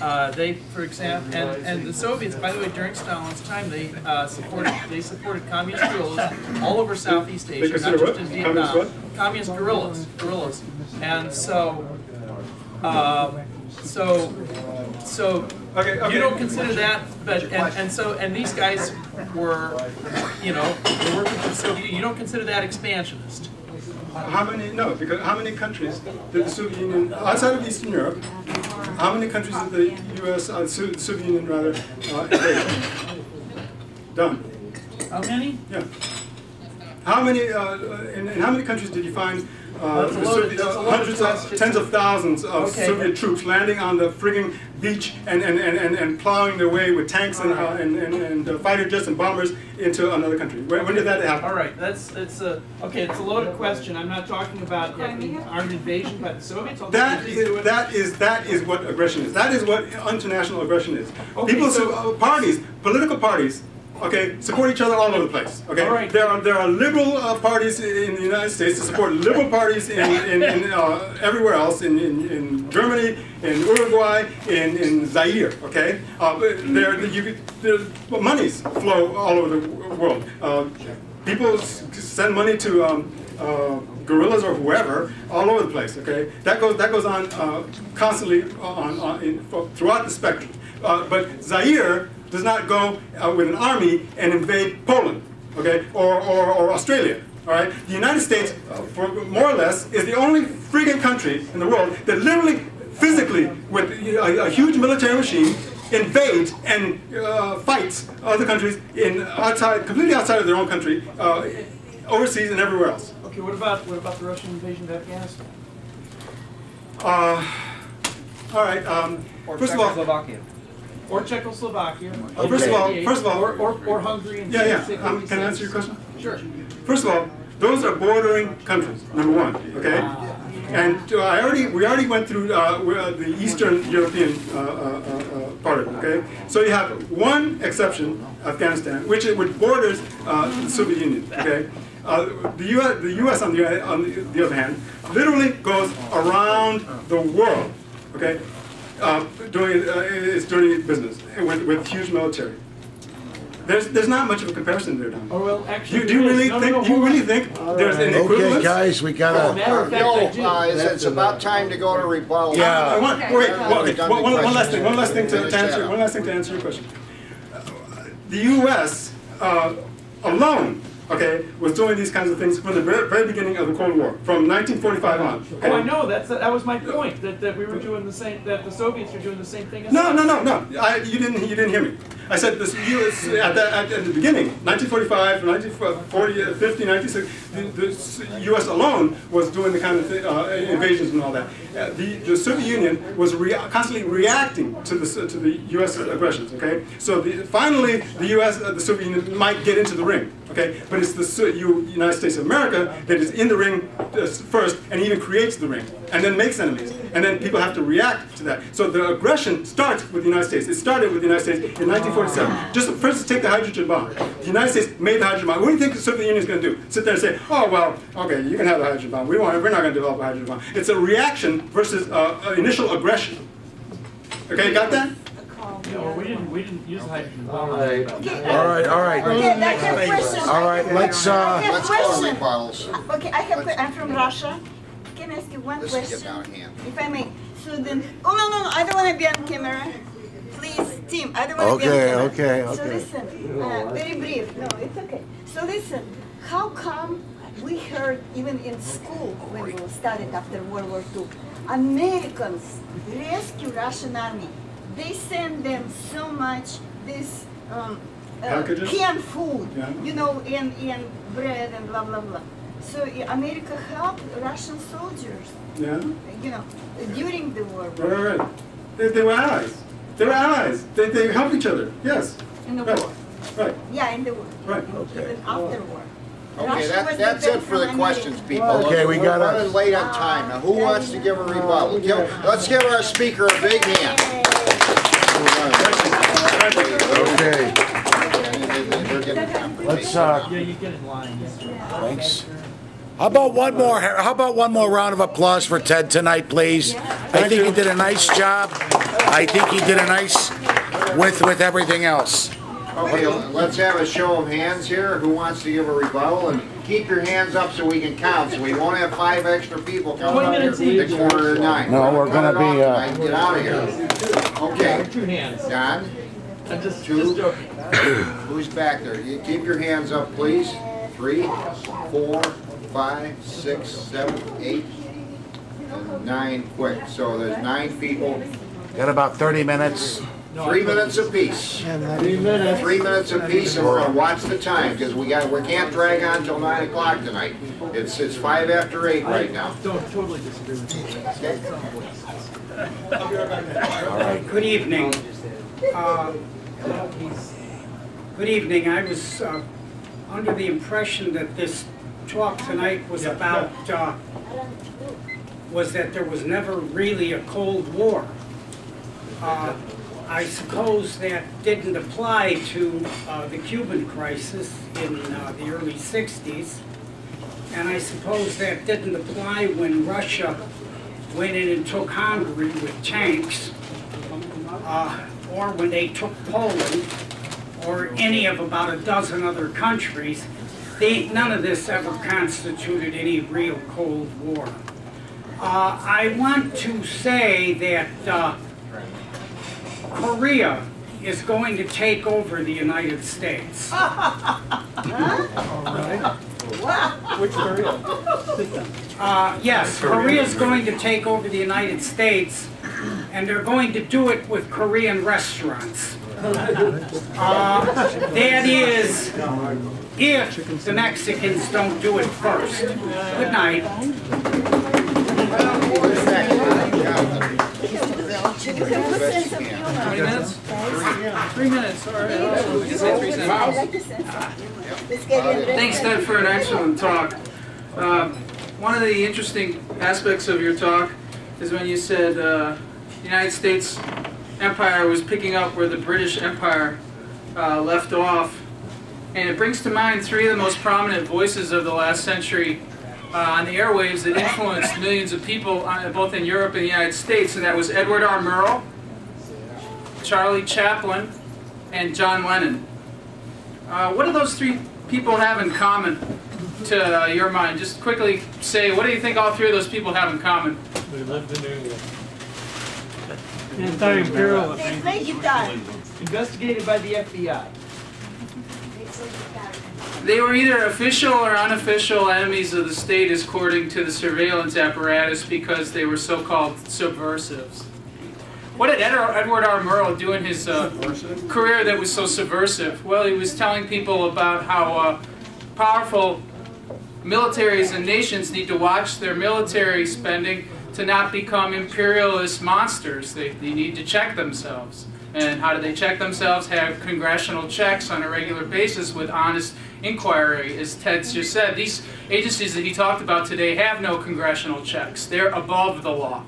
uh, they, for example, and, and the Soviets, by the way, during Stalin's time, they, uh, supported, they supported communist guerrillas all over Southeast Asia, not just in Vietnam. Communist guerrillas, guerrillas. And so, um, so, so Okay, okay. you don't consider that, but, and, and so, and these guys were, you know, were working for the Soviet You don't consider that expansionist? How many, no, because how many countries did the Soviet Union, outside of Eastern Europe, how many countries did the US, uh, So- Soviet Union rather, uh, invade? Done, How many? yeah. How many, uh, in, in how many countries did you find uh, That's a the loaded- Soviet- uh, hundreds of, tens of thousands of Okay. Soviet troops landing on the frigging beach and, and, and, and, and plowing their way with tanks and, uh, and, and, and uh, fighter jets and bombers into another country? When, when did that happen? All right, that's, it's a, okay, it's a loaded question. I'm not talking about Crimea? armed invasion by the Soviets. although That they did do is, it. that is, that is what aggression is. That is what international aggression is. Okay, People, so- uh, parties, political parties, okay, support each other all over the place. Okay, right. there are there are liberal uh, parties in the United States that support liberal parties in, in, in uh, everywhere else, in, in, in Germany, in Uruguay, in, in Zaire. Okay, uh, there you there monies flow all over the world. Uh, people send money to. Um, uh, guerrillas or whoever all over the place. Okay, that goes that goes on uh, constantly on, on in, throughout the spectrum. Uh, but Zaire does not go uh, with an army and invade Poland, okay, or, or, or Australia. All right, the United States, uh, for more or less, is the only freaking country in the world that literally, physically, with a, a huge military machine, invades and uh, fights other countries in outside, completely outside of their own country, uh, overseas and everywhere else. Okay, what about, what about the Russian invasion of Afghanistan? Uh, all right. Um, first of all, Czechoslovakia. Or Czechoslovakia? Uh, first of all- first of all- Or, or, or Hungary and yeah, yeah. Um, can I answer your question? Sure. First of all, those are bordering countries. Number one. Okay. And uh, I already, we already went through uh, uh, the Eastern European uh, uh, uh, part of it. Okay. So you have one exception, Afghanistan, which it which borders uh, the Soviet Union. Okay. Uh, the U.S. The U.S. on the on the, the other hand, literally goes around the world. Okay. Uh, doing uh, it's doing business with, with huge military. There's there's not much of a comparison there, Don. Oh, well, actually. Do, do you really No, no, think? no, do you hold on. really think there's an Okay, equivalence? Okay, guys, we gotta, matter of fact, Bill, uh, it's, it's about time to go to rebuttal. Yeah. I want, Okay. wait, wait, Done one, with one, one last thing. One last thing to, to answer. One last thing to answer your question. Uh, The U.S. Uh, alone, okay, was doing these kinds of things from the very, very beginning of the Cold War, from 1945 on. Okay? Oh, I know, that's, that was my point, that, that we were doing the same, that the Soviets were doing the same thing as No, us. no, no, no. I, you didn't. You didn't hear me. I said this. U.S. at the, at, the beginning, 1945, 1940, uh, 50, 1960. The, the U.S. alone was doing the kind of uh, invasions and all that. Uh, the, the Soviet Union was rea- constantly reacting to the to the U.S. aggressions. Okay, so the, finally, the U.S. Uh, the Soviet Union might get into the ring. Okay, but it's the United States of America that is in the ring uh, first and even creates the ring and then makes enemies, and then people have to react to that. So the aggression starts with the United States. It started with the United States in 1947. Just first, take the hydrogen bomb. The United States made the hydrogen bomb. What do you think the Soviet Union is going to do? Sit there and say, "Oh well, okay, you can have the hydrogen bomb. We want, we're not going to develop a hydrogen bomb." It's a reaction versus uh, uh, initial aggression. Okay, got that? Yeah, well, we didn't, we didn't use hydrogen bomb. Okay, All right, all right. Okay, I have a question. All right, let's, I uh, have Let's go to question. rebuttals. Okay, I have, I'm from Russia. Can I ask you one This is question? getting out of hand. If I may. So then, oh, no, no, no, I don't want to be on camera. Please, Tim, I don't want to be on Okay, camera. okay, So okay. listen, uh, very brief. No, it's okay. So listen, how come we heard even in school when we studied after World War II, Americans rescue Russian army. They send them so much this um, uh, canned food, Yeah. you know, and, and bread and blah blah blah. So uh, America helped Russian soldiers, Yeah? you know, during the war. Right, right, right. They, they were allies. They were allies. They, they helped each other. Yes. In the Right. war. Right. Yeah, in the war. Right. Even after war. Okay, that, that's it for the questions, people. Okay, we We're gotta- running late on time. Now, who wants to give a rebuttal? Give- Let's give our speaker a big hand. okay, let's, uh, Yeah, you get in line. thanks. How about one more, how about one more round of applause for Ted tonight, please? I think he did a nice job. I think he did a nice with, with everything else. Okay, let's have a show of hands here. Who wants to give a rebuttal? And keep your hands up so we can count, so we won't have five extra people coming up here at the quarter to nine. No, we're gonna be, off uh, tonight Get out of here. Okay, Two hands. Don, I'm just, Two. just joking. who's back there? You Keep your hands up, please. Three, four, five, six, seven, eight, and nine quick. So there's nine people, Got about 30 minutes. Three minutes apiece. Three minutes. Three minutes apiece, and we're gonna watch the time, because we got, we can't drag on till nine o'clock tonight. It's, it's five after eight right now. Don't totally disagree with you. Good evening. Uh, Good evening. I was uh, under the impression that this talk tonight was about, uh, was that there was never really a Cold War. Uh, I suppose that didn't apply to uh, the Cuban crisis in uh, the early 60s. And I suppose that didn't apply when Russia went in and took Hungary with tanks, uh, or when they took Poland, or any of about a dozen other countries. They, none of this ever constituted any real Cold War. Uh, I want to say that uh, Korea is going to take over the United States. Which Korea? Uh, yes, Korea is going to take over the United States, and they're going to do it with Korean restaurants. Uh, that is, if the Mexicans don't do it first. Good night. You can put sense of humor. Twenty minutes? Three minutes, all right. Oh, we can say three I like the sense of humor. Let's get in. Thanks, Ted, for an excellent talk. Um, One of the interesting aspects of your talk is when you said uh, the United States empire was picking up where the British Empire uh, left off. And it brings to mind three of the most prominent voices of the last century on the airwaves that influenced millions of people uh, both in Europe and the United States, and that was Edward R. Murrow, Charlie Chaplin, and John Lennon. Uh, what do those three people have in common to uh, your mind? Just quickly say, what do you think all three of those people have in common? We lived in England. They play guitar. Investigated by the FBI. They were either official or unofficial enemies of the state according to the surveillance apparatus because they were so-called subversives. What did Edward R. Murrow do in his uh, career that was so subversive? Well, he was telling people about how uh, powerful militaries and nations need to watch their military spending to not become imperialist monsters. They, they need to check themselves. And how do they check themselves? Have congressional checks on a regular basis with honest inquiry. As Ted just said, these agencies that he talked about today have no congressional checks. They're above the law.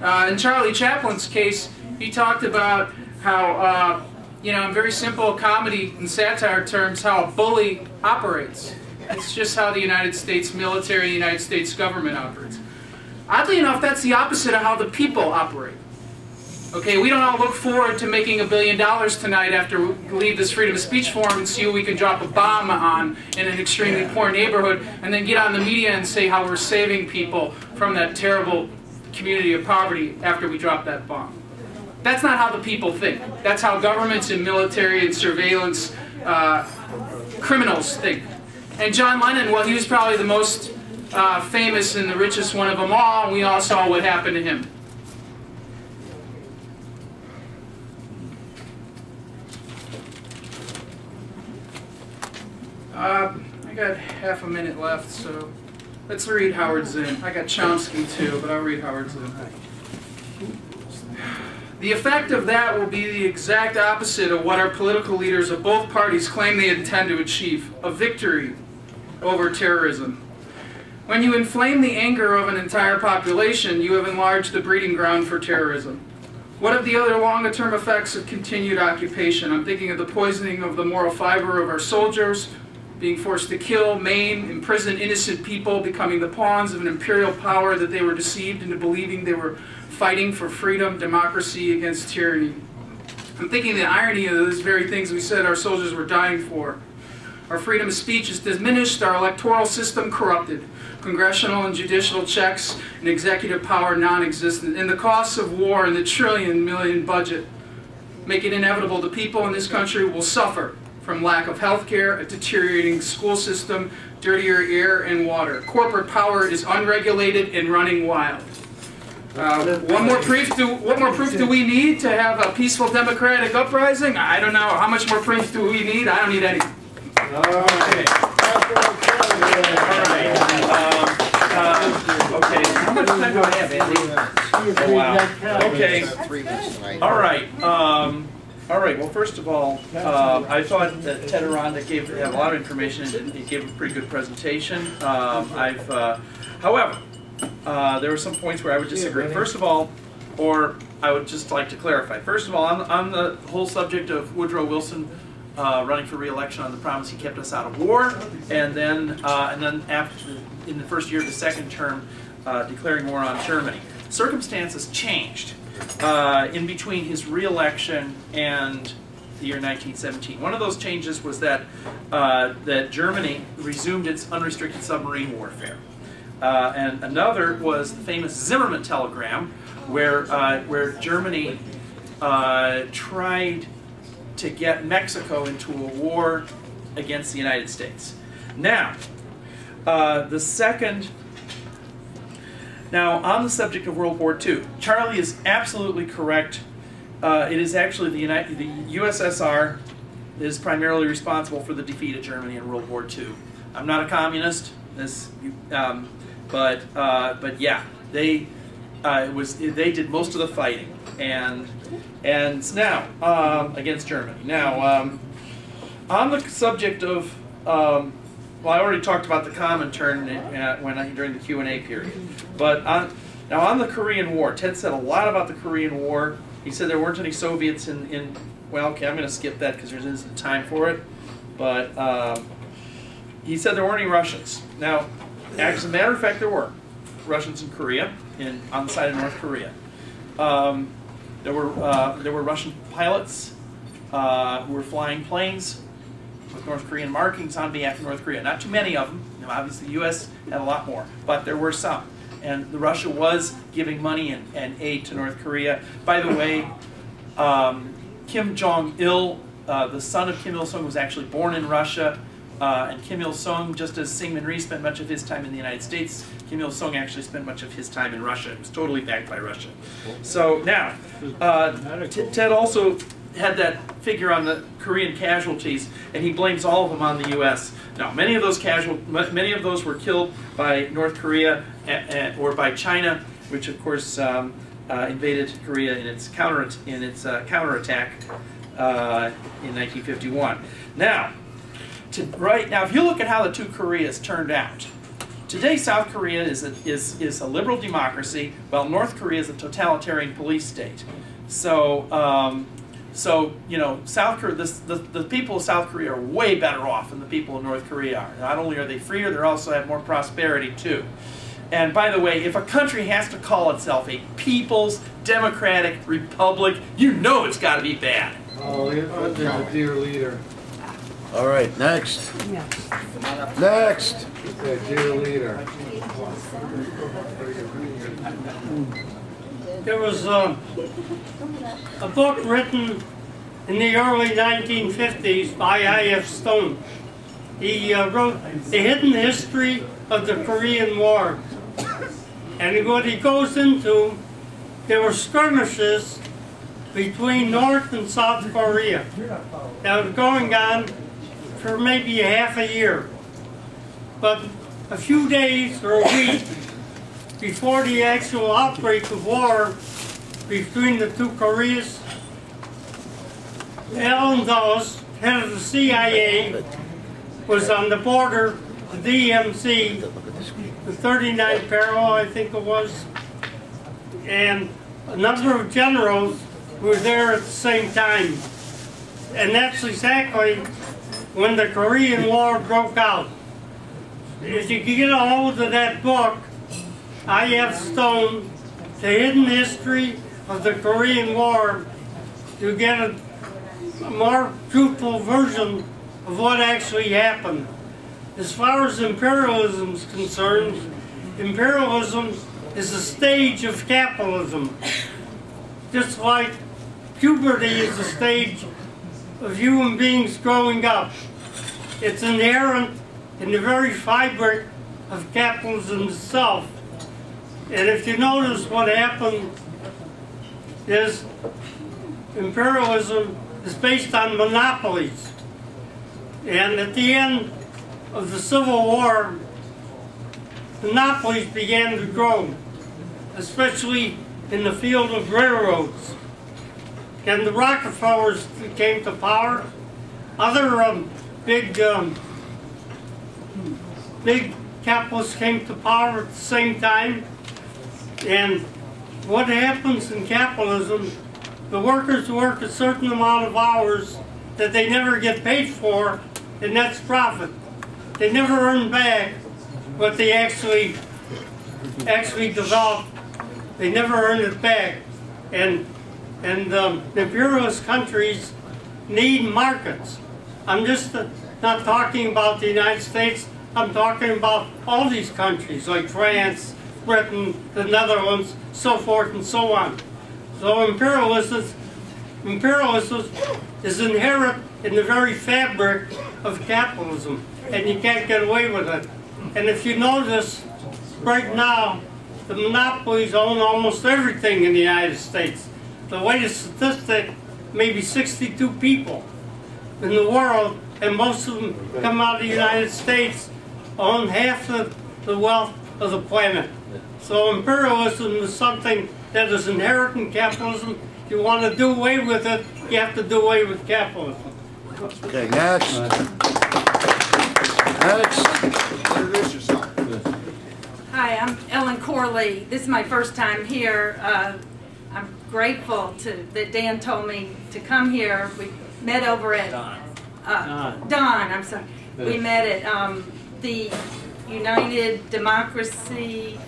Uh, in Charlie Chaplin's case, he talked about how, uh, you know, in very simple comedy and satire terms, how a bully operates. It's just how the United States military, the United States government operates. Oddly enough, that's the opposite of how the people operate. Okay, we don't all look forward to making a billion dollars tonight after we leave this freedom of speech forum and see who we can drop a bomb on in an extremely poor neighborhood and then get on the media and say how we're saving people from that terrible community of poverty after we drop that bomb. That's not how the people think. That's how governments and military and surveillance uh, criminals think. And John Lennon, well, he was probably the most uh, famous and the richest one of them all, and we all saw what happened to him. Uh, I got half a minute left, so let's read Howard Zinn. I got Chomsky too, but I'll read Howard Zinn. The effect of that will be the exact opposite of what our political leaders of both parties claim they intend to achieve, a victory over terrorism. When you inflame the anger of an entire population, you have enlarged the breeding ground for terrorism. What of the other longer term effects of continued occupation? I'm thinking of the poisoning of the moral fiber of our soldiers, being forced to kill, maim, imprison innocent people, becoming the pawns of an imperial power that they were deceived into believing they were fighting for freedom, democracy against tyranny. I'm thinking the irony of those very things we said our soldiers were dying for. Our freedom of speech is diminished, our electoral system corrupted, congressional and judicial checks and executive power non-existent, and the costs of war and the trillion million budget make it inevitable the people in this country will suffer from lack of health care, a deteriorating school system, dirtier air and water. Corporate power is unregulated and running wild. Uh, one more proof do what more proof do we need to have a peaceful democratic uprising? I don't know. How much more proof do we need? I don't need any. Okay. All right. Um, uh, okay. How much time do I have, Andy? Oh, wow. Okay. Three minutes tonight. All right. Um, all right. Well, first of all, uh, I thought that Ted Aranda gave a lot of information and he gave a pretty good presentation. Um, I've, uh, however, uh, there were some points where I would disagree. First of all, or I would just like to clarify. First of all, on, on the whole subject of Woodrow Wilson uh, running for re-election on the promise he kept us out of war, and then uh, and then after in the first year of the second term, uh, declaring war on Germany. Circumstances changed uh, in between his re-election and the year 1917. One of those changes was that uh, that Germany resumed its unrestricted submarine warfare. Uh, and another was the famous Zimmermann telegram, where, uh, where Germany uh, tried to get Mexico into a war against the United States. Now, uh, the second, now on the subject of World War II, Charlie is absolutely correct. Uh, it is actually the, United, the USSR that is primarily responsible for the defeat of Germany in World War II. I'm not a communist. This, um, but uh, but yeah, they uh, was they did most of the fighting, and and now um, against Germany. Now um, on the subject of um, well, I already talked about the Comintern uh, when I, during the Q and A period, but on now on the Korean War, Ted said a lot about the Korean War. He said there weren't any Soviets in in. Well, okay, I'm going to skip that because there isn't time for it, but. Um, he said there weren't any Russians. Now, as a matter of fact, there were Russians in Korea, in on the side of North Korea. Um, there were uh, there were Russian pilots uh, who were flying planes with North Korean markings on behalf of North Korea. Not too many of them. Now, obviously, the U.S. had a lot more, but there were some. And the Russia was giving money and, and aid to North Korea. By the way, um, Kim Jong Il, uh, the son of Kim Il Sung, was actually born in Russia. Uh, and Kim Il Sung, just as Syngman Rhee spent much of his time in the United States, Kim Il Sung actually spent much of his time in Russia. It was totally backed by Russia. So now, uh, Ted also had that figure on the Korean casualties, and he blames all of them on the U.S. Now, many of those casual, many of those were killed by North Korea or by China, which of course um, uh, invaded Korea in its counter in its uh, counterattack uh, in 1951. Now to, right now, if you look at how the two Koreas turned out, today South Korea is a, is, is a liberal democracy, while North Korea is a totalitarian police state. So, um, so you know, South Korea, this, the, the people of South Korea are way better off than the people of North Korea are. Not only are they freer, they also have more prosperity too. And by the way, if a country has to call itself a people's democratic republic, you know it's got to be bad. Oh, you're under dear leader. All right, next. Next. Okay, dear leader. There was a, a book written in the early 1950s by I.F. Stone. He uh, wrote The Hidden History of the Korean War. And what he goes into, there were skirmishes between North and South Korea that were going on for maybe half a year. But a few days or a week before the actual outbreak of war between the two Koreas, Allen Dulles, head of the CIA, was on the border, the DMZ, the 39th parallel, I think it was, and a number of generals were there at the same time. And that's exactly when the Korean War broke out. If you could get a hold of that book, I.F. Stone, The Hidden History of the Korean War, to get a, a more truthful version of what actually happened. As far as imperialism is concerned, imperialism is a stage of capitalism. Just like puberty is a stage of human beings growing up. It's inherent in the very fabric of capitalism itself. And if you notice what happened is imperialism is based on monopolies. And at the end of the Civil War, monopolies began to grow, especially in the field of railroads. And the Rockefellers came to power. Other um, big, um, big capitalists came to power at the same time. And what happens in capitalism, the workers work a certain amount of hours that they never get paid for, and that's profit. They never earn back what they actually actually develop. They never earn it back. And and um, imperialist countries need markets. I'm just uh, not talking about the United States. I'm talking about all these countries like France, Britain, the Netherlands, so forth and so on. So imperialism, imperialism is inherent in the very fabric of capitalism, and you can't get away with it. And if you notice, right now, the monopolies own almost everything in the United States. The latest statistic, maybe 62 people in the world, and most of them come out of the United States, own half of the wealth of the planet. So imperialism is something that is inherent in capitalism. If you want to do away with it, you have to do away with capitalism. Okay, next. Next. Introduce yourself. Hi, I'm Ellen Corley. This is my first time here. Uh, I'm grateful to, that Dan told me to come here. We met over at, uh, Don, I'm sorry. We met at, um, the United Democracy,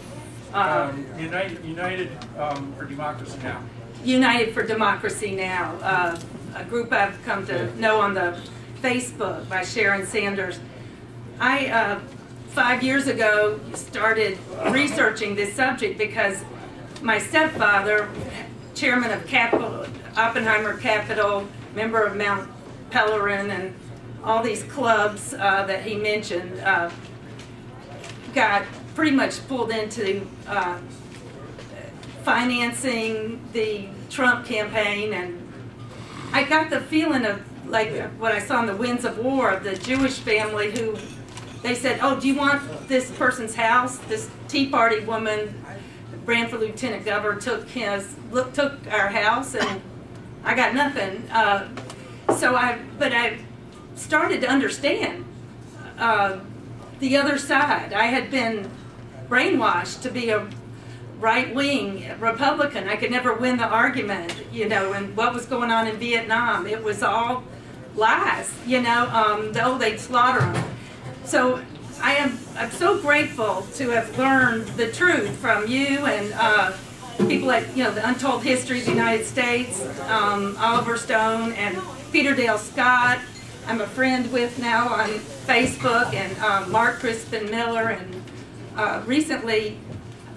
Um, United, United um, for Democracy Now. United for Democracy Now, uh, a group I've come to know on the Facebook by Sharon Sanders. I, uh, five years ago, started researching this subject because my stepfather, chairman of Capital, Oppenheimer Capital, member of Mount Pelerin, and all these clubs uh, that he mentioned, uh, got pretty much pulled into uh, financing the Trump campaign, and I got the feeling of like what I saw in the Winds of War, of the Jewish family who they said, "Oh, do you want this person's house?" This Tea Party woman ran for lieutenant governor, took his look, took our house, and I got nothing. Uh, so I, but I started to understand uh, the other side. I had been brainwashed to be a right wing Republican. I could never win the argument, you know, and what was going on in Vietnam. It was all lies, you know, um, oh, they'd slaughter them. So I am I'm so grateful to have learned the truth from you and uh, people like, you know, the Untold History of the United States, um, Oliver Stone, and Peter Dale Scott. I'm a friend with now on Facebook, and um, Mark Crispin Miller, and uh, recently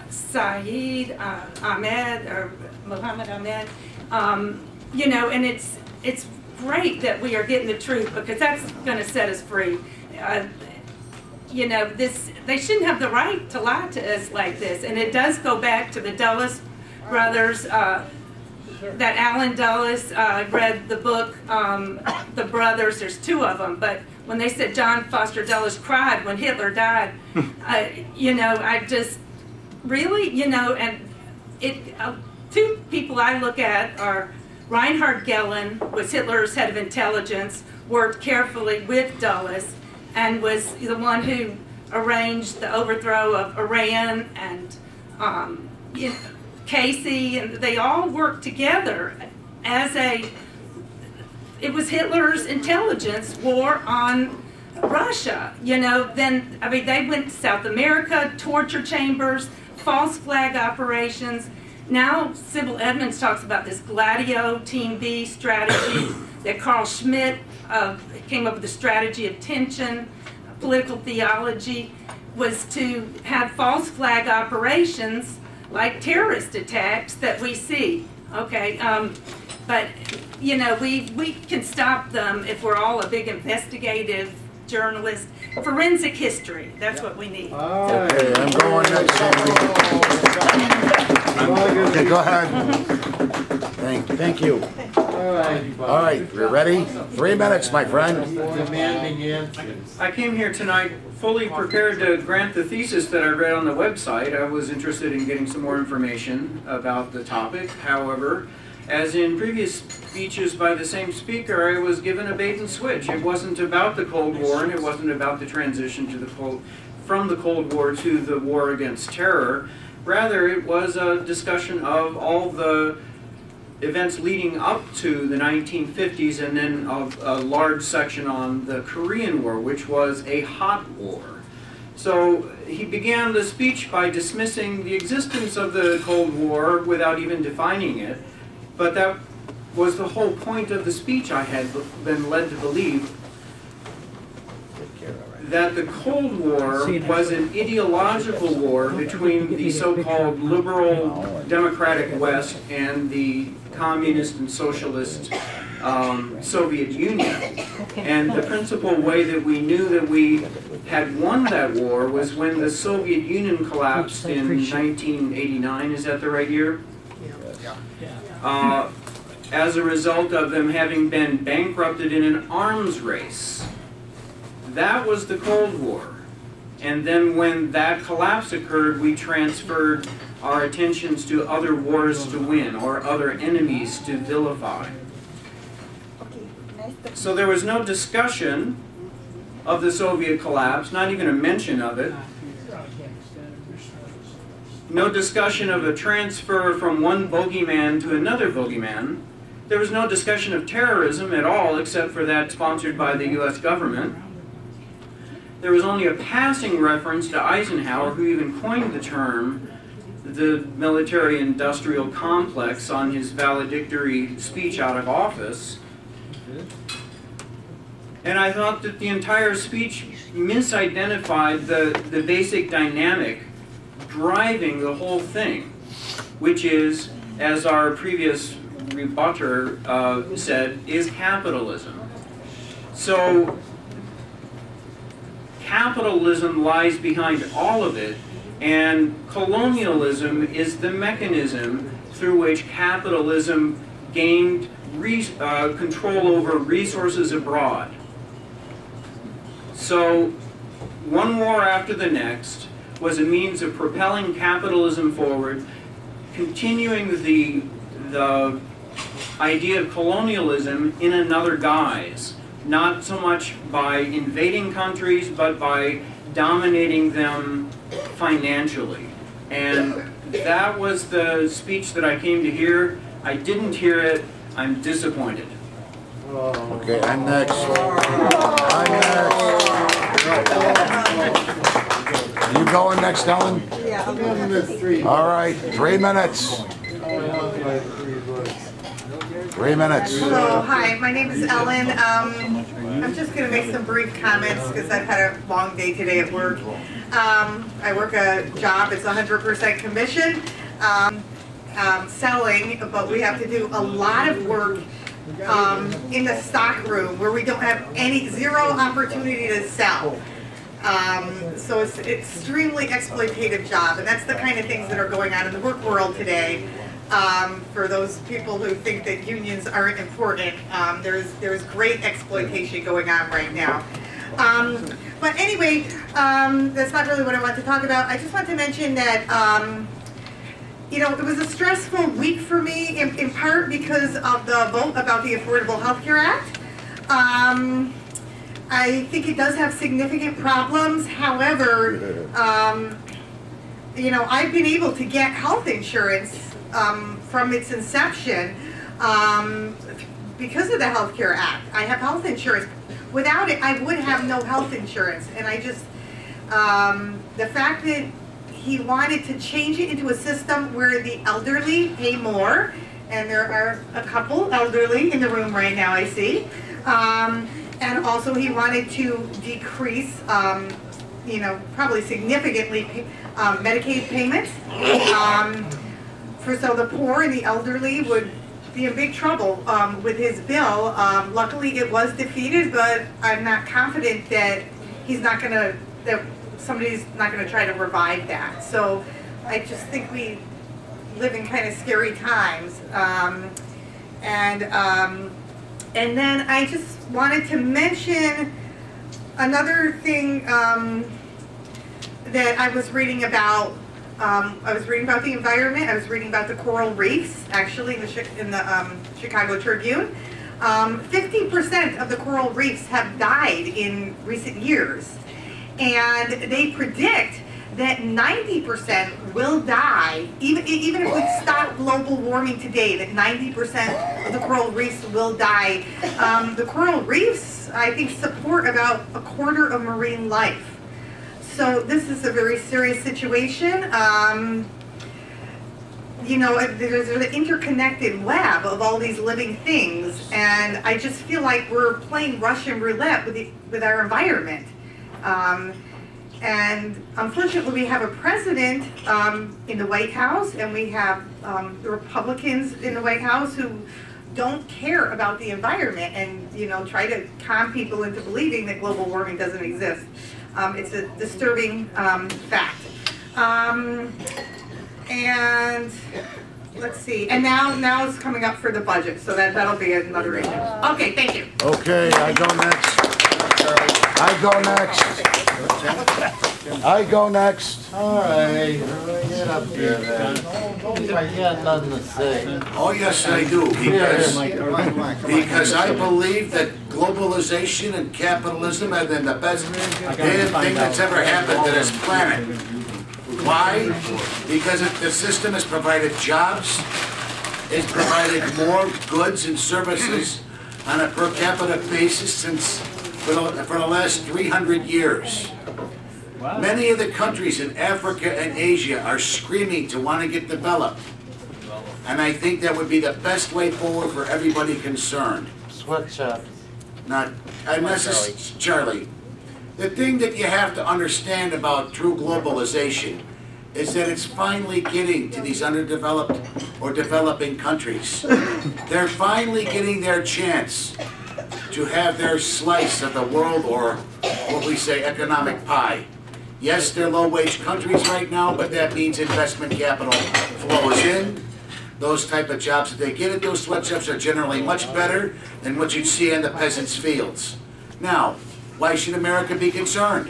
Saeed uh, Ahmed or Muhammad Ahmed. Um, you know, and it's it's great that we are getting the truth because that's going to set us free. Uh, you know, this they shouldn't have the right to lie to us like this, and it does go back to the Dulles brothers. Uh, that Allen Dulles, uh, read the book, um, The Brothers, there's two of them, but when they said John Foster Dulles cried when Hitler died, uh, you know, I just, really, you know, and it, uh, two people I look at are Reinhard Gehlen was Hitler's head of intelligence, worked carefully with Dulles, and was the one who arranged the overthrow of Iran and um, you know, Casey, and they all worked together as a. It was Hitler's intelligence war on Russia. You know, then I mean they went to South America, torture chambers, false flag operations. Now Sibel Edmonds talks about this Gladio Team B strategy that Carl Schmitt uh, came up with the strategy of tension, political theology, was to have false flag operations like terrorist attacks that we see. Okay, um, but you know we we can stop them if we're all a big investigative journalist. Forensic history. That's what we need. Okay, I'm going next, Sandy. Okay, go ahead. Thank, thank you. All right. All right, we're ready? Three minutes, my friend. Demanding answers. I came here tonight fully prepared to grant the thesis that I read on the website. I was interested in getting some more information about the topic. However, as in previous speeches by the same speaker, I was given a bait and switch. It wasn't about the Cold War and it wasn't about the transition to the Cold, from the Cold War to the war against terror. Rather, it was a discussion of all the events leading up to the 1950s and then a, a large section on the Korean War, which was a hot war. So he began the speech by dismissing the existence of the Cold War without even defining it, but that was the whole point of the speech I had been led to believe that the Cold War was an ideological war between the so-called liberal democratic West and the communist and socialist um, Soviet Union. And the principal way that we knew that we had won that war was when the Soviet Union collapsed in 1989. Is that the right year? Uh, as a result of them having been bankrupted in an arms race. That was the Cold War. And then when that collapse occurred, we transferred our attentions to other wars to win or other enemies to vilify. So there was no discussion of the Soviet collapse, not even a mention of it. No discussion of a transfer from one bogeyman to another bogeyman. There was no discussion of terrorism at all, except for that sponsored by the US government. There was only a passing reference to Eisenhower, who even coined the term the military industrial complex on his valedictory speech out of office. And I thought that the entire speech misidentified the, the basic dynamic driving the whole thing, which is, as our previous rebutter uh, said, is capitalism. So capitalism lies behind all of it, and colonialism is the mechanism through which capitalism gained uh, control over resources abroad. So, one war after the next was a means of propelling capitalism forward, continuing the, the idea of colonialism in another guise. Not so much by invading countries, but by dominating them financially. And that was the speech that I came to hear. I didn't hear it. I'm disappointed. Okay, I'm next. I'm next. You going next, Ellen? Yeah. Give them the three. All right, three minutes. Three minutes. Hello, hi, my name is Ellen. Um, I'm just gonna make some brief comments because I've had a long day today at work. Um, I work a job, it's hundred percent commission, um, um, selling, but we have to do a lot of work um, in the stock room where we don't have any, zero opportunity to sell. Um, so it's an extremely exploitative job, and that's the kind of things that are going on in the work world today. Um, for those people who think that unions aren't important, um, there's there's great exploitation going on right now. Um, but anyway, um, that's not really what I want to talk about. I just want to mention that. Um, you know, it was a stressful week for me, in, in part because of the vote about the Affordable Health Care Act. Um, I think it does have significant problems. However, um, you know, I've been able to get health insurance um, from its inception um, because of the Health Care Act. I have health insurance. Without it, I would have no health insurance. And I just, um, the fact that he wanted to change it into a system where the elderly pay more, and there are a couple elderly in the room right now, I see. And also he wanted to decrease, um, you know, probably significantly pa- um, Medicaid payments. Um, for so the poor and the elderly would be in big trouble um, with his bill. Um, luckily, it was defeated, but I'm not confident that he's not going to that somebody's not going to try to revive that. So I just think we live in kind of scary times. Um, and um, and then I just wanted to mention another thing um, that I was reading about. Um, I was reading about the environment. I was reading about the coral reefs, actually, in the, in the um, Chicago Tribune. Um, 50% of the coral reefs have died in recent years. And they predict that 90% will die, even, even if we stop global warming today, that 90% of the coral reefs will die. Um, the coral reefs, I think, support about a quarter of marine life. So this is a very serious situation. Um, you know, there's an interconnected web of all these living things, and I just feel like we're playing Russian roulette with the, with our environment. Um, and unfortunately, we have a president um, in the White House, and we have um, the Republicans in the White House who don't care about the environment and you know try to con people into believing that global warming doesn't exist. Um, it's a disturbing um, fact. Um, and let's see, and now now it's coming up for the budget, so that that'll be another issue. Okay, thank you. Okay, I go next. I go next. I go next. All right, get up here then. I got nothing to say. Oh, yes, I do, because, because I believe that globalization and capitalism have been the best damn thing that's ever happened to this planet. Why? Because it- the system has provided jobs, it's provided more goods and services on a per capita basis since, for the, for the last three hundred years. Many of the countries in Africa and Asia are screaming to want to get developed. And I think that would be the best way forward for everybody concerned. Sweatshop. Not, unless it's Charlie. The thing that you have to understand about true globalization is that it's finally getting to these underdeveloped or developing countries. They're finally getting their chance to have their slice of the world or what we say economic pie. Yes, they're low-wage countries right now, but that means investment capital flows in. Those type of jobs that they get at those sweatshops are generally much better than what you'd see in the peasants' fields. Now, why should America be concerned?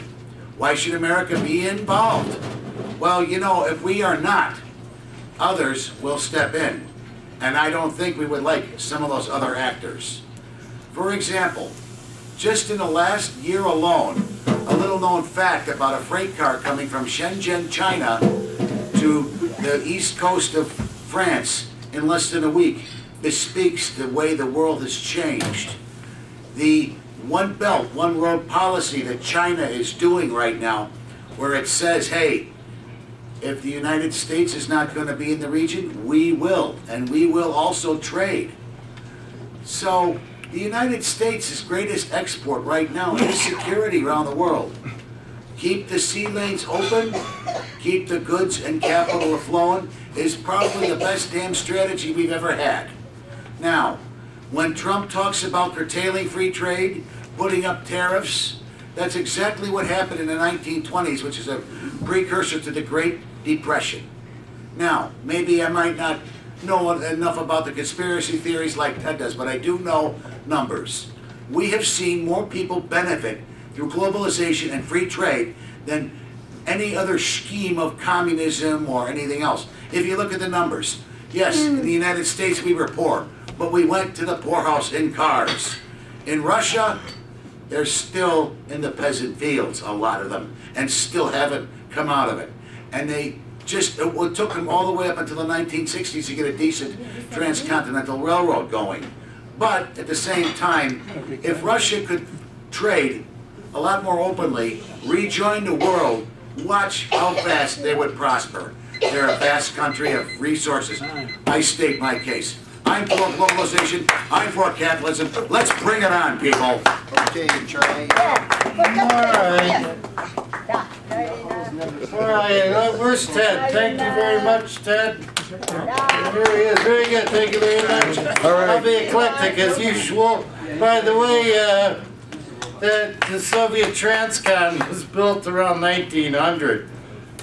Why should America be involved? Well, you know, if we are not, others will step in. And I don't think we would like some of those other actors. For example, just in the last year alone, a little known fact about a freight car coming from Shenzhen, China to the east coast of France in less than a week bespeaks the way the world has changed. The one belt, one road policy that China is doing right now where it says, hey, if the United States is not going to be in the region, we will, and we will also trade. So the United States' greatest export right now is security around the world. Keep the sea lanes open, keep the goods and capital flowing is probably the best damn strategy we've ever had. Now, when Trump talks about curtailing free trade, putting up tariffs, that's exactly what happened in the 1920s, which is a precursor to the Great Depression. Now, maybe I might not know enough about the conspiracy theories like Ted does, but I do know numbers. We have seen more people benefit through globalization and free trade than any other scheme of communism or anything else. If you look at the numbers, yes, in the United States we were poor, but we went to the poorhouse in cars. In Russia, they're still in the peasant fields, a lot of them, and still haven't come out of it. And they just, it took them all the way up until the 1960s to get a decent transcontinental railroad going. But at the same time, if Russia could trade a lot more openly, rejoin the world, watch how fast they would prosper. They're a vast country of resources. I state my case. I'm for globalization, I'm for capitalism. Let's bring it on, people. Okay, Charlie. Alright. Alright, uh, where's Ted? Thank you very much, Ted. Here he is, very good, thank you very much. All right. I'll be eclectic as usual. By the way, uh, the, the Soviet Transcon was built around nineteen hundred.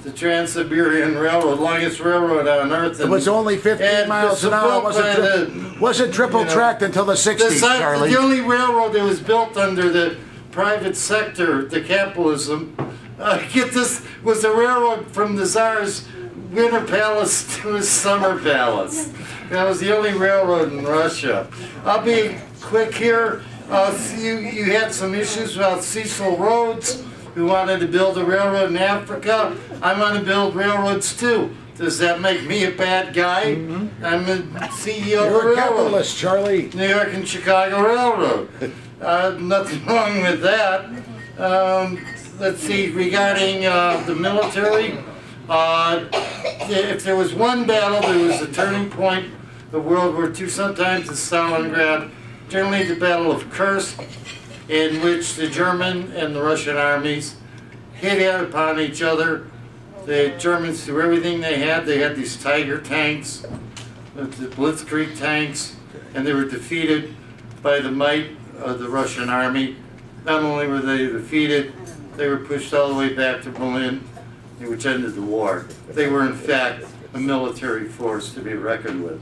The Trans-Siberian Railroad, longest railroad on earth. It was only 15 miles an hour, built wasn't, tri- wasn't triple you know, tracked until the the 60s, si- Charlie. The only railroad that was built under the private sector, the capitalism, uh, get this, was the railroad from the Tsar's winter palace to his summer palace. That was the only railroad in Russia. I'll be quick here. Uh, you, you had some issues about Cecil Rhodes, who wanted to build a railroad in Africa. I want to build railroads too. Does that make me a bad guy? I'm the CEO of a You're a railroad. capitalist, Charlie. New York and Chicago Railroad. Uh, nothing wrong with that. Um, let's see, regarding uh, the military, uh, if there was one battle that was a turning point of World War II, sometimes it's Stalingrad, generally the Battle of Kursk, in which the German and the Russian armies hit out upon each other. The Germans threw everything they had. They had these Tiger tanks, the Blitzkrieg tanks, and they were defeated by the might of the Russian army. Not only were they defeated, they were pushed all the way back to Berlin, which ended the war. They were, in fact, a military force to be reckoned with.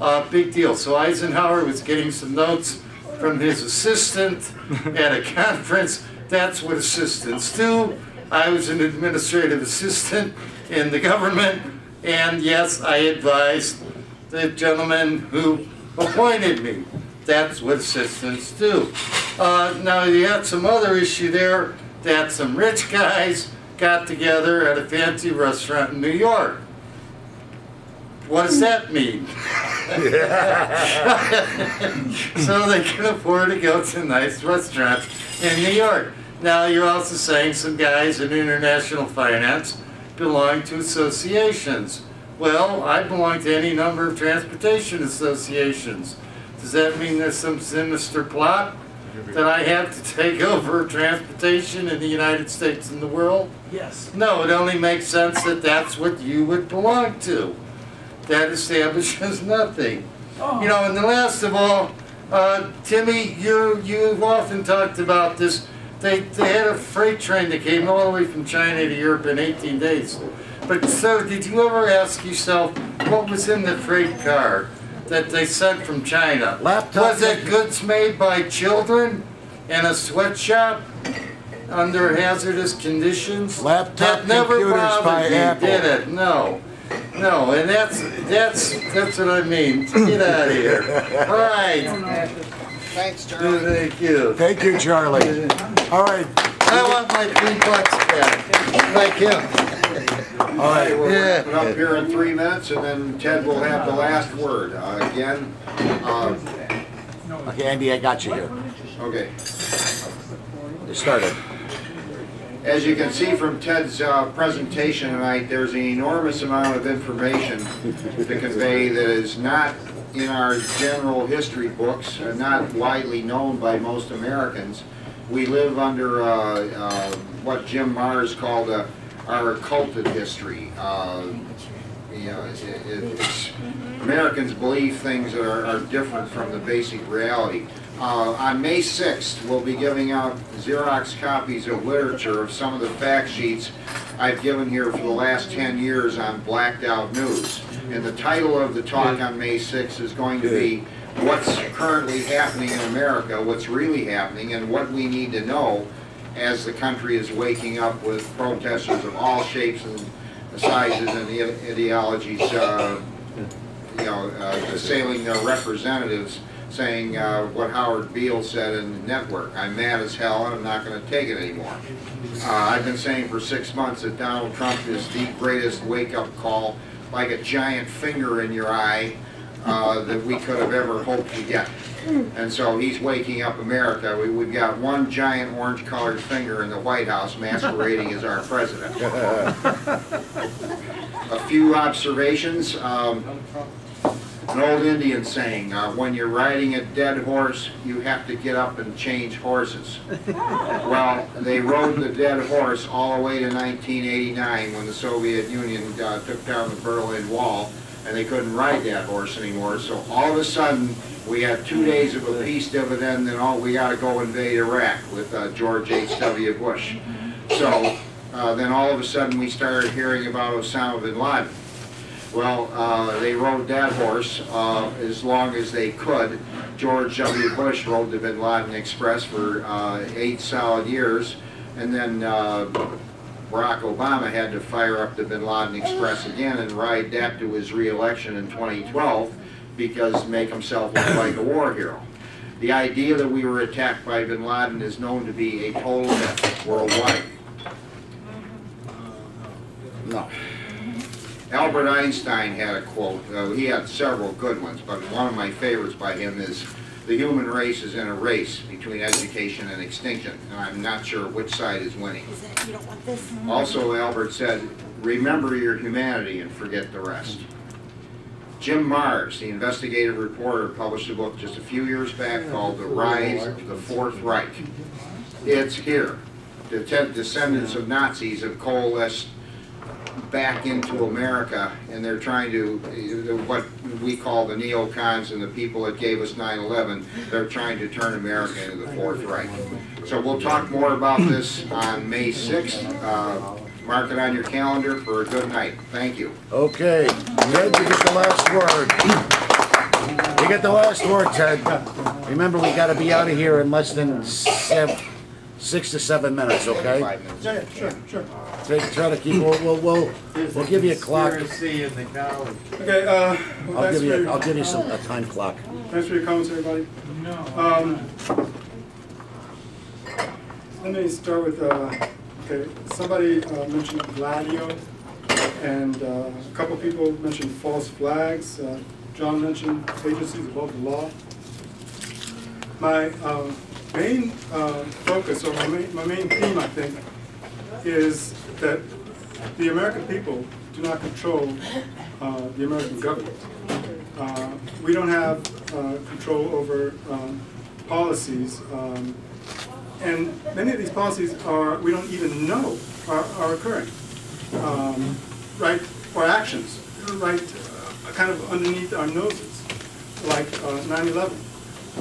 Uh, big deal. So Eisenhower was getting some notes from his assistant at a conference. That's what assistants do. I was an administrative assistant in the government, and yes, I advised the gentleman who appointed me. That's what assistants do. Uh, now, you had some other issue there that some rich guys got together at a fancy restaurant in New York. What does that mean? so they can afford to go to nice restaurants in New York. Now you're also saying some guys in international finance belong to associations. Well, I belong to any number of transportation associations. Does that mean there's some sinister plot that I have to take over transportation in the United States and the world? Yes. No, it only makes sense that that's what you would belong to. That establishes nothing. You know, and the last of all, uh, Timmy, you, you've often talked about this. They, they had a freight train that came all the way from China to Europe in 18 days. But so, did you ever ask yourself what was in the freight car that they sent from China? Laptop. Was it goods made by children in a sweatshop under hazardous conditions? Laptop that never computers by me, Apple. did it? No. No, and that's that's that's what I mean. Get out of here. All right. Thanks, Charlie. Thank you. Thank you, Charlie. All right, I want my three bucks back. Thank you. all right. We'll Yeah. wrap it up here in three minutes, and then Ted will have the last word. Uh, Again, uh, Okay, Andy, I got you here. okay. You started. As you can see from Ted's uh, presentation tonight, there's an enormous amount of information to convey that is not in our general history books, uh, not widely known by most Americans. We live under uh, uh, what Jim Marrs called uh, our occulted history. You know, it, it, Americans believe things that are, are different from the basic reality. Uh, on May 6th, we'll be giving out Xerox copies of literature of some of the fact sheets I've given here for the last 10 years on blacked out news. And the title of the talk on May 6th is going to be what's currently happening in America, what's really happening, and what we need to know as the country is waking up with protesters of all shapes and sizes and ideologies, uh, you know, uh, assailing their representatives, saying uh, what Howard Beale said in the network, I'm mad as hell and I'm not going to take it anymore. Uh, I've been saying for six months that Donald Trump is the greatest wake-up call, like a giant finger in your eye, uh, that we could have ever hoped to get. And so he's waking up America. We, we've got one giant orange-colored finger in the White House masquerading as our president. A few observations. Um, an old Indian saying, uh, when you're riding a dead horse, you have to get up and change horses. Well, they rode the dead horse all the way to 1989 when the Soviet Union uh, took down the Berlin Wall and they couldn't ride that horse anymore. So all of a sudden, we had two days of a peace dividend and all, we gotta go invade Iraq with uh, George H.W. Bush. So uh, then all of a sudden, we started hearing about Osama bin Laden. Well, uh, they rode that horse uh, as long as they could. George W. Bush rode the Bin Laden Express for uh, eight solid years, and then uh, Barack Obama had to fire up the Bin Laden Express again and ride that to his reelection in 2012 because make himself look like a war hero. The idea that we were attacked by Bin Laden is known to be a total myth worldwide. No. Albert Einstein had a quote, uh, he had several good ones, but one of my favorites by him is, the human race is in a race between education and extinction, and I'm not sure which side is winning. Also, Albert said, remember your humanity and forget the rest. Jim Marrs, the investigative reporter, published a book just a few years back called The Rise of the Fourth Reich. It's here. The descendants of Nazis have coalesced back into America, and they're trying to, what we call the neocons and the people that gave us 9/11, they're trying to turn America into the Fourth Reich. So we'll talk more about this on May 6th. Uh, Mark it on your calendar for a good night. Thank you. Okay, Ted, you get the last word. You get the last word, Ted. Remember, we gotta be out of here in less than seven, six to seven minutes, okay? Five minutes. Yeah, sure, sure. Try try to keep, we'll, we'll, we'll, we'll give you a clock. Conspiracy in the college. Okay, uh, well, I'll thanks give for, you, I'll your- give you some, a time clock. thanks for your comments, everybody. Um, let me start with, uh, okay, somebody uh, mentioned Gladio, and uh, a couple people mentioned false flags. Uh, John mentioned agencies above the law. My uh, main uh, focus, or my main, my main theme, I think, is that the American people do not control uh, the American government. Uh, we don't have uh, control over um, policies, um, and many of these policies are we don't even know are, are occurring, um, right? Or actions, right? Uh, kind of underneath our noses, like uh, 9/11.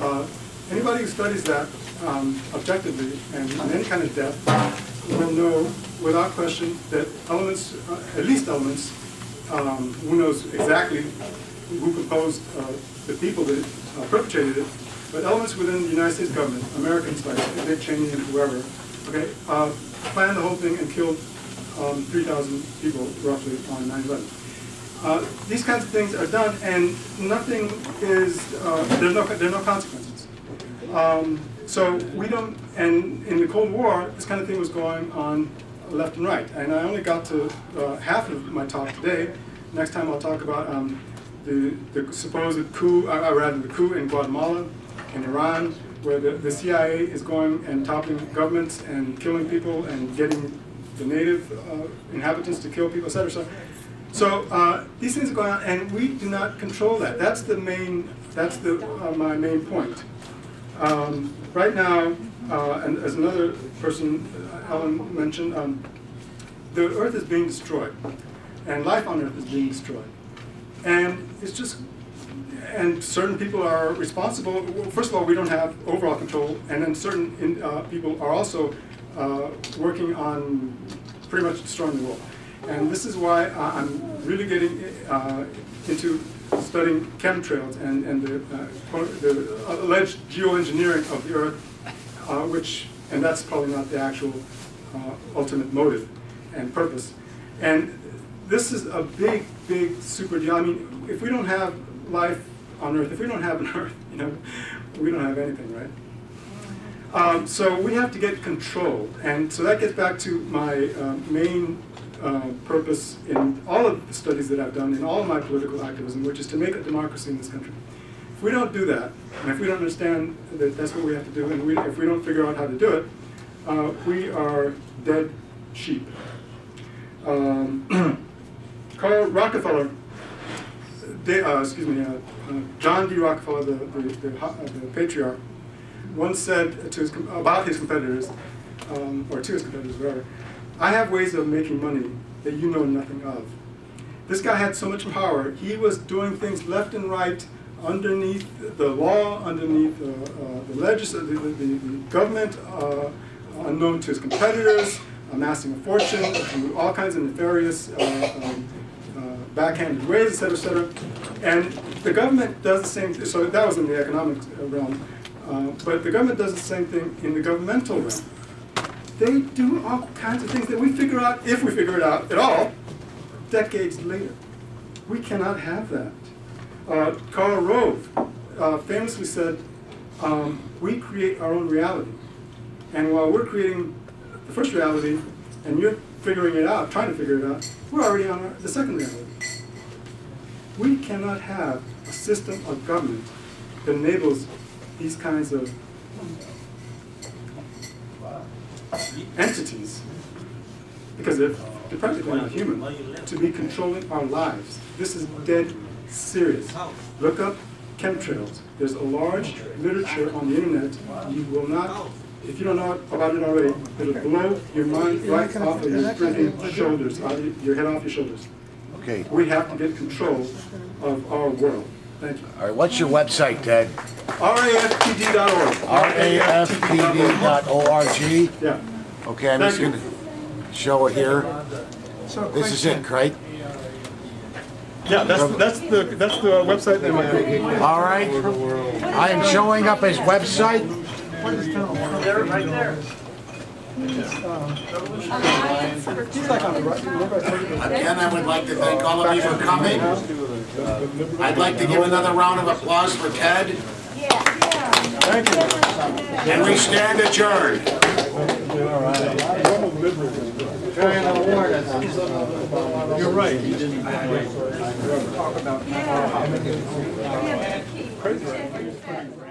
Uh, anybody who studies that um, objectively and in any kind of depth will know without question that elements, uh, at least elements, um, who knows exactly who composed uh, the people that uh, perpetrated it, but elements within the United States government, Americans like Dick Cheney and whoever, okay, uh, planned the whole thing and killed um, 3,000 people roughly on 9/11. Uh, these kinds of things are done, and nothing is uh, there's no there are no consequences. Um, so we don't, and in the Cold War, this kind of thing was going on left and right. And I only got to uh, half of my talk today. Next time I'll talk about um, the, the supposed coup, uh, uh, rather the coup in Guatemala, in Iran, where the, the CIA is going and toppling governments and killing people and getting the native uh, inhabitants to kill people, et cetera, et cetera. So uh, these things are going on, and we do not control that. That's the main. That's the uh, my main point. Um, right now, uh, and as another person, uh, Ellen mentioned, um, the Earth is being destroyed, and life on Earth is being destroyed, and it's just. And certain people are responsible. First of all, we don't have overall control, and then certain in, uh, people are also uh, working on pretty much destroying the world. And this is why I'm really getting uh, into studying chemtrails and, and the, uh, the alleged geoengineering of the Earth, uh, which, and that's probably not the actual uh, ultimate motive and purpose. And this is a big, big super deal. I mean, if we don't have life on Earth, if we don't have an Earth, you know, we don't have anything, right? Um, so we have to get control, and so that gets back to my uh, main uh, purpose in all of the studies that I've done, in all of my political activism, which is to make a democracy in this country. If we don't do that, and if we don't understand that that's what we have to do, and we, if we don't figure out how to do it, uh, we are dead sheep. Um, Carl Rockefeller, they, uh, excuse me, uh, uh, John D. Rockefeller, the, the, the, the patriarch, once said to his, about his competitors, um, or to his competitors, whatever, I have ways of making money that you know nothing of. This guy had so much power, he was doing things left and right underneath the law, underneath uh, uh, the the, the, the government, uh, unknown to his competitors, amassing a fortune through all kinds of nefarious uh, um, uh, backhanded ways, et cetera, et cetera. And the government does the same, th- so that was in the economic realm. Uh, but the government does the same thing in the governmental realm. They do all kinds of things that we figure out, if we figure it out at all, decades later. We cannot have that. Uh, Karl Rove uh, famously said, um, we create our own reality. And while we're creating the first reality, and you're figuring it out, trying to figure it out, we're already on our, the second reality. We cannot have a system of government that enables these kinds of entities, because they're, they're practically not human, to be controlling our lives. This is dead serious. Look up chemtrails. There's a large literature on the internet. You will not, if you don't know about it already, it'll blow your mind right off of your freaking shoulders, your head off your shoulders. Okay. We have to get control of our world. Thank you. All right, what's your website, Ted? RAFPD.org. RAFPD.org? Yeah. Okay, I'm just gonna show it here. This is it, right? Yeah, that's, that's the, that's the website that my. All right. I am showing up his website. There, right there. Again, I would like to thank all of you for coming. Uh, I'd like to give another round of applause for Ted. Yeah. Thank you. And we stand adjourned. You're right. Yeah.